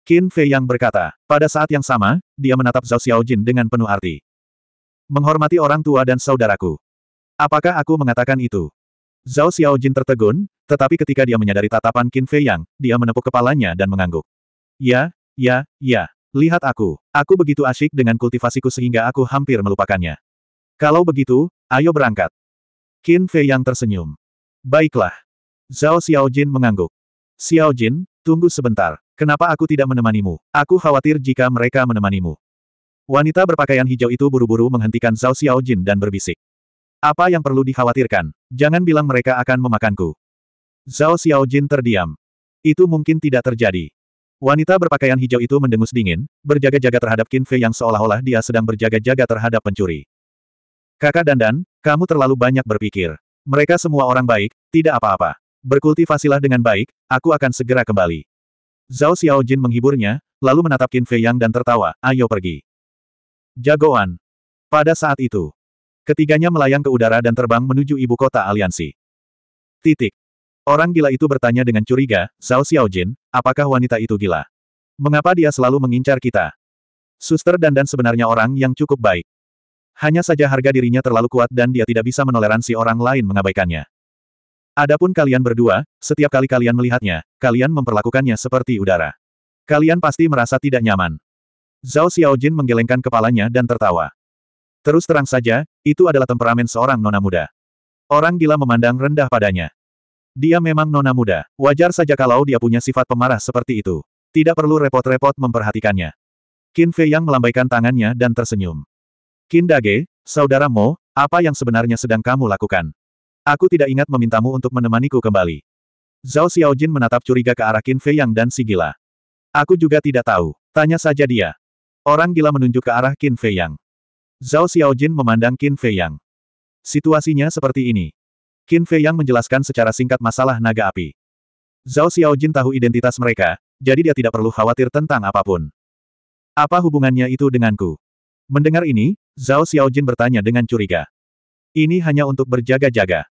Qin Fei yang berkata. Pada saat yang sama, dia menatap Zhao Xiaojin dengan penuh arti. Menghormati orang tua dan saudaraku. Apakah aku mengatakan itu? Zhao Xiaojin tertegun, tetapi ketika dia menyadari tatapan Qin Fei Yang, dia menepuk kepalanya dan mengangguk. Ya, ya, ya. Lihat aku. Aku begitu asyik dengan kultivasiku sehingga aku hampir melupakannya. Kalau begitu, ayo berangkat. Qin Fei yang tersenyum. Baiklah. Zhao Xiaojin mengangguk. Xiaojin, tunggu sebentar. Kenapa aku tidak menemanimu? Aku khawatir jika mereka menemanimu. Wanita berpakaian hijau itu buru-buru menghentikan Zhao Xiaojin dan berbisik. Apa yang perlu dikhawatirkan? Jangan bilang mereka akan memakanku. Zhao Xiaojin terdiam. Itu mungkin tidak terjadi. Wanita berpakaian hijau itu mendengus dingin, berjaga-jaga terhadap Qin Fei yang seolah-olah dia sedang berjaga-jaga terhadap pencuri. Kakak Dandan, kamu terlalu banyak berpikir. Mereka semua orang baik, tidak apa-apa. Berkultivasilah dengan baik, aku akan segera kembali. Zhao Xiaojin menghiburnya, lalu menatap Qin Fei Yang dan tertawa, ayo pergi. Jagoan. Pada saat itu, ketiganya melayang ke udara dan terbang menuju ibu kota aliansi. Titik. Orang gila itu bertanya dengan curiga, Zhao Xiaojin, apakah wanita itu gila? Mengapa dia selalu mengincar kita? Suster Dandan sebenarnya orang yang cukup baik. Hanya saja harga dirinya terlalu kuat dan dia tidak bisa menoleransi orang lain mengabaikannya. Adapun kalian berdua, setiap kali kalian melihatnya, kalian memperlakukannya seperti udara. Kalian pasti merasa tidak nyaman. Zhao Xiaojin menggelengkan kepalanya dan tertawa. Terus terang saja, itu adalah temperamen seorang nona muda. Orang gila memandang rendah padanya. Dia memang nona muda. Wajar saja kalau dia punya sifat pemarah seperti itu. Tidak perlu repot-repot memperhatikannya. Qin Fei Yang melambaikan tangannya dan tersenyum. Kindage, saudara Mo, apa yang sebenarnya sedang kamu lakukan? Aku tidak ingat memintamu untuk menemaniku kembali. Zhao Xiaojin menatap curiga ke arah Qin Fei Yang dan si gila. Aku juga tidak tahu. Tanya saja dia. Orang gila menunjuk ke arah Qin Fei Yang. Zhao Xiaojin memandang Qin Fei Yang. Situasinya seperti ini. Qin Fei Yang menjelaskan secara singkat masalah naga api. Zhao Xiaojin tahu identitas mereka, jadi dia tidak perlu khawatir tentang apa pun. Apa hubungannya itu denganku? Mendengar ini, Zhao Xiaojin bertanya dengan curiga. Ini hanya untuk berjaga-jaga.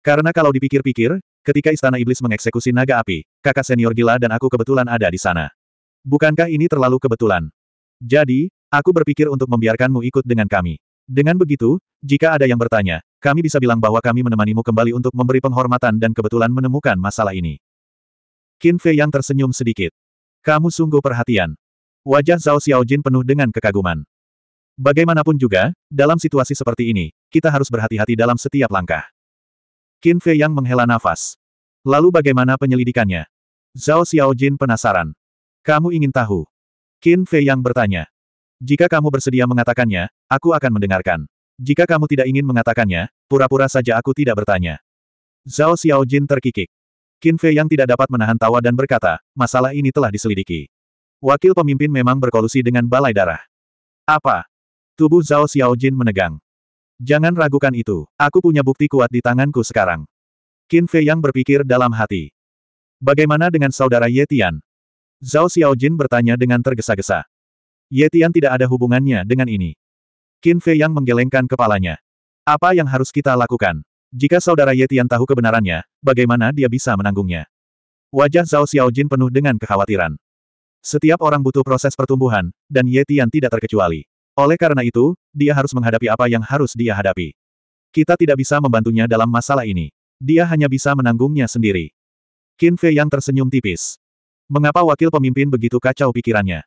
Karena kalau dipikir-pikir, ketika Istana Iblis mengeksekusi naga api, kakak senior gila dan aku kebetulan ada di sana. Bukankah ini terlalu kebetulan? Jadi, aku berpikir untuk membiarkanmu ikut dengan kami. Dengan begitu, jika ada yang bertanya, kami bisa bilang bahwa kami menemanimu kembali untuk memberi penghormatan dan kebetulan menemukan masalah ini. Qin Fei yang tersenyum sedikit. Kamu sungguh perhatian. Wajah Zhao Xiaojin penuh dengan kekaguman. Bagaimanapun juga, dalam situasi seperti ini, kita harus berhati-hati dalam setiap langkah. Qin Fei yang menghela nafas. Lalu bagaimana penyelidikannya? Zhao Xiaojin penasaran. Kamu ingin tahu? Qin Fei yang bertanya. Jika kamu bersedia mengatakannya, aku akan mendengarkan. Jika kamu tidak ingin mengatakannya, pura-pura saja aku tidak bertanya. Zhao Xiaojin terkikik. Qin Fei yang tidak dapat menahan tawa dan berkata, masalah ini telah diselidiki. Wakil pemimpin memang berkolusi dengan balai darah. Apa? Tubuh Zhao Xiaojin menegang. Jangan ragukan itu. Aku punya bukti kuat di tanganku sekarang. Qin Fei yang berpikir dalam hati. Bagaimana dengan saudara Ye Tian? Zhao Xiaojin bertanya dengan tergesa-gesa. Ye Tian tidak ada hubungannya dengan ini. Qin Fei yang menggelengkan kepalanya. Apa yang harus kita lakukan? Jika saudara Ye Tian tahu kebenarannya, bagaimana dia bisa menanggungnya? Wajah Zhao Xiaojin penuh dengan kekhawatiran. Setiap orang butuh proses pertumbuhan, dan Ye Tian tidak terkecuali. Oleh karena itu, dia harus menghadapi apa yang harus dia hadapi. Kita tidak bisa membantunya dalam masalah ini. Dia hanya bisa menanggungnya sendiri. Qin Fei yang tersenyum tipis. Mengapa wakil pemimpin begitu kacau pikirannya?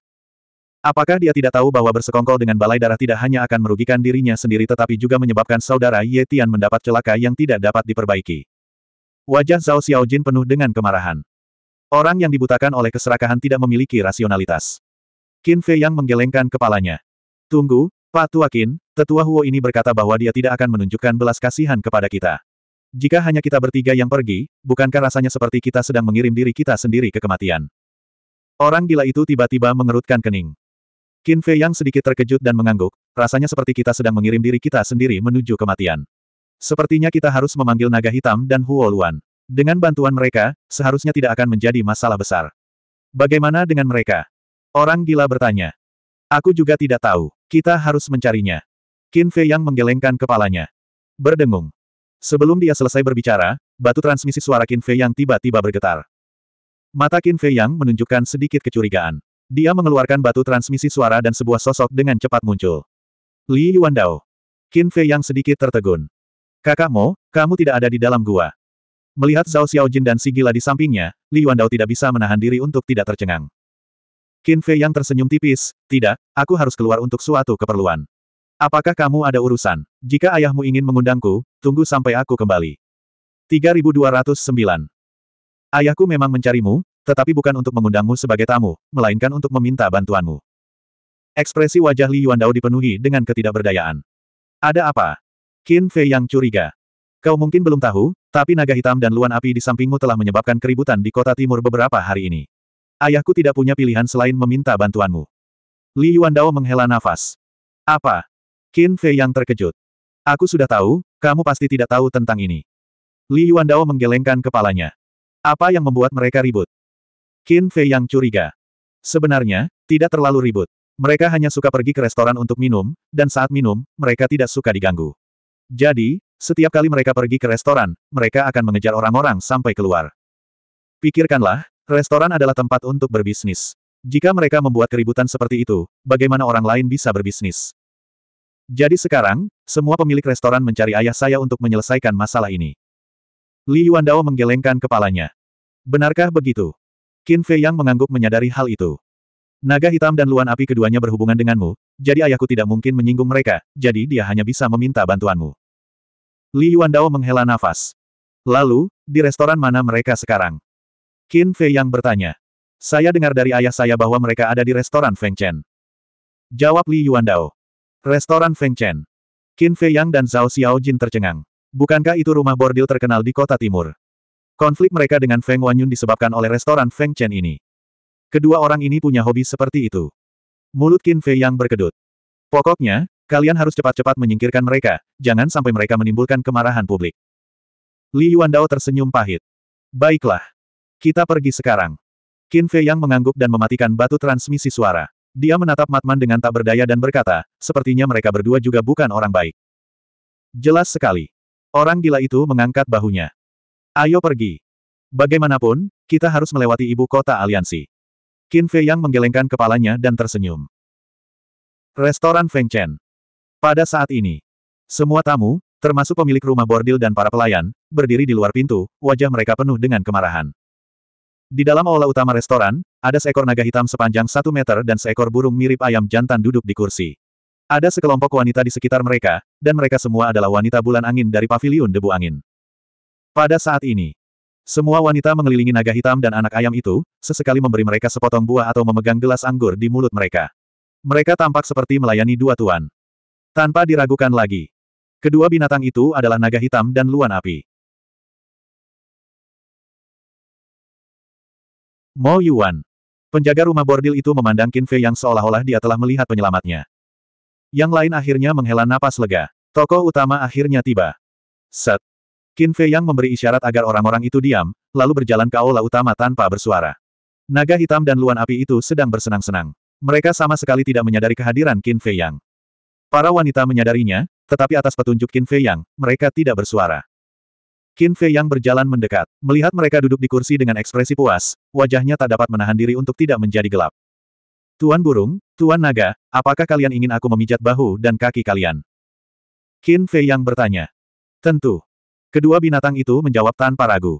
Apakah dia tidak tahu bahwa bersekongkol dengan balai darah tidak hanya akan merugikan dirinya sendiri tetapi juga menyebabkan saudara Ye Tian mendapat celaka yang tidak dapat diperbaiki? Wajah Zhao Xiaojin penuh dengan kemarahan. Orang yang dibutakan oleh keserakahan tidak memiliki rasionalitas. Qin Fei yang menggelengkan kepalanya. Tunggu, Pak Tua Qin, tetua Huo ini berkata bahwa dia tidak akan menunjukkan belas kasihan kepada kita. Jika hanya kita bertiga yang pergi, bukankah rasanya seperti kita sedang mengirim diri kita sendiri ke kematian? Orang gila itu tiba-tiba mengerutkan kening. Qin Fei yang sedikit terkejut dan mengangguk, rasanya seperti kita sedang mengirim diri kita sendiri menuju kematian. Sepertinya kita harus memanggil naga hitam dan Huo Luan. Dengan bantuan mereka, seharusnya tidak akan menjadi masalah besar. Bagaimana dengan mereka? Orang gila bertanya. Aku juga tidak tahu. Kita harus mencarinya. Qin Fei yang menggelengkan kepalanya. Berdengung. Sebelum dia selesai berbicara, batu transmisi suara Qin Fei yang tiba-tiba bergetar. Mata Qin Fei yang menunjukkan sedikit kecurigaan. Dia mengeluarkan batu transmisi suara dan sebuah sosok dengan cepat muncul. Li Yuandao. Qin Fei yang sedikit tertegun. Kakak Mo, kamu tidak ada di dalam gua. Melihat Zhao Xiaojin dan si gila di sampingnya, Li Yuandao tidak bisa menahan diri untuk tidak tercengang. Qin Fei yang tersenyum tipis, tidak, aku harus keluar untuk suatu keperluan. Apakah kamu ada urusan? Jika ayahmu ingin mengundangku, tunggu sampai aku kembali. 3209. Ayahku memang mencarimu, tetapi bukan untuk mengundangmu sebagai tamu, melainkan untuk meminta bantuanmu. Ekspresi wajah Li Yuandao dipenuhi dengan ketidakberdayaan. Ada apa? Qin Fei yang curiga. Kau mungkin belum tahu, tapi naga hitam dan luan api di sampingmu telah menyebabkan keributan di kota timur beberapa hari ini. Ayahku tidak punya pilihan selain meminta bantuanmu. Li Yuandao menghela nafas. Apa? Qin Fei yang terkejut. Aku sudah tahu, kamu pasti tidak tahu tentang ini. Li Yuandao menggelengkan kepalanya. Apa yang membuat mereka ribut? Qin Fei yang curiga. Sebenarnya, tidak terlalu ribut. Mereka hanya suka pergi ke restoran untuk minum, dan saat minum, mereka tidak suka diganggu. Jadi, setiap kali mereka pergi ke restoran, mereka akan mengejar orang-orang sampai keluar. Pikirkanlah, restoran adalah tempat untuk berbisnis. Jika mereka membuat keributan seperti itu, bagaimana orang lain bisa berbisnis? Jadi sekarang, semua pemilik restoran mencari ayah saya untuk menyelesaikan masalah ini. Li Yuandao menggelengkan kepalanya. Benarkah begitu? Qin Fei Yang mengangguk menyadari hal itu. Naga hitam dan luan api keduanya berhubungan denganmu, jadi ayahku tidak mungkin menyinggung mereka, jadi dia hanya bisa meminta bantuanmu. Li Yuandao menghela nafas. Lalu, di restoran mana mereka sekarang? Qin Fei yang bertanya. Saya dengar dari ayah saya bahwa mereka ada di restoran Feng Chen. Jawab Li Yuandao. Restoran Feng Chen. Qin Fei Yang dan Zhao Xiaojin tercengang. Bukankah itu rumah bordil terkenal di kota timur? Konflik mereka dengan Feng Wanyun disebabkan oleh restoran Feng Chen ini. Kedua orang ini punya hobi seperti itu. Mulut Qin Fei Yang berkedut. Pokoknya, Kalian harus cepat-cepat menyingkirkan mereka, jangan sampai mereka menimbulkan kemarahan publik. Li Yuandao tersenyum pahit. Baiklah. Kita pergi sekarang. Qin Fei yang mengangguk dan mematikan batu transmisi suara. Dia menatap Matman dengan tak berdaya dan berkata, sepertinya mereka berdua juga bukan orang baik. Jelas sekali. Orang gila itu mengangkat bahunya. Ayo pergi. Bagaimanapun, kita harus melewati ibu kota aliansi. Qin Fei Yang menggelengkan kepalanya dan tersenyum. Restoran Feng Chen. Pada saat ini, semua tamu, termasuk pemilik rumah bordil dan para pelayan, berdiri di luar pintu, wajah mereka penuh dengan kemarahan. Di dalam aula utama restoran, ada seekor naga hitam sepanjang satu meter dan seekor burung mirip ayam jantan duduk di kursi. Ada sekelompok wanita di sekitar mereka, dan mereka semua adalah wanita bulan angin dari paviliun debu angin. Pada saat ini, semua wanita mengelilingi naga hitam dan anak ayam itu, sesekali memberi mereka sepotong buah atau memegang gelas anggur di mulut mereka. Mereka tampak seperti melayani dua tuan. Tanpa diragukan lagi. Kedua binatang itu adalah naga hitam dan luan api. Mo Yuan. Penjaga rumah bordil itu memandang Qin Fei yang seolah-olah dia telah melihat penyelamatnya. Yang lain akhirnya menghela napas lega. Tokoh utama akhirnya tiba. Set. Qin Fei yang memberi isyarat agar orang-orang itu diam, lalu berjalan ke aula utama tanpa bersuara. Naga hitam dan luan api itu sedang bersenang-senang. Mereka sama sekali tidak menyadari kehadiran Qin Fei Yang. Para wanita menyadarinya, tetapi atas petunjuk Qin Fei Yang, mereka tidak bersuara. Qin Fei Yang berjalan mendekat, melihat mereka duduk di kursi dengan ekspresi puas, wajahnya tak dapat menahan diri untuk tidak menjadi gelap. Tuan Burung, Tuan Naga, apakah kalian ingin aku memijat bahu dan kaki kalian? Qin Fei Yang bertanya. Tentu. Kedua binatang itu menjawab tanpa ragu.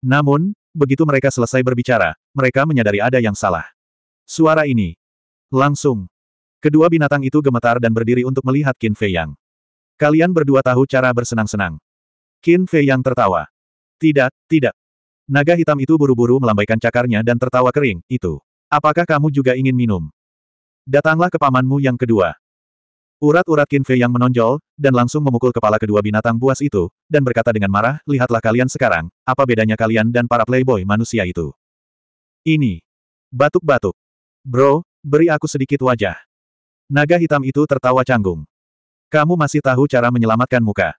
Namun, begitu mereka selesai berbicara, mereka menyadari ada yang salah. Suara ini, Langsung. Kedua binatang itu gemetar dan berdiri untuk melihat Qin Fei Yang. Kalian berdua tahu cara bersenang-senang. Qin Fei Yang tertawa. Tidak, tidak. Naga hitam itu buru-buru melambaikan cakarnya dan tertawa kering, itu. Apakah kamu juga ingin minum? Datanglah ke pamanmu yang kedua. Urat-urat Qin Fei yang menonjol, dan langsung memukul kepala kedua binatang buas itu, dan berkata dengan marah, lihatlah kalian sekarang, apa bedanya kalian dan para playboy manusia itu. Ini. Batuk-batuk. Bro, Beri aku sedikit wajah. Naga hitam itu tertawa canggung. Kamu masih tahu cara menyelamatkan muka.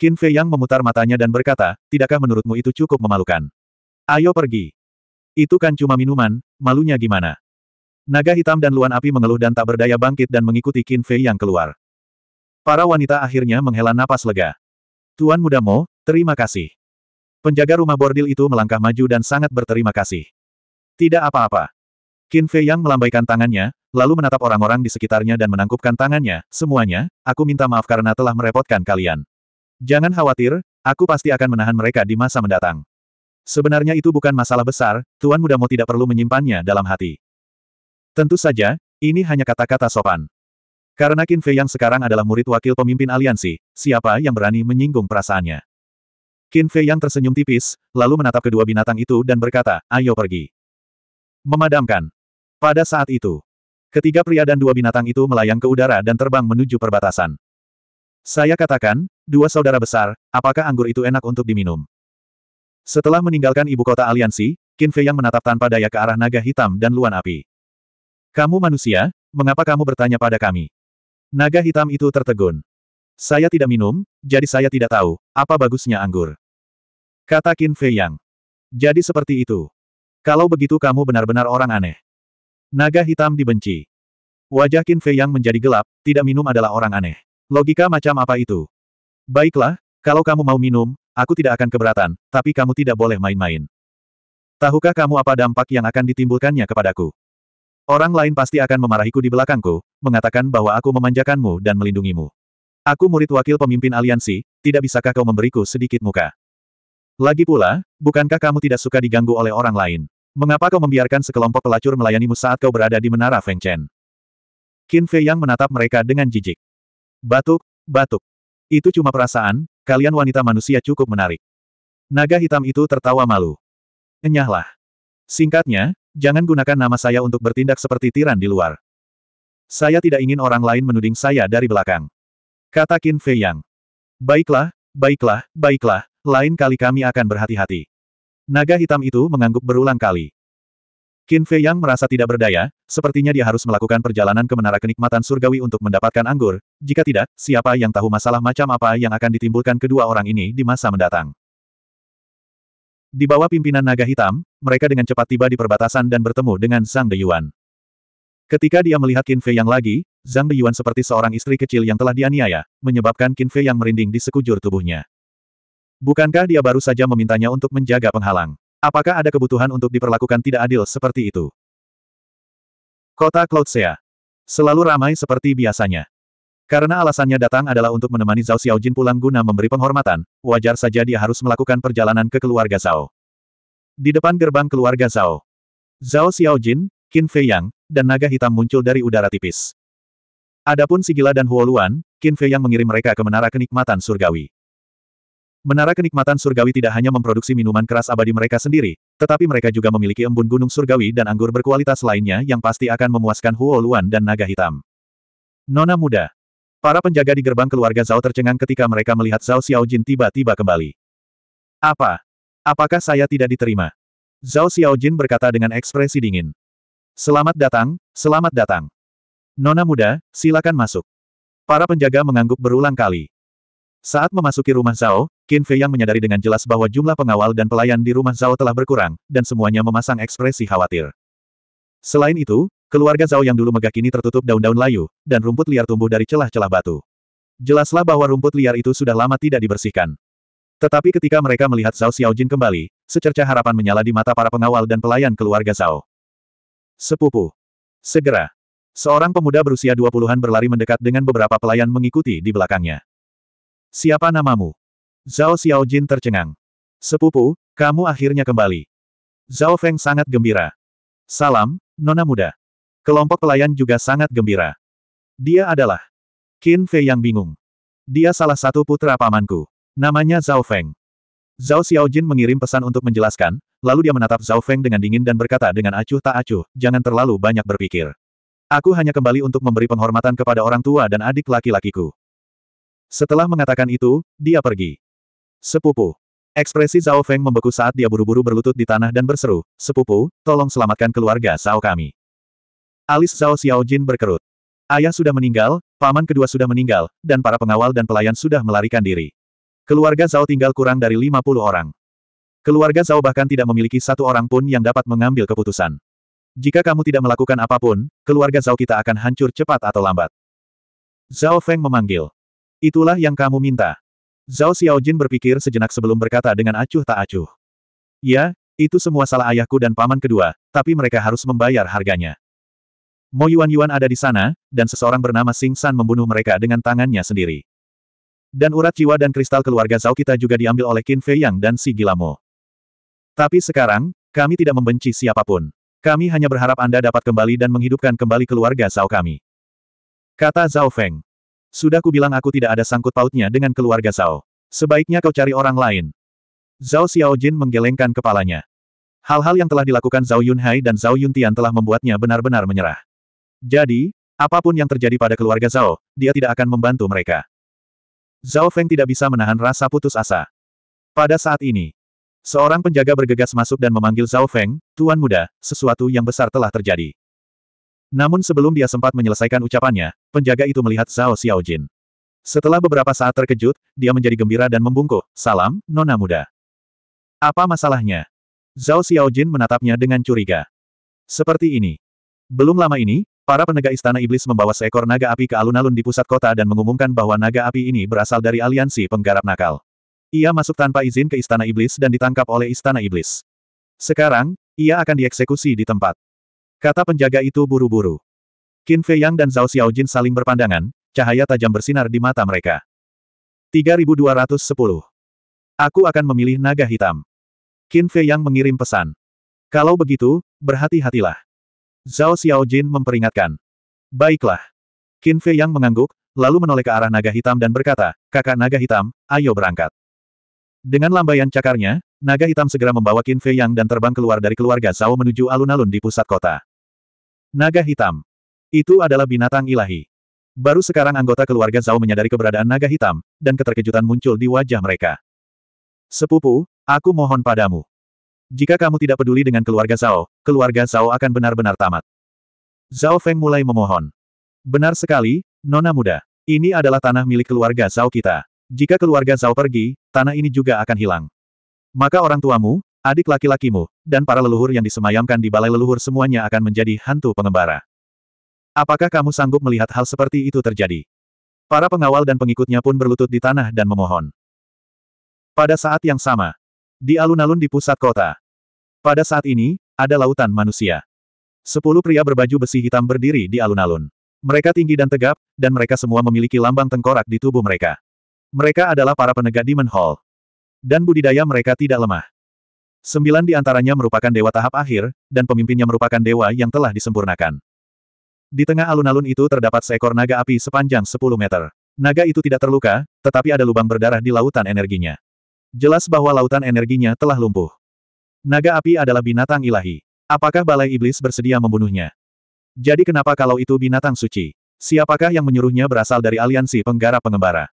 Qin Fei Yang memutar matanya dan berkata, tidakkah menurutmu itu cukup memalukan? Ayo pergi. Itu kan cuma minuman, malunya gimana? Naga hitam dan luan api mengeluh dan tak berdaya bangkit dan mengikuti Qin Fei Yang keluar. Para wanita akhirnya menghela napas lega. Tuan Muda Mo, terima kasih. Penjaga rumah bordil itu melangkah maju dan sangat berterima kasih. Tidak apa-apa. Qin Fei Yang melambaikan tangannya, lalu menatap orang-orang di sekitarnya dan menangkupkan tangannya, semuanya, aku minta maaf karena telah merepotkan kalian. Jangan khawatir, aku pasti akan menahan mereka di masa mendatang. Sebenarnya itu bukan masalah besar, Tuan Muda Mo tidak perlu menyimpannya dalam hati. Tentu saja, ini hanya kata-kata sopan. Karena Qin Fei Yang sekarang adalah murid wakil pemimpin aliansi, siapa yang berani menyinggung perasaannya? Qin Fei Yang tersenyum tipis, lalu menatap kedua binatang itu dan berkata, ayo pergi. Memadamkan. Pada saat itu, ketiga pria dan dua binatang itu melayang ke udara dan terbang menuju perbatasan. Saya katakan, dua saudara besar, apakah anggur itu enak untuk diminum? Setelah meninggalkan ibu kota aliansi, Qin Fei yang menatap tanpa daya ke arah naga hitam dan luan api. Kamu manusia, mengapa kamu bertanya pada kami? Naga hitam itu tertegun. Saya tidak minum, jadi saya tidak tahu, apa bagusnya anggur. Kata Qin Fei Yang. Jadi seperti itu. Kalau begitu kamu benar-benar orang aneh. Naga hitam dibenci. Wajah Qin Fei yang menjadi gelap, tidak minum adalah orang aneh. Logika macam apa itu? Baiklah, kalau kamu mau minum, aku tidak akan keberatan, tapi kamu tidak boleh main-main. Tahukah kamu apa dampak yang akan ditimbulkannya kepadaku? Orang lain pasti akan memarahiku di belakangku, mengatakan bahwa aku memanjakanmu dan melindungimu. Aku murid wakil pemimpin aliansi, tidak bisakah kau memberiku sedikit muka? Lagi pula, bukankah kamu tidak suka diganggu oleh orang lain? Mengapa kau membiarkan sekelompok pelacur melayanimu saat kau berada di menara Feng Chen? Qin Fei yang menatap mereka dengan jijik. Batuk, batuk. Itu cuma perasaan, kalian wanita manusia cukup menarik. Naga hitam itu tertawa malu. Enyahlah. Singkatnya, jangan gunakan nama saya untuk bertindak seperti tiran di luar. Saya tidak ingin orang lain menuding saya dari belakang. Kata Qin Fei Yang. Baiklah, baiklah, baiklah, lain kali kami akan berhati-hati. Naga hitam itu mengangguk berulang kali. Qin Fei Yang merasa tidak berdaya, sepertinya dia harus melakukan perjalanan ke menara kenikmatan surgawi untuk mendapatkan anggur, jika tidak, siapa yang tahu masalah macam apa yang akan ditimbulkan kedua orang ini di masa mendatang. Di bawah pimpinan naga hitam, mereka dengan cepat tiba di perbatasan dan bertemu dengan Zhang Deyuan. Ketika dia melihat Qin Fei Yang lagi, Zhang Deyuan seperti seorang istri kecil yang telah dianiaya, menyebabkan Qin Fei Yang merinding di sekujur tubuhnya. Bukankah dia baru saja memintanya untuk menjaga penghalang? Apakah ada kebutuhan untuk diperlakukan tidak adil seperti itu? Kota Cloudsea. Selalu ramai seperti biasanya. Karena alasannya datang adalah untuk menemani Zhao Xiaojin pulang guna memberi penghormatan, wajar saja dia harus melakukan perjalanan ke keluarga Zhao. Di depan gerbang keluarga Zhao, Zhao Xiaojin, Qin Fei Yang, dan naga hitam muncul dari udara tipis. Adapun Sigila dan Huo Luan, Qin Fei Yang mengirim mereka ke menara kenikmatan surgawi. Menara kenikmatan surgawi tidak hanya memproduksi minuman keras abadi mereka sendiri, tetapi mereka juga memiliki embun gunung surgawi dan anggur berkualitas lainnya yang pasti akan memuaskan Huo Luan dan naga hitam. Nona muda. Para penjaga di gerbang keluarga Zhao tercengang ketika mereka melihat Zhao Xiaojin tiba-tiba kembali. Apa? Apakah saya tidak diterima? Zhao Xiaojin berkata dengan ekspresi dingin. Selamat datang, selamat datang. Nona muda, silakan masuk. Para penjaga mengangguk berulang kali. Saat memasuki rumah Zhao, Qin Fei yang menyadari dengan jelas bahwa jumlah pengawal dan pelayan di rumah Zhao telah berkurang, dan semuanya memasang ekspresi khawatir. Selain itu, keluarga Zhao yang dulu megah kini tertutup daun-daun layu, dan rumput liar tumbuh dari celah-celah batu. Jelaslah bahwa rumput liar itu sudah lama tidak dibersihkan. Tetapi ketika mereka melihat Zhao Xiaojin kembali, secercah harapan menyala di mata para pengawal dan pelayan keluarga Zhao. Sepupu. Segera. Seorang pemuda berusia 20-an berlari mendekat dengan beberapa pelayan mengikuti di belakangnya. Siapa namamu? Zhao Xiaojin tercengang. Sepupu, kamu akhirnya kembali. Zhao Feng sangat gembira. Salam, Nona muda. Kelompok pelayan juga sangat gembira. Dia adalah Qin Fei yang bingung. Dia salah satu putra pamanku. Namanya Zhao Feng. Zhao Xiaojin mengirim pesan untuk menjelaskan, lalu dia menatap Zhao Feng dengan dingin dan berkata dengan acuh tak acuh, jangan terlalu banyak berpikir. Aku hanya kembali untuk memberi penghormatan kepada orang tua dan adik laki-lakiku. Setelah mengatakan itu, dia pergi. Sepupu. Ekspresi Zhao Feng membeku saat dia buru-buru berlutut di tanah dan berseru, Sepupu, tolong selamatkan keluarga Zhao kami. Alis Zhao Xiaojin berkerut. Ayah sudah meninggal, paman kedua sudah meninggal, dan para pengawal dan pelayan sudah melarikan diri. Keluarga Zhao tinggal kurang dari 50 orang. Keluarga Zhao bahkan tidak memiliki satu orang pun yang dapat mengambil keputusan. Jika kamu tidak melakukan apa pun, keluarga Zhao kita akan hancur cepat atau lambat. Zhao Feng memanggil. Itulah yang kamu minta. Zhao Xiaojin berpikir sejenak sebelum berkata dengan acuh tak acuh. Ya, itu semua salah ayahku dan paman kedua, tapi mereka harus membayar harganya. Mo Yuan Yuan ada di sana, dan seseorang bernama Sing San membunuh mereka dengan tangannya sendiri. Dan urat jiwa dan kristal keluarga Zhao kita juga diambil oleh Qin Fei Yang dan si Gilamo. Tapi sekarang, kami tidak membenci siapa pun. Kami hanya berharap Anda dapat kembali dan menghidupkan kembali keluarga Zhao kami. Kata Zhao Feng. Sudah kubilang aku tidak ada sangkut pautnya dengan keluarga Zhao. Sebaiknya kau cari orang lain. Zhao Xiaojin menggelengkan kepalanya. Hal-hal yang telah dilakukan Zhao Yunhai dan Zhao Yuntian telah membuatnya benar-benar menyerah. Jadi, apa pun yang terjadi pada keluarga Zhao, dia tidak akan membantu mereka. Zhao Feng tidak bisa menahan rasa putus asa. Pada saat ini, seorang penjaga bergegas masuk dan memanggil Zhao Feng, Tuan Muda, sesuatu yang besar telah terjadi. Namun sebelum dia sempat menyelesaikan ucapannya, penjaga itu melihat Zhao Xiaojin. Setelah beberapa saat terkejut, dia menjadi gembira dan membungkuk, Salam, Nona Muda. Apa masalahnya? Zhao Xiaojin menatapnya dengan curiga. Seperti ini. Belum lama ini, para penegak Istana Iblis membawa seekor naga api ke alun-alun di pusat kota dan mengumumkan bahwa naga api ini berasal dari aliansi penggarap nakal. Ia masuk tanpa izin ke Istana Iblis dan ditangkap oleh Istana Iblis. Sekarang, ia akan dieksekusi di tempat. Kata penjaga itu buru-buru. Qin Fei Yang dan Zhao Xiaojin saling berpandangan, cahaya tajam bersinar di mata mereka. 3210. Aku akan memilih naga hitam. Qin Fei Yang mengirim pesan. Kalau begitu, berhati-hatilah. Zhao Xiaojin memperingatkan. Baiklah. Qin Fei Yang mengangguk, lalu menoleh ke arah naga hitam dan berkata, kakak naga hitam, ayo berangkat. Dengan lambaian cakarnya, naga hitam segera membawa Qin Fei Yang dan terbang keluar dari keluarga Zhao menuju alun-alun di pusat kota. Naga hitam. Itu adalah binatang ilahi. Baru sekarang anggota keluarga Zhao menyadari keberadaan naga hitam, dan keterkejutan muncul di wajah mereka. Sepupu, aku mohon padamu. Jika kamu tidak peduli dengan keluarga Zhao, keluarga Zhao akan benar-benar tamat. Zhao Feng mulai memohon. Benar sekali, Nona muda. Ini adalah tanah milik keluarga Zhao kita. Jika keluarga Zhao pergi, tanah ini juga akan hilang. Maka orang tuamu, adik laki-lakimu, dan para leluhur yang disemayamkan di balai leluhur semuanya akan menjadi hantu pengembara. Apakah kamu sanggup melihat hal seperti itu terjadi? Para pengawal dan pengikutnya pun berlutut di tanah dan memohon. Pada saat yang sama, di alun-alun di pusat kota. Pada saat ini, ada lautan manusia. Sepuluh pria berbaju besi hitam berdiri di alun-alun. Mereka tinggi dan tegap, dan mereka semua memiliki lambang tengkorak di tubuh mereka. Mereka adalah para penegak Demon Hall. Dan budidaya mereka tidak lemah. Sembilan di antaranya merupakan dewa tahap akhir, dan pemimpinnya merupakan dewa yang telah disempurnakan. Di tengah alun-alun itu terdapat seekor naga api sepanjang 10 meter. Naga itu tidak terluka, tetapi ada lubang berdarah di lautan energinya. Jelas bahwa lautan energinya telah lumpuh. Naga api adalah binatang ilahi. Apakah balai iblis bersedia membunuhnya? Jadi kenapa kalau itu binatang suci? Siapakah yang menyuruhnya berasal dari aliansi penggarap pengembara?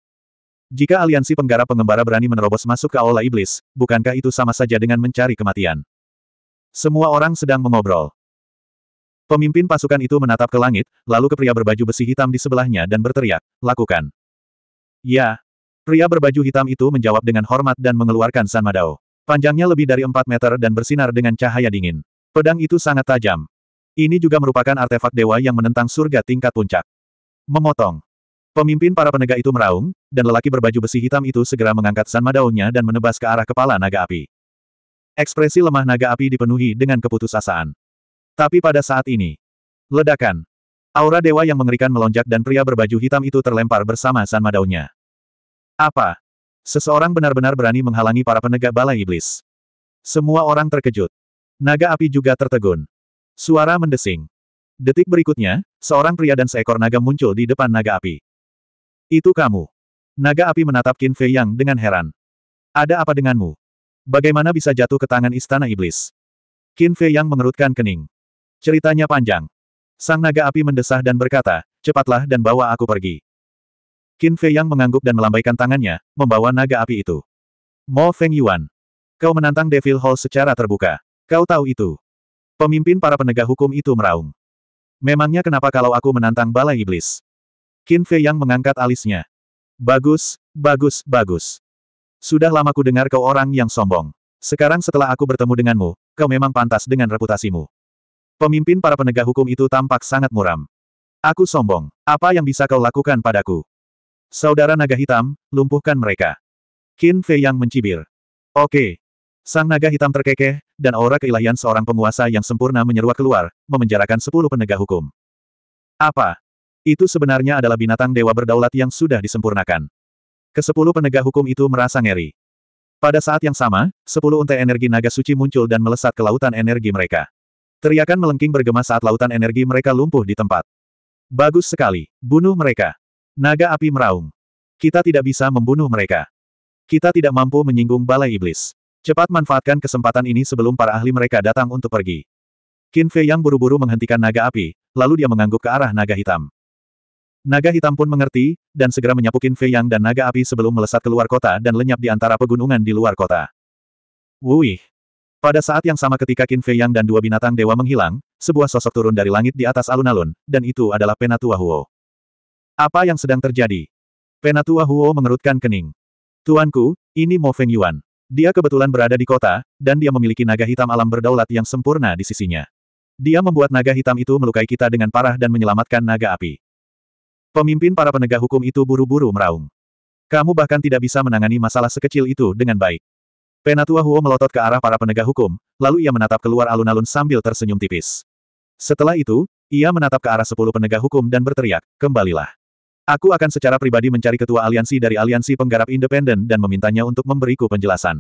Jika aliansi penggarap pengembara berani menerobos masuk ke aula iblis, bukankah itu sama saja dengan mencari kematian? Semua orang sedang mengobrol. Pemimpin pasukan itu menatap ke langit, lalu ke pria berbaju besi hitam di sebelahnya dan berteriak, lakukan. Ya. Pria berbaju hitam itu menjawab dengan hormat dan mengeluarkan San Madao. Panjangnya lebih dari 4 meter dan bersinar dengan cahaya dingin. Pedang itu sangat tajam. Ini juga merupakan artefak dewa yang menentang surga tingkat puncak. Memotong. Pemimpin para penegak itu meraung, dan lelaki berbaju besi hitam itu segera mengangkat San Madaonya dan menebas ke arah kepala naga api. Ekspresi lemah naga api dipenuhi dengan keputusasaan. Tapi pada saat ini, ledakan. Aura dewa yang mengerikan melonjak dan pria berbaju hitam itu terlempar bersama San Madaonya. Apa? Seseorang benar-benar berani menghalangi para penegak balai iblis. Semua orang terkejut. Naga api juga tertegun. Suara mendesing. Detik berikutnya, seorang pria dan seekor naga muncul di depan naga api. Itu kamu. Naga api menatap Qin Fei Yang dengan heran. Ada apa denganmu? Bagaimana bisa jatuh ke tangan istana iblis? Qin Fei Yang mengerutkan kening. Ceritanya panjang. Sang naga api mendesah dan berkata, cepatlah dan bawa aku pergi. Qin Fei Yang mengangguk dan melambaikan tangannya, membawa naga api itu. Mo Feng Yuan. Kau menantang Devil Hall secara terbuka. Kau tahu itu. Pemimpin para penegak hukum itu meraung. Memangnya kenapa kalau aku menantang balai iblis? Qin Fei Yang mengangkat alisnya. Bagus, bagus, bagus. Sudah lama ku dengar kau orang yang sombong. Sekarang setelah aku bertemu denganmu, kau memang pantas dengan reputasimu. Pemimpin para penegak hukum itu tampak sangat muram. Aku sombong. Apa yang bisa kau lakukan padaku? Saudara naga hitam, lumpuhkan mereka. Qin Fei Yang mencibir. Oke. Sang naga hitam terkekeh, dan aura keilahian seorang penguasa yang sempurna menyeruak keluar, memenjarakan sepuluh penegak hukum. Apa? Itu sebenarnya adalah binatang dewa berdaulat yang sudah disempurnakan. Kesepuluh penegak hukum itu merasa ngeri. Pada saat yang sama, sepuluh untai energi naga suci muncul dan melesat ke lautan energi mereka. Teriakan melengking bergema saat lautan energi mereka lumpuh di tempat. Bagus sekali. Bunuh mereka. Naga api meraung. Kita tidak bisa membunuh mereka. Kita tidak mampu menyinggung balai iblis. Cepat manfaatkan kesempatan ini sebelum para ahli mereka datang untuk pergi. Qin Fei yang buru-buru menghentikan naga api, lalu dia mengangguk ke arah naga hitam. Naga hitam pun mengerti, dan segera menyapu Qin Fei Yang dan naga api sebelum melesat keluar kota dan lenyap di antara pegunungan di luar kota. Wuih! Pada saat yang sama ketika Qin Fei Yang dan dua binatang dewa menghilang, sebuah sosok turun dari langit di atas alun-alun, dan itu adalah Penatua Huo. Apa yang sedang terjadi? Penatua Huo mengerutkan kening. Tuanku, ini Mo Feng Yuan. Dia kebetulan berada di kota, dan dia memiliki naga hitam alam berdaulat yang sempurna di sisinya. Dia membuat naga hitam itu melukai kita dengan parah dan menyelamatkan naga api. Pemimpin para penegak hukum itu buru-buru meraung. Kamu bahkan tidak bisa menangani masalah sekecil itu dengan baik. Penatua Huo melotot ke arah para penegak hukum, lalu ia menatap keluar alun-alun sambil tersenyum tipis. Setelah itu, ia menatap ke arah sepuluh penegak hukum dan berteriak, kembalilah. Aku akan secara pribadi mencari ketua aliansi dari aliansi penggarap independen dan memintanya untuk memberiku penjelasan.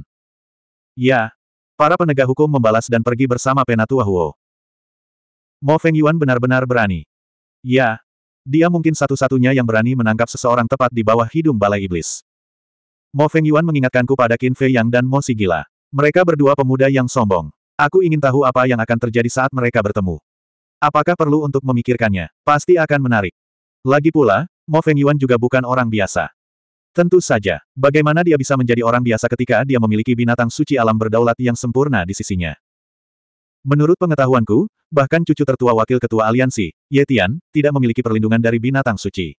Ya. Para penegak hukum membalas dan pergi bersama Penatua Huo. Mo Feng Yuan benar-benar berani. Ya, dia mungkin satu-satunya yang berani menangkap seseorang tepat di bawah hidung balai iblis. Mo Feng Yuan mengingatkanku pada Qin Fei Yang dan Mo Si Gila. Mereka berdua pemuda yang sombong. Aku ingin tahu apa yang akan terjadi saat mereka bertemu. Apakah perlu untuk memikirkannya? Pasti akan menarik. Lagi pula, Mo Feng Yuan juga bukan orang biasa. Tentu saja, bagaimana dia bisa menjadi orang biasa ketika dia memiliki binatang suci alam berdaulat yang sempurna di sisinya. Menurut pengetahuanku, bahkan cucu tertua wakil ketua aliansi, Ye Tian, tidak memiliki perlindungan dari binatang suci.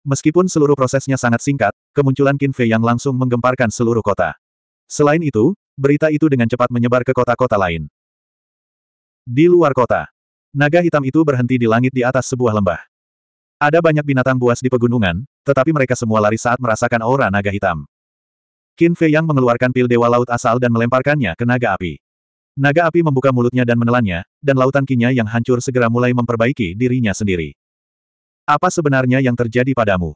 Meskipun seluruh prosesnya sangat singkat, kemunculan Qin Fei yang langsung menggemparkan seluruh kota. Selain itu, berita itu dengan cepat menyebar ke kota-kota lain. Di luar kota, naga hitam itu berhenti di langit di atas sebuah lembah. Ada banyak binatang buas di pegunungan, tetapi mereka semua lari saat merasakan aura naga hitam. Qin Fei Yang mengeluarkan pil Dewa Laut asal dan melemparkannya ke naga api. Naga api membuka mulutnya dan menelannya, dan lautan kinya yang hancur segera mulai memperbaiki dirinya sendiri. Apa sebenarnya yang terjadi padamu?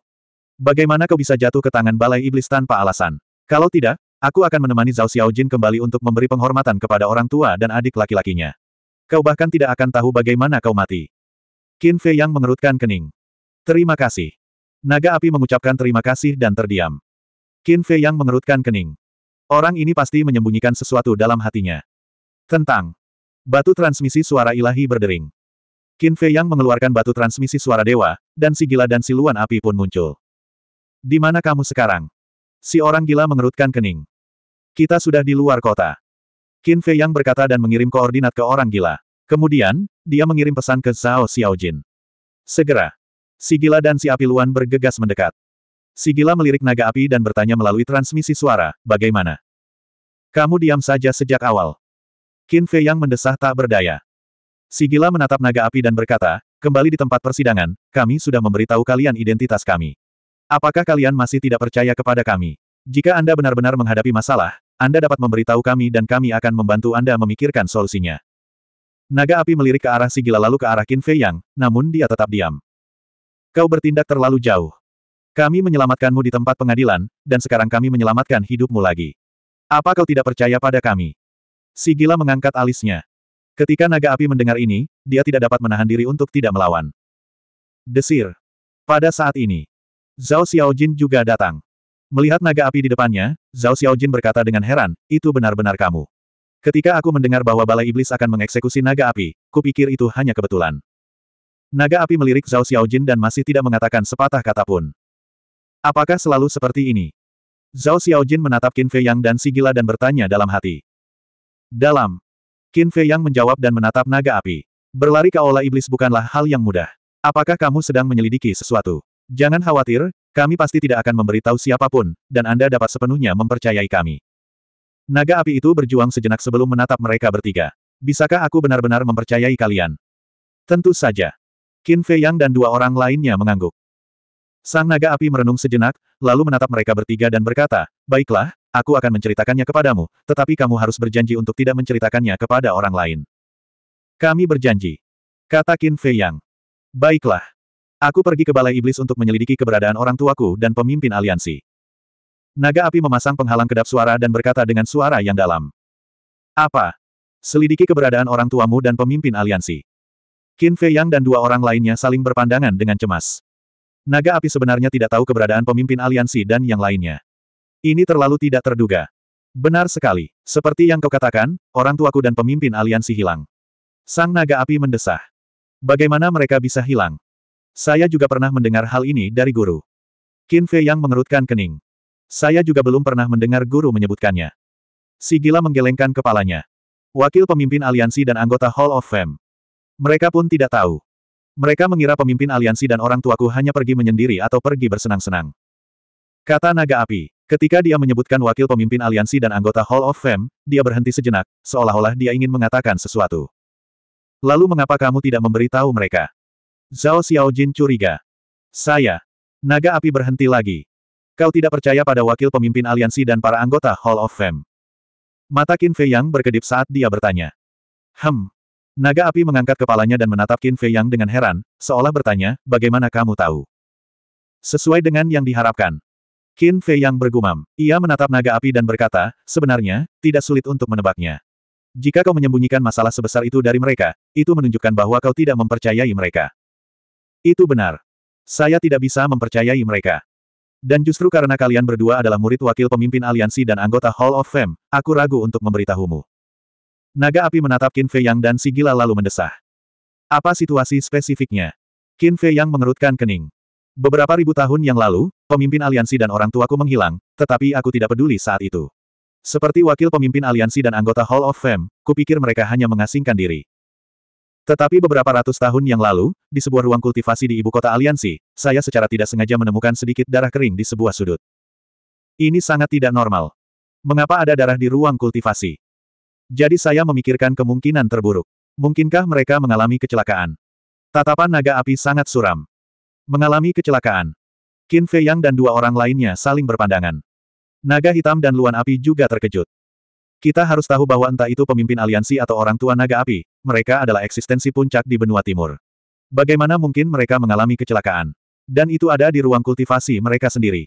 Bagaimana kau bisa jatuh ke tangan balai iblis tanpa alasan? Kalau tidak, aku akan menemani Zhao Xiaojin kembali untuk memberi penghormatan kepada orang tua dan adik laki-lakinya. Kau bahkan tidak akan tahu bagaimana kau mati. Qin Fei Yang mengerutkan kening. Terima kasih. Naga api mengucapkan terima kasih dan terdiam. Qin Fei yang mengerutkan kening. Orang ini pasti menyembunyikan sesuatu dalam hatinya. Tentang. Batu transmisi suara ilahi berdering. Qin Fei yang mengeluarkan batu transmisi suara dewa, dan si gila dan si luan api pun muncul. Di mana kamu sekarang? Si orang gila mengerutkan kening. Kita sudah di luar kota. Qin Fei yang berkata dan mengirim koordinat ke orang gila. Kemudian, dia mengirim pesan ke Zhao Xiaojin. Segera. Si gila dan si api luan bergegas mendekat. Si gila melirik naga api dan bertanya melalui transmisi suara, bagaimana? Kamu diam saja sejak awal. Qin Fei yang mendesah tak berdaya. Si gila menatap naga api dan berkata, kembali di tempat persidangan, kami sudah memberitahu kalian identitas kami. Apakah kalian masih tidak percaya kepada kami? Jika Anda benar-benar menghadapi masalah, Anda dapat memberitahu kami dan kami akan membantu Anda memikirkan solusinya. Naga api melirik ke arah si gila lalu ke arah Qin Fei Yang, namun dia tetap diam. Kau bertindak terlalu jauh. Kami menyelamatkanmu di tempat pengadilan, dan sekarang kami menyelamatkan hidupmu lagi. Apa kau tidak percaya pada kami? Si gila mengangkat alisnya. Ketika naga api mendengar ini, dia tidak dapat menahan diri untuk tidak melawan. Desir. Pada saat ini, Zhao Xiaojin juga datang. Melihat naga api di depannya, Zhao Xiaojin berkata dengan heran, itu benar-benar kamu. Ketika aku mendengar bahwa balai iblis akan mengeksekusi naga api, kupikir itu hanya kebetulan. Naga api melirik Zhao Xiaojin dan masih tidak mengatakan sepatah kata pun. Apakah selalu seperti ini? Zhao Xiaojin menatap Qin Fei Yang dan si gila dan bertanya dalam hati. Dalam. Qin Fei Yang menjawab dan menatap naga api. Berlari ke aula iblis bukanlah hal yang mudah. Apakah kamu sedang menyelidiki sesuatu? Jangan khawatir, kami pasti tidak akan memberitahu siapa pun, dan Anda dapat sepenuhnya mempercayai kami. Naga api itu berjuang sejenak sebelum menatap mereka bertiga. Bisakah aku benar-benar mempercayai kalian? Tentu saja. Qin Fei Yang dan dua orang lainnya mengangguk. Sang naga api merenung sejenak, lalu menatap mereka bertiga dan berkata, Baiklah, aku akan menceritakannya kepadamu, tetapi kamu harus berjanji untuk tidak menceritakannya kepada orang lain. Kami berjanji. Kata Qin Fei Yang. Baiklah. Aku pergi ke balai iblis untuk menyelidiki keberadaan orang tuaku dan pemimpin aliansi. Naga api memasang penghalang kedap suara dan berkata dengan suara yang dalam. Apa? Selidiki keberadaan orang tuamu dan pemimpin aliansi. Qin Fei Yang dan dua orang lainnya saling berpandangan dengan cemas. Naga api sebenarnya tidak tahu keberadaan pemimpin aliansi dan yang lainnya. Ini terlalu tidak terduga. Benar sekali. Seperti yang kau katakan, orang tuaku dan pemimpin aliansi hilang. Sang naga api mendesah. Bagaimana mereka bisa hilang? Saya juga pernah mendengar hal ini dari guru. Qin Fei yang mengerutkan kening. Saya juga belum pernah mendengar guru menyebutkannya. Si gila menggelengkan kepalanya. Wakil pemimpin aliansi dan anggota Hall of Fame. Mereka pun tidak tahu. Mereka mengira pemimpin aliansi dan orang tuaku hanya pergi menyendiri atau pergi bersenang-senang. Kata naga api. Ketika dia menyebutkan wakil pemimpin aliansi dan anggota Hall of Fame, dia berhenti sejenak, seolah-olah dia ingin mengatakan sesuatu. Lalu mengapa kamu tidak memberitahu mereka? Zhao Xiaojin curiga. Saya. Naga api berhenti lagi. Kau tidak percaya pada wakil pemimpin aliansi dan para anggota Hall of Fame. Mata Qin Fei Yang berkedip saat dia bertanya. Hem, Naga api mengangkat kepalanya dan menatap Qin Fei Yang dengan heran, seolah bertanya, bagaimana kamu tahu? Sesuai dengan yang diharapkan. Qin Fei Yang bergumam. Ia menatap naga api dan berkata, sebenarnya, tidak sulit untuk menebaknya. Jika kau menyembunyikan masalah sebesar itu dari mereka, itu menunjukkan bahwa kau tidak mempercayai mereka. Itu benar. Saya tidak bisa mempercayai mereka. Dan justru karena kalian berdua adalah murid wakil pemimpin aliansi dan anggota Hall of Fame, aku ragu untuk memberitahumu. Naga api menatap Qin Fei Yang dan si gila lalu mendesah. Apa situasi spesifiknya? Qin Fei Yang mengerutkan kening. Beberapa ribu tahun yang lalu, pemimpin aliansi dan orang tuaku menghilang, tetapi aku tidak peduli saat itu. Seperti wakil pemimpin aliansi dan anggota Hall of Fame, kupikir mereka hanya mengasingkan diri. Tetapi beberapa ratus tahun yang lalu, di sebuah ruang kultivasi di ibu kota aliansi, saya secara tidak sengaja menemukan sedikit darah kering di sebuah sudut. Ini sangat tidak normal. Mengapa ada darah di ruang kultivasi? Jadi saya memikirkan kemungkinan terburuk. Mungkinkah mereka mengalami kecelakaan? Tatapan naga api sangat suram. Mengalami kecelakaan. Qin Fei Yang dan dua orang lainnya saling berpandangan. Naga hitam dan luan api juga terkejut. Kita harus tahu bahwa entah itu pemimpin aliansi atau orang tua naga api, mereka adalah eksistensi puncak di benua timur. Bagaimana mungkin mereka mengalami kecelakaan? Dan itu ada di ruang kultivasi mereka sendiri.